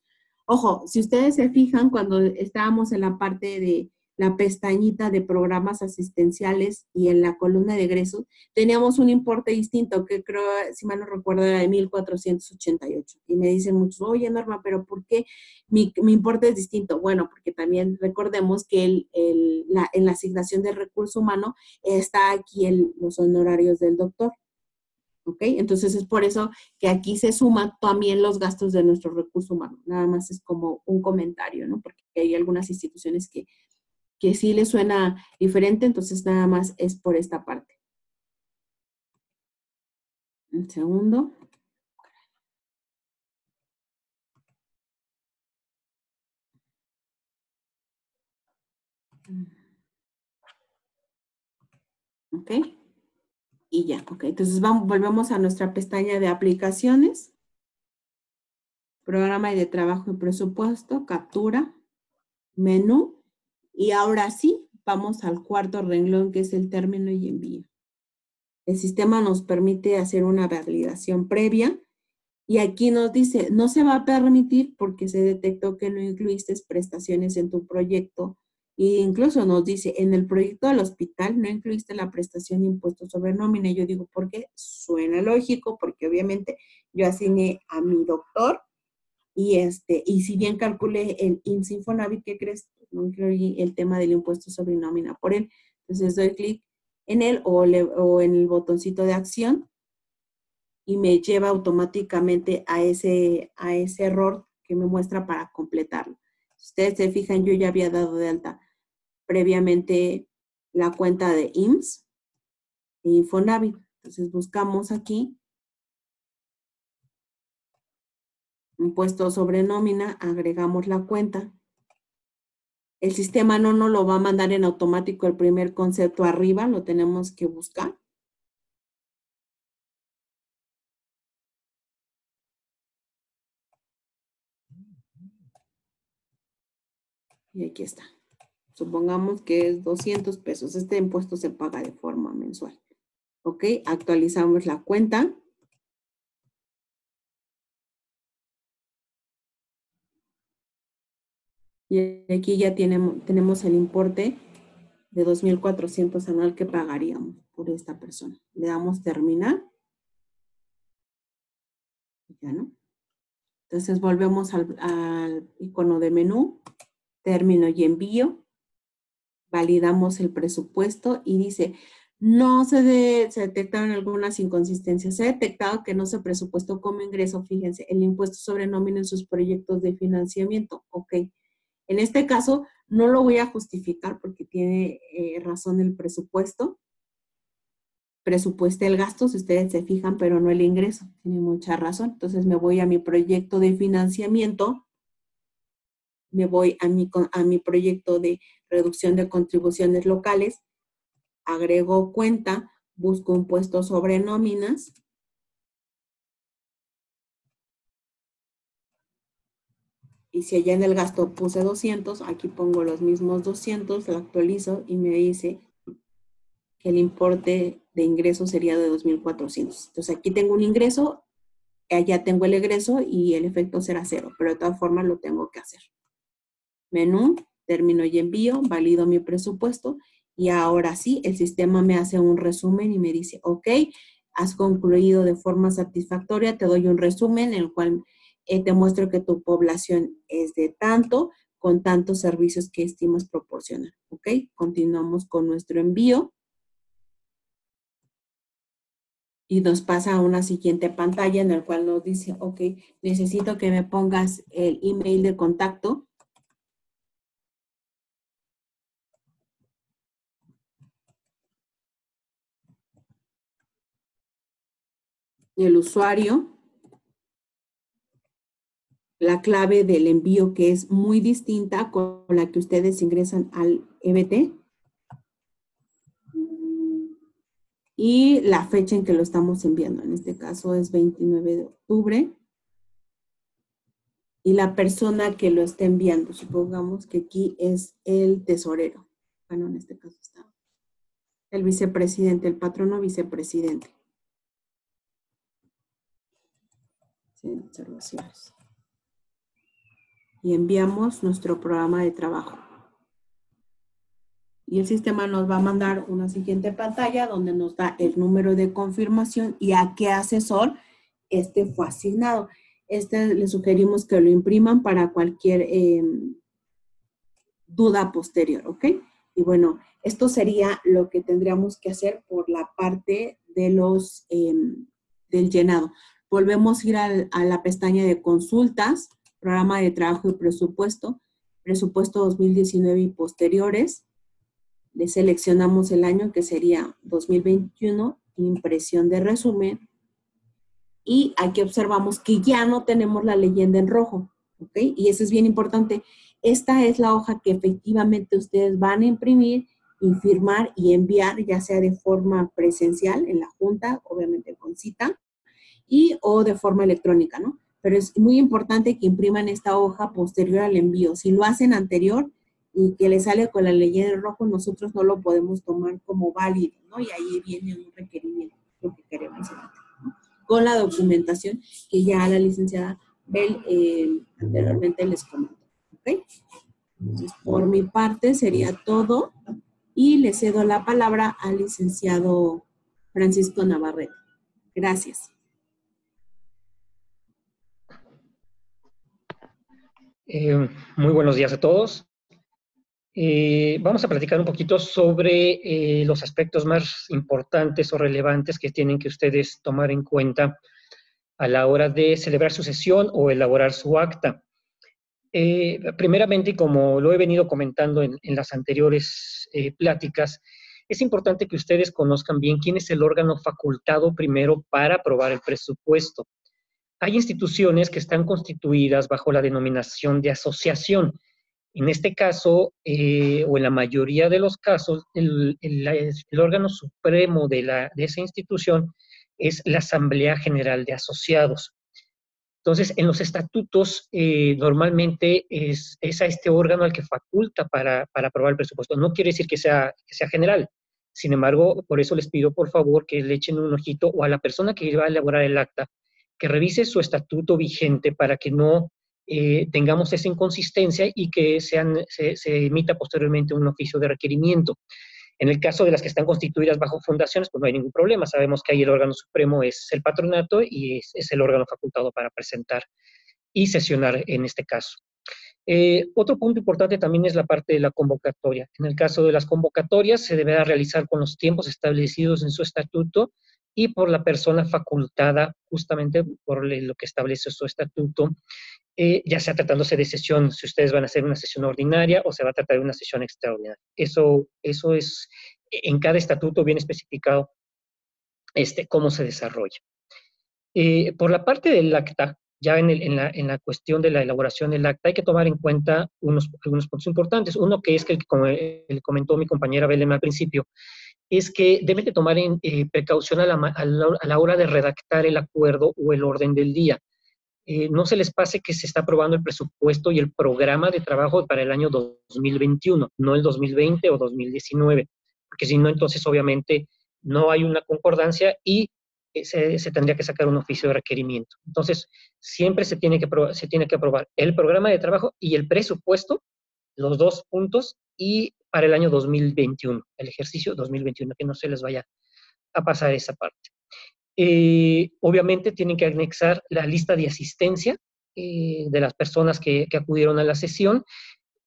Ojo, si ustedes se fijan, cuando estábamos en la parte de la pestañita de programas asistenciales y en la columna de egresos, teníamos un importe distinto que creo, si mal no recuerdo, era de 1.488. Y me dicen muchos, oye Norma, pero ¿por qué mi, importe es distinto? Bueno, porque también recordemos que el, en la asignación de recurso humano está aquí el, los honorarios del doctor. ¿Ok? Entonces es por eso que aquí se suman también los gastos de nuestro recurso humano. Nada más es como un comentario, ¿no? Porque hay algunas instituciones que que sí le suena diferente, entonces nada más es por esta parte. Un segundo. Ok. Y ya, ok. Entonces volvemos a nuestra pestaña de aplicaciones. Programa de trabajo y presupuesto, captura, menú. Y ahora sí, vamos al cuarto renglón, que es el término y envío. El sistema nos permite hacer una validación previa y aquí nos dice, no se va a permitir porque se detectó que no incluiste prestaciones en tu proyecto. E incluso nos dice, en el proyecto del hospital no incluiste la prestación de impuestos sobre nómina. yo digo, ¿por qué? Suena lógico, porque obviamente yo asigné a mi doctor y, este, y si bien calculé el IMSS ¿qué crees? no incluí el tema del impuesto sobre nómina por él. Entonces doy clic en él o en el botoncito de acción y me lleva automáticamente a ese, a ese error que me muestra para completarlo. Si ustedes se fijan, yo ya había dado de alta previamente la cuenta de IMSS e Infonavit. Entonces buscamos aquí impuesto sobre nómina, agregamos la cuenta. El sistema no nos lo va a mandar en automático el primer concepto arriba, lo tenemos que buscar. Y aquí está. Supongamos que es 200 pesos. Este impuesto se paga de forma mensual. Ok, actualizamos la cuenta. Y aquí ya tenemos, tenemos el importe de 2.400 anual que pagaríamos por esta persona. Le damos terminar. Ya no. Entonces volvemos al, al icono de menú, término y envío. Validamos el presupuesto y dice, no se, de- se detectaron algunas inconsistencias. Se ha detectado que no se presupuestó como ingreso, fíjense, el impuesto sobre nómina en sus proyectos de financiamiento. Ok. En este caso, no lo voy a justificar porque tiene eh, razón el presupuesto. Presupuesté el gasto, si ustedes se fijan, pero no el ingreso. Tiene mucha razón. Entonces me voy a mi proyecto de financiamiento, me voy a mi, a mi proyecto de reducción de contribuciones locales, agrego cuenta, busco impuestos sobre nóminas. Y si allá en el gasto puse 200, aquí pongo los mismos 200, lo actualizo y me dice que el importe de ingreso sería de 2.400. Entonces aquí tengo un ingreso, allá tengo el egreso y el efecto será cero, pero de todas formas lo tengo que hacer. Menú, término y envío, valido mi presupuesto y ahora sí, el sistema me hace un resumen y me dice, ok, has concluido de forma satisfactoria, te doy un resumen en el cual eh, te muestro que tu población es de tanto, con tantos servicios que estimas proporcionar. Ok, continuamos con nuestro envío. Y nos pasa a una siguiente pantalla en la cual nos dice, ok, necesito que me pongas el email de contacto. El usuario la clave del envío que es muy distinta con la que ustedes ingresan al EBT y la fecha en que lo estamos enviando. En este caso es 29 de octubre. Y la persona que lo está enviando, supongamos que aquí es el tesorero. Bueno, en este caso está el vicepresidente, el patrono vicepresidente. Observaciones y enviamos nuestro programa de trabajo. Y el sistema nos va a mandar una siguiente pantalla donde nos da el número de confirmación y a qué asesor este fue asignado. Este le sugerimos que lo impriman para cualquier eh, duda posterior, ¿ok? Y bueno, esto sería lo que tendríamos que hacer por la parte de los, eh, del llenado. Volvemos a ir a la pestaña de consultas programa de trabajo y presupuesto, presupuesto 2019 y posteriores. Le seleccionamos el año que sería 2021, impresión de resumen. Y aquí observamos que ya no tenemos la leyenda en rojo, ¿ok? Y eso es bien importante. Esta es la hoja que efectivamente ustedes van a imprimir y firmar y enviar, ya sea de forma presencial en la junta, obviamente con cita, y o de forma electrónica, ¿no? pero es muy importante que impriman esta hoja posterior al envío. Si lo hacen anterior y que le sale con la leyenda en rojo, nosotros no lo podemos tomar como válido, ¿no? Y ahí viene un requerimiento, lo que queremos. Con la documentación que ya la licenciada Bell eh, anteriormente les comentó, ¿ok? Entonces, por mi parte sería todo y le cedo la palabra al licenciado Francisco Navarrete. Gracias. Eh, muy buenos días a todos. Eh, vamos a platicar un poquito sobre eh, los aspectos más importantes o relevantes que tienen que ustedes tomar en cuenta a la hora de celebrar su sesión o elaborar su acta. Primeramente, como lo he venido comentando en, en las anteriores pláticas, es importante que ustedes conozcan bien quién es el órgano facultado primero para aprobar el presupuesto. Hay instituciones que están constituidas bajo la denominación de asociación en este caso, eh, o en la mayoría de los casos, el, órgano supremo de, esa institución es la Asamblea General de Asociados. Entonces, en los estatutos, eh, normalmente es, a este órgano al que faculta para, aprobar el presupuesto. No quiere decir que sea, que sea general. Sin embargo, por eso les pido, por favor, que le echen un ojito o a la persona que va a elaborar el acta, que revise su estatuto vigente para que no eh, tengamos esa inconsistencia y que sean, se, emita posteriormente un oficio de requerimiento. En el caso de las que están constituidas bajo fundaciones, pues no hay ningún problema. Sabemos que ahí el órgano supremo es el patronato y es, el órgano facultado para presentar y sesionar en este caso. Eh, otro punto importante también es la parte de la convocatoria. En el caso de las convocatorias, se deberá realizar con los tiempos establecidos en su estatuto y por la persona facultada justamente por lo que establece su estatuto eh, ya sea tratándose de sesión, si ustedes van a hacer una sesión ordinaria o se va a tratar de una sesión extraordinaria. Eso, eso es, en cada estatuto bien especificado este, cómo se desarrolla. Eh, por la parte del acta, ya en, en, la, en, la, cuestión de la elaboración del acta, hay que tomar en cuenta unos, algunos puntos importantes. Uno que es que, como comentó mi compañera Belén al principio, es que deben de tomar en, eh, precaución a la, hora de redactar el acuerdo o el orden del día. Eh, no se les pase que se está aprobando el presupuesto y el programa de trabajo para el año 2021, no el 2020 o 2019, porque si no, entonces obviamente no hay una concordancia y eh, se, tendría que sacar un oficio de requerimiento. Entonces, siempre se tiene, que se tiene que aprobar el programa de trabajo y el presupuesto, los dos puntos, y para el año 2021, el ejercicio 2021, que no se les vaya a pasar esa parte. Eh, obviamente tienen que anexar la lista de asistencia eh, de las personas que, acudieron a la sesión.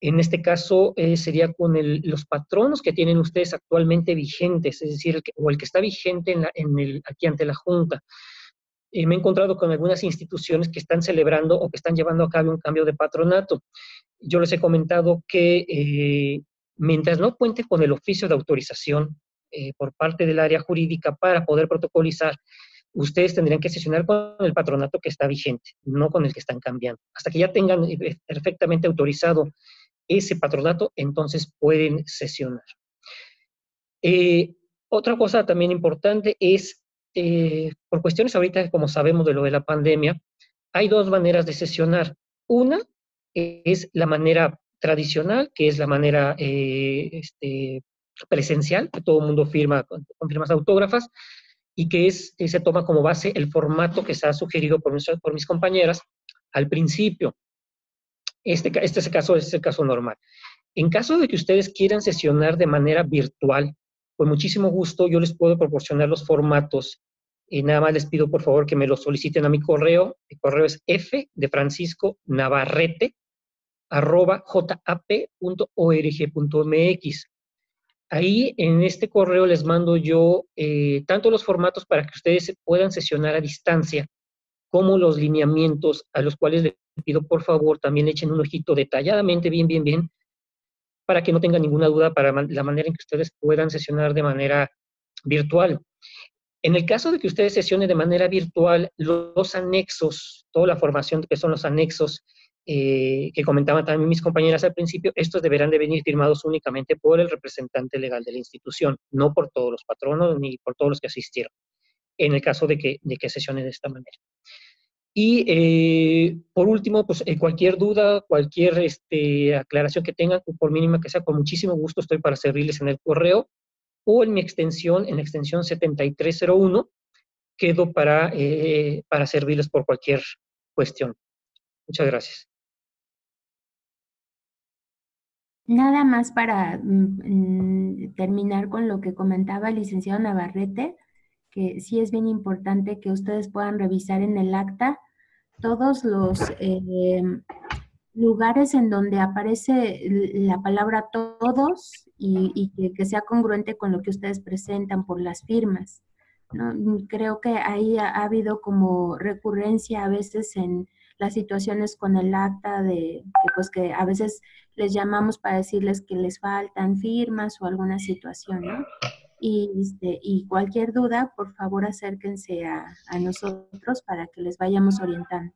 En este caso eh, sería con los patronos que tienen ustedes actualmente vigentes, es decir, o el que está vigente en el, aquí ante la Junta. Me he encontrado con algunas instituciones que están celebrando o que están llevando a cabo un cambio de patronato. Yo les he comentado que mientras no cuente con el oficio de autorización eh, por parte del área jurídica para poder protocolizar, ustedes tendrían que sesionar con el patronato que está vigente, no con el que están cambiando. Hasta que ya tengan eh, perfectamente autorizado ese patronato, entonces pueden sesionar. Eh, otra cosa también importante es, por cuestiones ahorita, como sabemos de lo de la pandemia, hay dos maneras de sesionar. Una es la manera tradicional, que es la manera este, presencial, que todo el mundo firma con, firmas autógrafas, y que es, se toma como base el formato que se ha sugerido por, por mis compañeras al principio. Este, este es el caso, es el caso normal. En caso de que ustedes quieran sesionar de manera virtual, con muchísimo gusto yo les puedo proporcionar los formatos. Y nada más les pido por favor que me los soliciten a mi correo. Mi correo es f de Francisco Navarrete arroba jap.org.mx. Ahí en este correo les mando yo eh, tanto los formatos para que ustedes puedan sesionar a distancia, como los lineamientos a los cuales les pido por favor también echen un ojito detalladamente, bien, bien, bien, para que no tengan ninguna duda para la manera en que ustedes puedan sesionar de manera virtual. En el caso de que ustedes sesionen de manera virtual, los anexos, toda la formación que son los anexos, eh, que comentaban también mis compañeras al principio, estos deberán de venir firmados únicamente por el representante legal de la institución, no por todos los patronos ni por todos los que asistieron, en el caso de que, de que sesionen de esta manera. Y eh, por último, pues eh, cualquier duda, cualquier este, aclaración que tengan, por mínima que sea, con muchísimo gusto estoy para servirles en el correo o en mi extensión, en extensión 7301, quedo para, para servirles por cualquier cuestión. Muchas gracias. Nada más para mm, mm, terminar con lo que comentaba el licenciado Navarrete, que sí es bien importante que ustedes puedan revisar en el acta todos los, em, lugares en donde aparece la palabra todos y, que, sea congruente con lo que ustedes presentan por las firmas. Creo que ahí ha, habido como recurrencia a veces en las situaciones con el acta de que pues que a veces les llamamos para decirles que les faltan firmas o alguna situación, ¿no? Y, este, y cualquier duda, por favor acérquense a, a nosotros para que les vayamos orientando.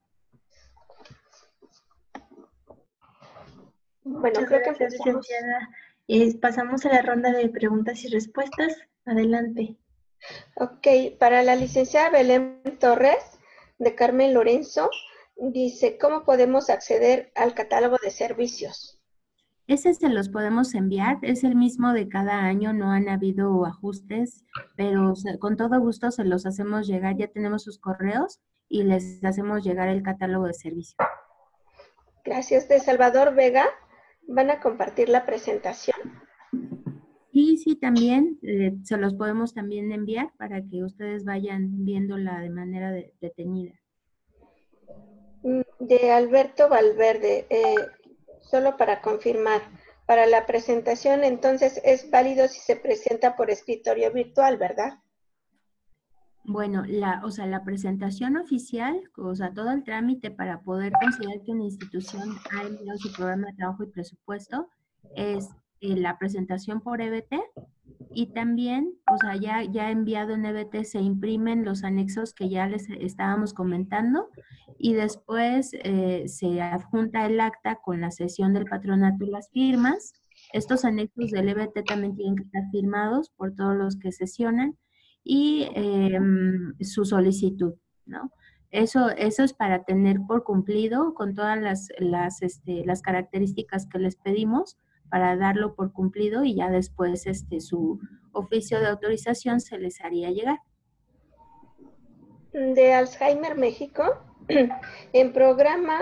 Bueno, creo que pasamos. pasamos a la ronda de preguntas y respuestas. Adelante. Ok, para la licenciada Belén Torres de Carmen Lorenzo, dice, ¿cómo podemos acceder al catálogo de servicios? Ese se los podemos enviar, es el mismo de cada año, no han habido ajustes, pero con todo gusto se los hacemos llegar, ya tenemos sus correos y les hacemos llegar el catálogo de servicios. Gracias. De Salvador Vega, ¿van a compartir la presentación? Sí, sí, también eh, se los podemos también enviar para que ustedes vayan viéndola de manera detenida. Mm, de Alberto Valverde, eh, solo para confirmar, para la presentación entonces es válido si se presenta por escritorio virtual, ¿verdad? Bueno, la, o sea, la presentación oficial, o sea, todo el trámite para poder considerar que una institución ha enviado su programa de trabajo y presupuesto es eh, la presentación por EBT y también, o sea, ya, ya enviado en EBT se imprimen los anexos que ya les estábamos comentando y después eh, se adjunta el acta con la sesión del patronato y las firmas. Estos anexos del EBT también tienen que estar firmados por todos los que sesionan y em, su solicitud, ¿no? Eso, eso es para tener por cumplido con todas las, las, este, las características que les pedimos para darlo por cumplido y ya después este, su oficio de autorización se les haría llegar. De Alzheimer México, en programa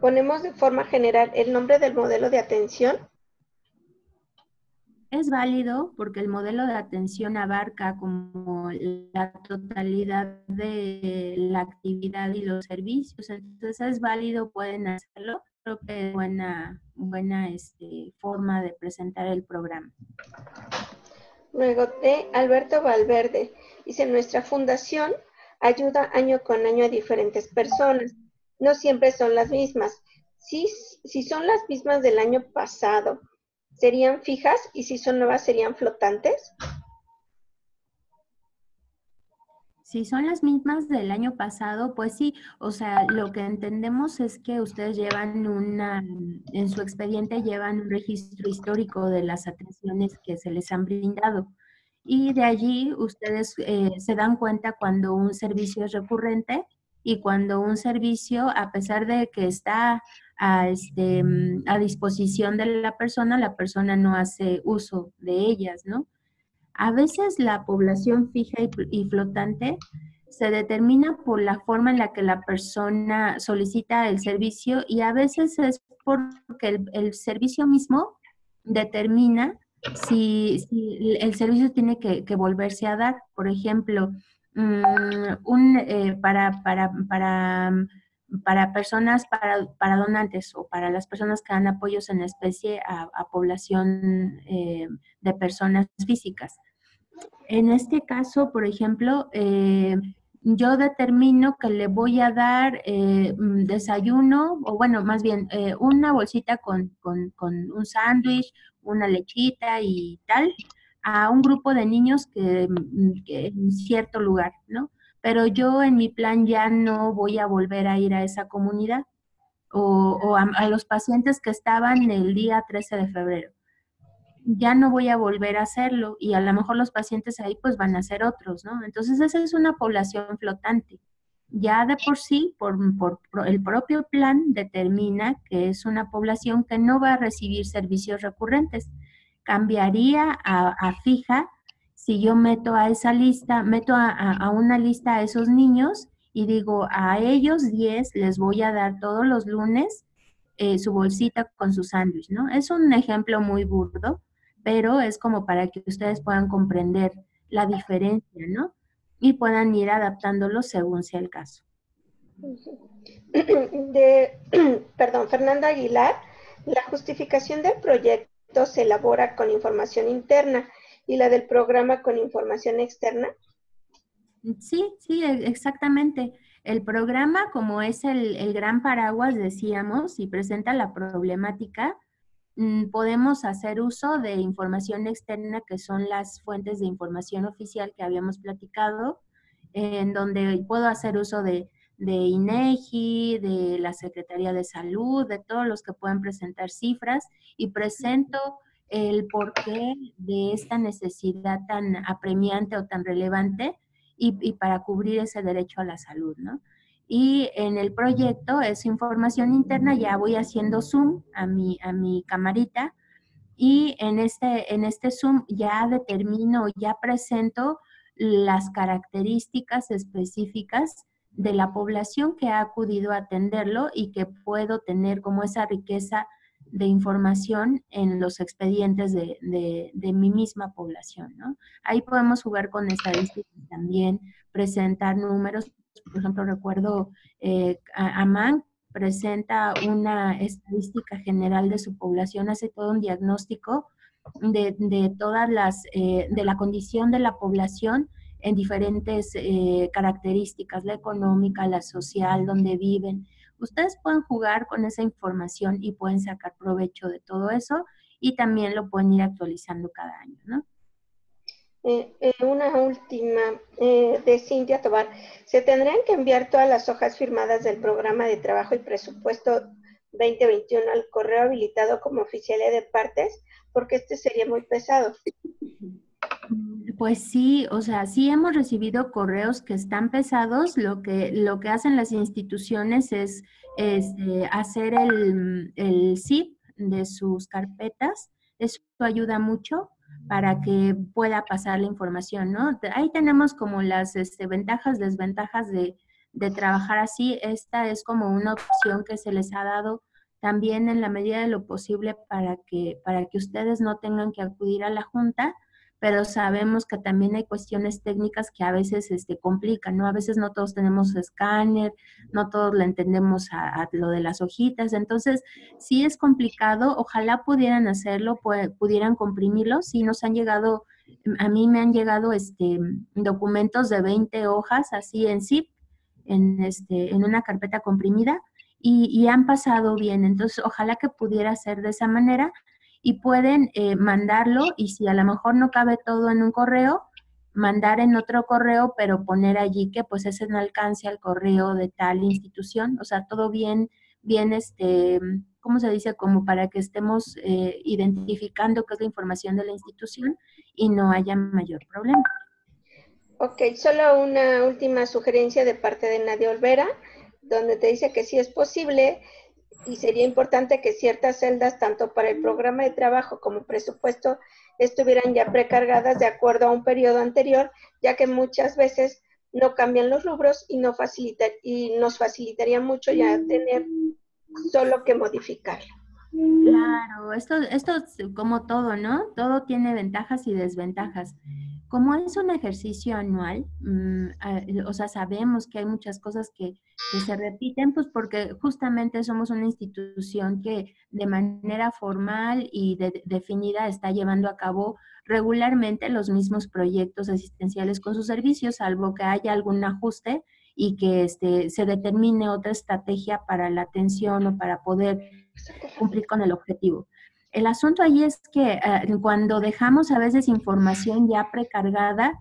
ponemos de forma general el nombre del modelo de atención. Es válido porque el modelo de atención abarca como la totalidad de la actividad y los servicios, entonces es válido, pueden hacerlo creo que es buena, buena este, forma de presentar el programa. Luego de Alberto Valverde, dice, nuestra fundación ayuda año con año a diferentes personas. No siempre son las mismas. Si, si son las mismas del año pasado, ¿serían fijas? Y si son nuevas, ¿serían flotantes? Si son las mismas del año pasado, pues sí, o sea, lo que entendemos es que ustedes llevan una, en su expediente llevan un registro histórico de las atenciones que se les han brindado. Y de allí ustedes eh, se dan cuenta cuando un servicio es recurrente y cuando un servicio, a pesar de que está a, este, a disposición de la persona, la persona no hace uso de ellas, ¿no? A veces la población fija y, flotante se determina por la forma en la que la persona solicita el servicio y a veces es porque el, servicio mismo determina si, el servicio tiene que, volverse a dar. Por ejemplo, mm, un, eh, para, para, para, para, personas, para, donantes o para las personas que dan apoyos en especie a, población eh, de personas físicas. En este caso, por ejemplo, eh, yo determino que le voy a dar eh, mm, desayuno, o bueno, más bien eh, una bolsita con, un sándwich, una lechita y tal, a un grupo de niños que, mm, en cierto lugar, ¿no? Pero yo en mi plan ya no voy a volver a ir a esa comunidad o, a los pacientes que estaban el día 13 de febrero ya no voy a volver a hacerlo y a lo mejor los pacientes ahí pues van a ser otros, ¿no? Entonces esa es una población flotante. Ya de por sí, por, el propio plan determina que es una población que no va a recibir servicios recurrentes. Cambiaría a, fija si yo meto a esa lista, meto a, una lista a esos niños y digo, a ellos 10 les voy a dar todos los lunes eh, su bolsita con su sándwich, ¿no? Es un ejemplo muy burdo, pero es como para que ustedes puedan comprender la diferencia, ¿no? Y puedan ir adaptándolo según sea el caso. De, perdón, Fernando Aguilar, la justificación del proyecto se elabora con información interna y la del programa con información externa. Sí, sí, e, exactamente. El programa, como es el, el gran paraguas, decíamos, y presenta la problemática, podemos hacer uso de información externa, que son las fuentes de información oficial que habíamos platicado, en donde puedo hacer uso de, de INEGI, de la Secretaría de Salud, de todos los que pueden presentar cifras y presento el porqué de esta necesidad tan apremiante o tan relevante y, para cubrir ese derecho a la salud, ¿no? Y en el proyecto, esa información interna, ya voy haciendo zoom a mi, a mi camarita y en este, en este zoom ya determino, ya presento las características específicas de la población que ha acudido a atenderlo y que puedo tener como esa riqueza de información en los expedientes de, de, mi misma población. ¿no? Ahí podemos jugar con estadísticas también, presentar números. Por ejemplo, recuerdo eh, AMAN presenta una estadística general de su población, hace todo un diagnóstico de, de todas las, eh, de la condición de la población en diferentes eh, características, la económica, la social, donde viven. Ustedes pueden jugar con esa información y pueden sacar provecho de todo eso y también lo pueden ir actualizando cada año, ¿no? Eh, eh, una última de Cintia Tobar. ¿Se tendrían que enviar todas las hojas firmadas del programa de trabajo y presupuesto 2021 al correo habilitado como oficialía de partes? Porque este sería muy pesado. Pues sí, o sea, sí hemos recibido correos que están pesados. Lo que, lo que hacen las instituciones es, eh, hacer el, el zip de sus carpetas. Eso ayuda mucho para que pueda pasar la información, ¿no? Ahí tenemos como las este, ventajas, desventajas de, de trabajar así. Esta es como una opción que se les ha dado también en la medida de lo posible para que, para que ustedes no tengan que acudir a la junta pero sabemos que también hay cuestiones técnicas que a veces este, complican, ¿no? A veces no todos tenemos escáner, no todos le entendemos a, lo de las hojitas, entonces sí es complicado, ojalá pudieran hacerlo, pudieran comprimirlo, sí nos han llegado, a mí me han llegado este, documentos de 20 hojas así en zip, en, este, en una carpeta comprimida, y, y han pasado bien, entonces ojalá que pudiera ser de esa manera, y pueden eh, mandarlo y si a lo mejor no cabe todo en un correo, mandar en otro correo, pero poner allí que pues es en alcance al correo de tal institución, o sea, todo bien, bien, este, ¿cómo se dice? Como para que estemos eh, identificando qué es la información de la institución y no haya mayor problema. Ok, solo una última sugerencia de parte de Nadia Olvera, donde te dice que si es posible y sería importante que ciertas celdas, tanto para el programa de trabajo como presupuesto, estuvieran ya precargadas de acuerdo a un periodo anterior, ya que muchas veces no cambian los rubros y, no facilita, y nos facilitaría mucho ya tener solo que modificarlo. Claro, esto, esto es como todo, ¿no? Todo tiene ventajas y desventajas. Como es un ejercicio anual, mm, o sea, sabemos que hay muchas cosas que, se repiten, pues porque justamente somos una institución que de manera formal y definida está llevando a cabo regularmente los mismos proyectos asistenciales con sus servicios, salvo que haya algún ajuste y que este, se determine otra estrategia para la atención o para poder cumplir con el objetivo. El asunto ahí es que eh, cuando dejamos a veces información ya precargada,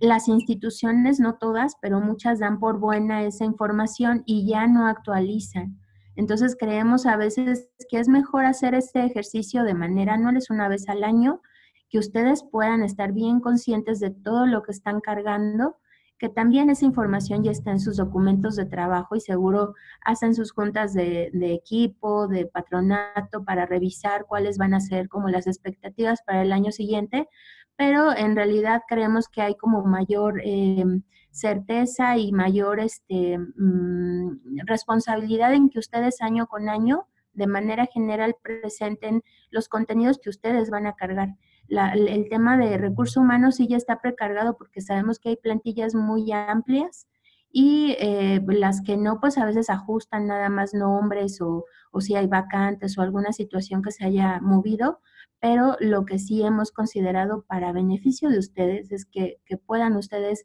las instituciones, no todas, pero muchas dan por buena esa información y ya no actualizan. Entonces creemos a veces que es mejor hacer este ejercicio de manera anual, es una vez al año, que ustedes puedan estar bien conscientes de todo lo que están cargando que también esa información ya está en sus documentos de trabajo y seguro hacen sus juntas de, equipo, de patronato para revisar cuáles van a ser como las expectativas para el año siguiente, pero en realidad creemos que hay como mayor eh, certeza y mayor este, mm, responsabilidad en que ustedes año con año de manera general presenten los contenidos que ustedes van a cargar el tema de recursos humanos sí ya está precargado porque sabemos que hay plantillas muy amplias y eh, las que no, pues a veces ajustan nada más nombres o, o si hay vacantes o alguna situación que se haya movido, pero lo que sí hemos considerado para beneficio de ustedes es que, puedan ustedes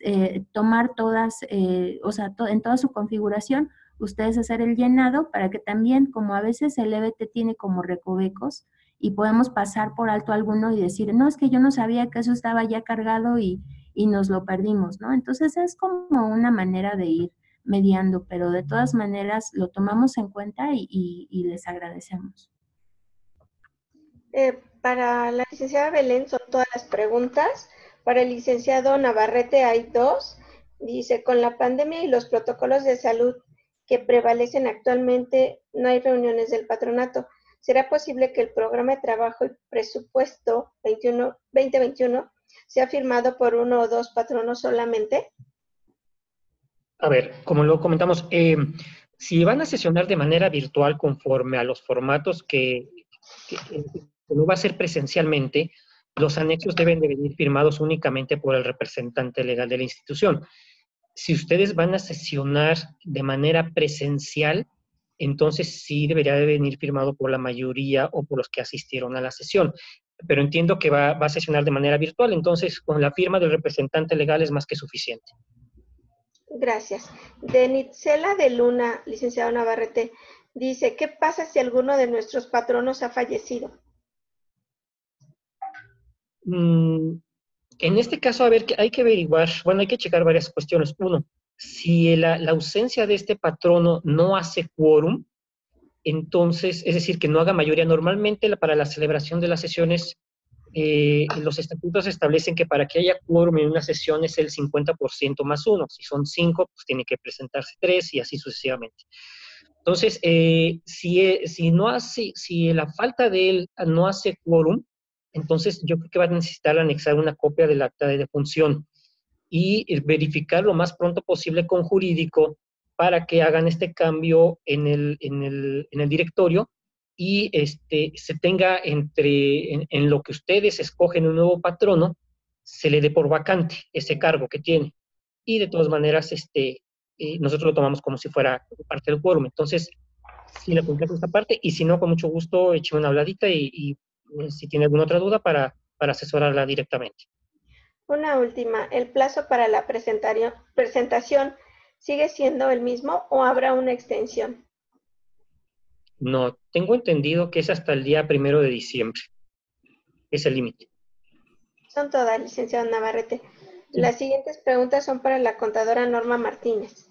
eh, tomar todas, eh, o sea, en toda su configuración, ustedes hacer el llenado para que también, como a veces el EBT tiene como recovecos y podemos pasar por alto alguno y decir, no, es que yo no sabía que eso estaba ya cargado y, nos lo perdimos, ¿no? Entonces es como una manera de ir mediando, pero de todas maneras lo tomamos en cuenta y les agradecemos. Eh, para la licenciada Belén son todas las preguntas. Para el licenciado Navarrete hay dos. Dice, con la pandemia y los protocolos de salud que prevalecen actualmente, no hay reuniones del patronato. ¿Será posible que el programa de trabajo y presupuesto 21, 2021 sea firmado por uno o dos patronos solamente? A ver, como lo comentamos, eh, si van a sesionar de manera virtual conforme a los formatos que, no va a ser presencialmente, los anexos deben de venir firmados únicamente por el representante legal de la institución. Si ustedes van a sesionar de manera presencial, entonces sí debería de venir firmado por la mayoría o por los que asistieron a la sesión. Pero entiendo que va, a sesionar de manera virtual, entonces con la firma del representante legal es más que suficiente. Gracias. De Nitzela de Luna, licenciado Navarrete, dice, ¿qué pasa si alguno de nuestros patronos ha fallecido? Mm, en este caso, a ver, hay que averiguar, bueno, hay que checar varias cuestiones. Uno, si la, ausencia de este patrono no hace quórum, entonces, es decir, que no haga mayoría. Normalmente para la celebración de las sesiones, eh, los estatutos establecen que para que haya quórum en una sesión es el 50% más uno. Si son cinco, pues tiene que presentarse tres y así sucesivamente. Entonces, eh, si, si, no hace, si la falta de él no hace quórum, entonces yo creo que va a necesitar anexar una copia del acta de defunción y verificar lo más pronto posible con jurídico para que hagan este cambio en el, en el, en el directorio y este, se tenga entre, en, lo que ustedes escogen un nuevo patrono, se le dé por vacante ese cargo que tiene. Y de todas maneras, este, eh, nosotros lo tomamos como si fuera parte del quórum. Entonces, si le completo esta parte, y si no, con mucho gusto, eche una habladita y eh, si tiene alguna otra duda para, asesorarla directamente. Una última, ¿el plazo para la presentación sigue siendo el mismo o habrá una extensión? No, tengo entendido que es hasta el día primero de diciembre. Es el límite. Son todas, licenciado Navarrete. Las siguientes preguntas son para la contadora Norma Martínez.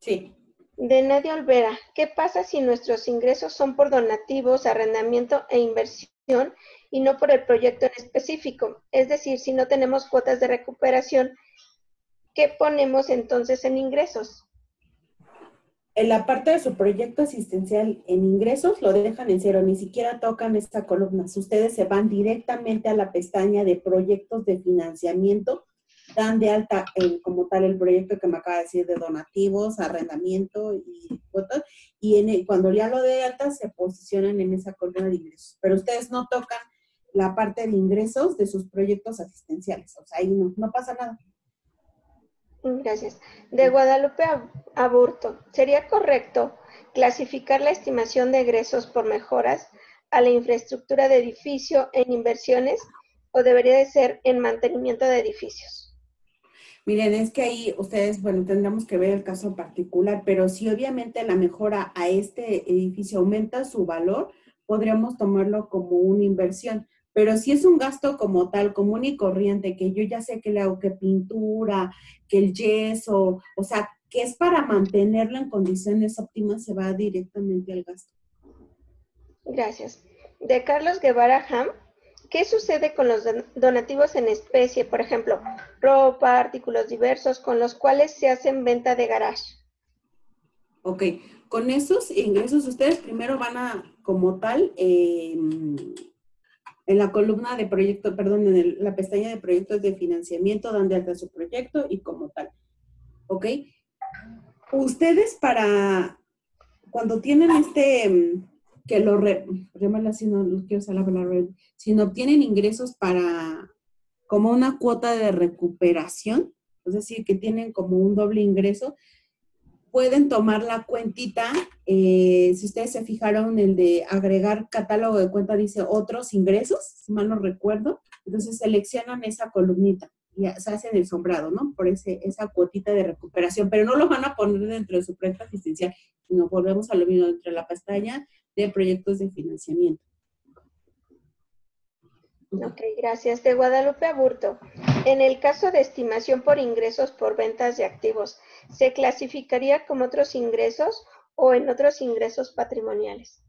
Sí. De Nadia Olvera, ¿qué pasa si nuestros ingresos son por donativos, arrendamiento e inversión? Y no por el proyecto en específico. Es decir, si no tenemos cuotas de recuperación, ¿qué ponemos entonces en ingresos? En la parte de su proyecto asistencial en ingresos lo dejan en cero, ni siquiera tocan esta columna. Ustedes se van directamente a la pestaña de proyectos de financiamiento, dan de alta como tal el proyecto que me acaba de decir de donativos, arrendamiento y cuotas, y cuando ya lo de alta se posicionan en esa columna de ingresos. Pero ustedes no tocan la parte de ingresos de sus proyectos asistenciales. O sea, ahí no, no pasa nada. Gracias. De Guadalupe Aburto, ¿sería correcto clasificar la estimación de egresos por mejoras a la infraestructura de edificio en inversiones o debería de ser en mantenimiento de edificios? Miren, es que ahí ustedes, bueno, tendremos que ver el caso particular, pero si obviamente la mejora a este edificio aumenta su valor, podríamos tomarlo como una inversión. Pero si es un gasto como tal, común y corriente, que yo ya sé que le hago que pintura, que el yeso, o sea, que es para mantenerlo en condiciones óptimas, se va directamente al gasto. Gracias. De Carlos Guevara Ham, ¿Qué sucede con los donativos en especie, por ejemplo, ropa, artículos diversos, con los cuales se hacen venta de garage? Ok, con esos ingresos ustedes primero van a, como tal, em, en la columna de proyecto, perdón, en la pestaña de proyectos de financiamiento, dan de alta su proyecto y como tal. ¿Ok? Ustedes para, cuando tienen este que lo, re, así, no, quiero usar la palabra, si no obtienen ingresos para, como una cuota de recuperación, es decir, que tienen como un doble ingreso, pueden tomar la cuentita, eh, si ustedes se fijaron, el de agregar catálogo de cuenta dice otros ingresos, si mal no recuerdo, entonces seleccionan esa columnita y se hacen el sombrado, ¿no? Por ese, esa cuotita de recuperación, pero no lo van a poner dentro de su proyecto asistencial, sino volvemos a lo mismo dentro de la pestaña de proyectos de financiamiento. Ok, gracias. De Guadalupe Aburto. En el caso de estimación por ingresos por ventas de activos, ¿se clasificaría como otros ingresos o en otros ingresos patrimoniales?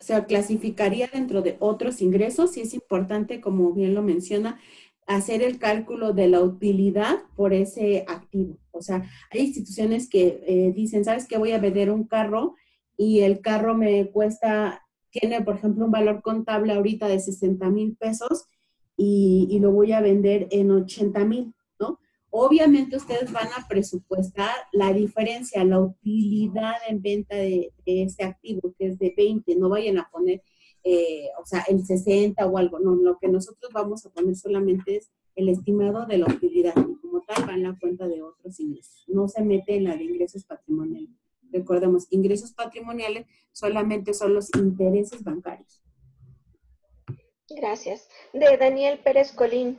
Se clasificaría dentro de otros ingresos y es importante, como bien lo menciona, hacer el cálculo de la utilidad por ese activo. O sea, hay instituciones que eh, dicen, ¿sabes qué? Voy a vender un carro y el carro me cuesta tiene, por ejemplo, un valor contable ahorita de 60 mil pesos y, lo voy a vender en 80 mil. Obviamente ustedes van a presupuestar la diferencia, la utilidad en venta de, ese activo, que es de 20, no vayan a poner, eh, o sea, el 60 o algo, no, lo que nosotros vamos a poner solamente es el estimado de la utilidad y como tal va en la cuenta de otros ingresos, no se mete en la de ingresos patrimoniales. Recordemos, ingresos patrimoniales solamente son los intereses bancarios. Gracias. De Daniel Pérez Colín,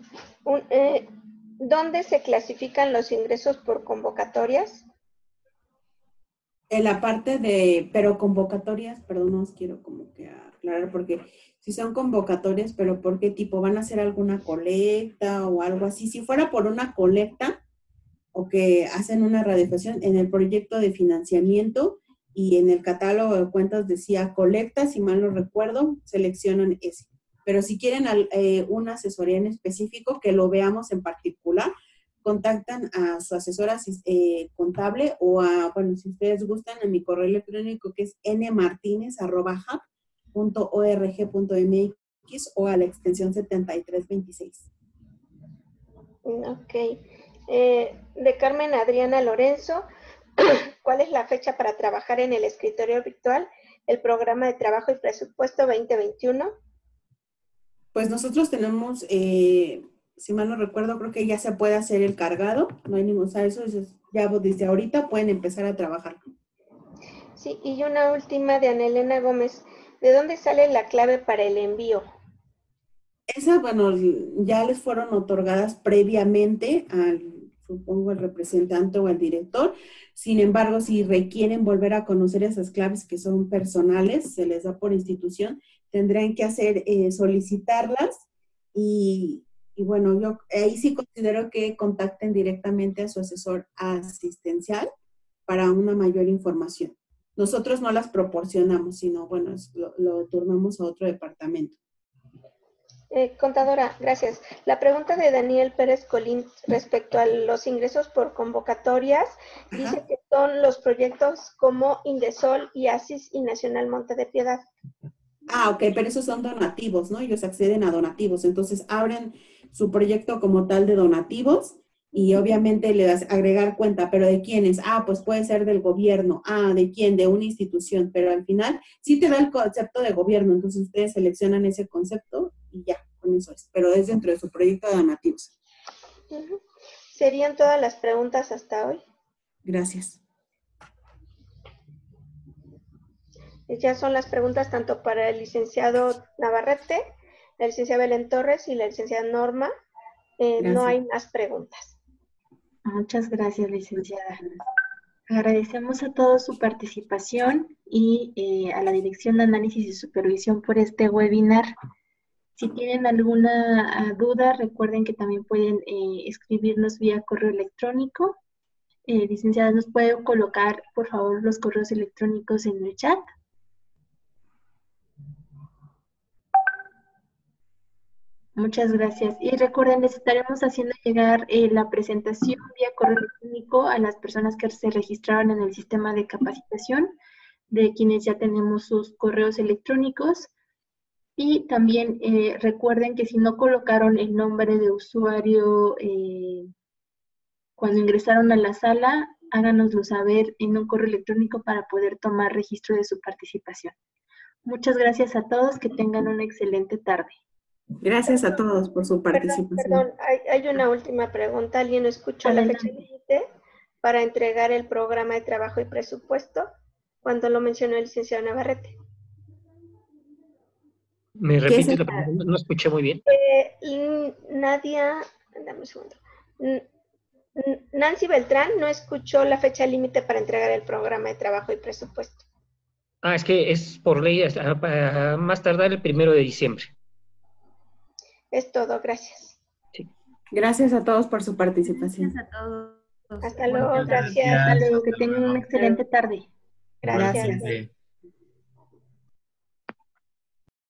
eh, ¿dónde se clasifican los ingresos por convocatorias? En la parte de, pero convocatorias, perdón, no os quiero como que aclarar porque si son convocatorias, pero ¿por qué tipo? ¿Van a hacer alguna colecta o algo así? Si fuera por una colecta, o que hacen una radiación en el proyecto de financiamiento y en el catálogo de cuentas decía colecta, si mal no recuerdo, seleccionan ese. Pero si quieren eh, una asesoría en específico, que lo veamos en particular, contactan a su asesora eh, contable o a, bueno, si ustedes gustan, a mi correo electrónico que es nmartinez.org.mx o a la extensión 7326. Ok. Eh, de Carmen Adriana Lorenzo, ¿cuál es la fecha para trabajar en el escritorio virtual, el programa de trabajo y presupuesto 2021? Pues nosotros tenemos, eh, si mal no recuerdo, creo que ya se puede hacer el cargado, no hay ningún, o sea, eso es, ya desde ahorita pueden empezar a trabajar. Sí, y una última de Anelena Gómez, ¿de dónde sale la clave para el envío? Esa, bueno, ya les fueron otorgadas previamente al supongo el representante o el director. Sin embargo, si requieren volver a conocer esas claves que son personales, se les da por institución, tendrán que hacer, eh, solicitarlas y, y, bueno, yo ahí sí considero que contacten directamente a su asesor asistencial para una mayor información. Nosotros no las proporcionamos, sino bueno, lo, lo turnamos a otro departamento. Eh, contadora, gracias. La pregunta de Daniel Pérez Colín respecto a los ingresos por convocatorias dice que son los proyectos como Indesol y ASIS y Nacional Monte de Piedad. Ah, ok, pero esos son donativos, ¿no? Ellos acceden a donativos. Entonces abren su proyecto como tal de donativos y obviamente le das agregar cuenta, pero ¿de quiénes? Ah, pues puede ser del gobierno. Ah, ¿de quién? De una institución, pero al final sí te da el concepto de gobierno, entonces ustedes seleccionan ese concepto y ya, con eso es, pero es dentro de su proyecto de donativos. ¿Serían todas las preguntas hasta hoy? Gracias. Ya son las preguntas tanto para el licenciado Navarrete, la licenciada Belén Torres y la licenciada Norma. Eh, no hay más preguntas. Muchas gracias, licenciada. Agradecemos a todos su participación y eh, a la Dirección de Análisis y Supervisión por este webinar. Si tienen alguna ah, duda, recuerden que también pueden eh, escribirnos vía correo electrónico. Eh, licenciada, ¿nos puede colocar, por favor, los correos electrónicos en el chat? Muchas gracias. Y recuerden, les estaremos haciendo llegar eh, la presentación vía correo electrónico a las personas que se registraron en el sistema de capacitación, de quienes ya tenemos sus correos electrónicos. Y también eh, recuerden que si no colocaron el nombre de usuario eh, cuando ingresaron a la sala, háganoslo saber en un correo electrónico para poder tomar registro de su participación. Muchas gracias a todos, que tengan una excelente tarde. Gracias a todos por su participación. perdón, hay, hay una última pregunta. ¿Alguien escuchó la fecha límite para entregar el programa de trabajo y presupuesto cuando lo mencionó el licenciado Navarrete? ¿Me ¿Qué es repites la pregunta? No escuché muy bien. Eh, Nadia, dame un segundo. Nancy Beltrán no escuchó la fecha límite para entregar el programa de trabajo y presupuesto. Ah, es que es por ley ah, más tardar el primero de diciembre. Es todo, gracias. Gracias a todos por su participación. Gracias a todos. Hasta luego, gracias. Hasta luego, que tengan una excelente tarde. Gracias.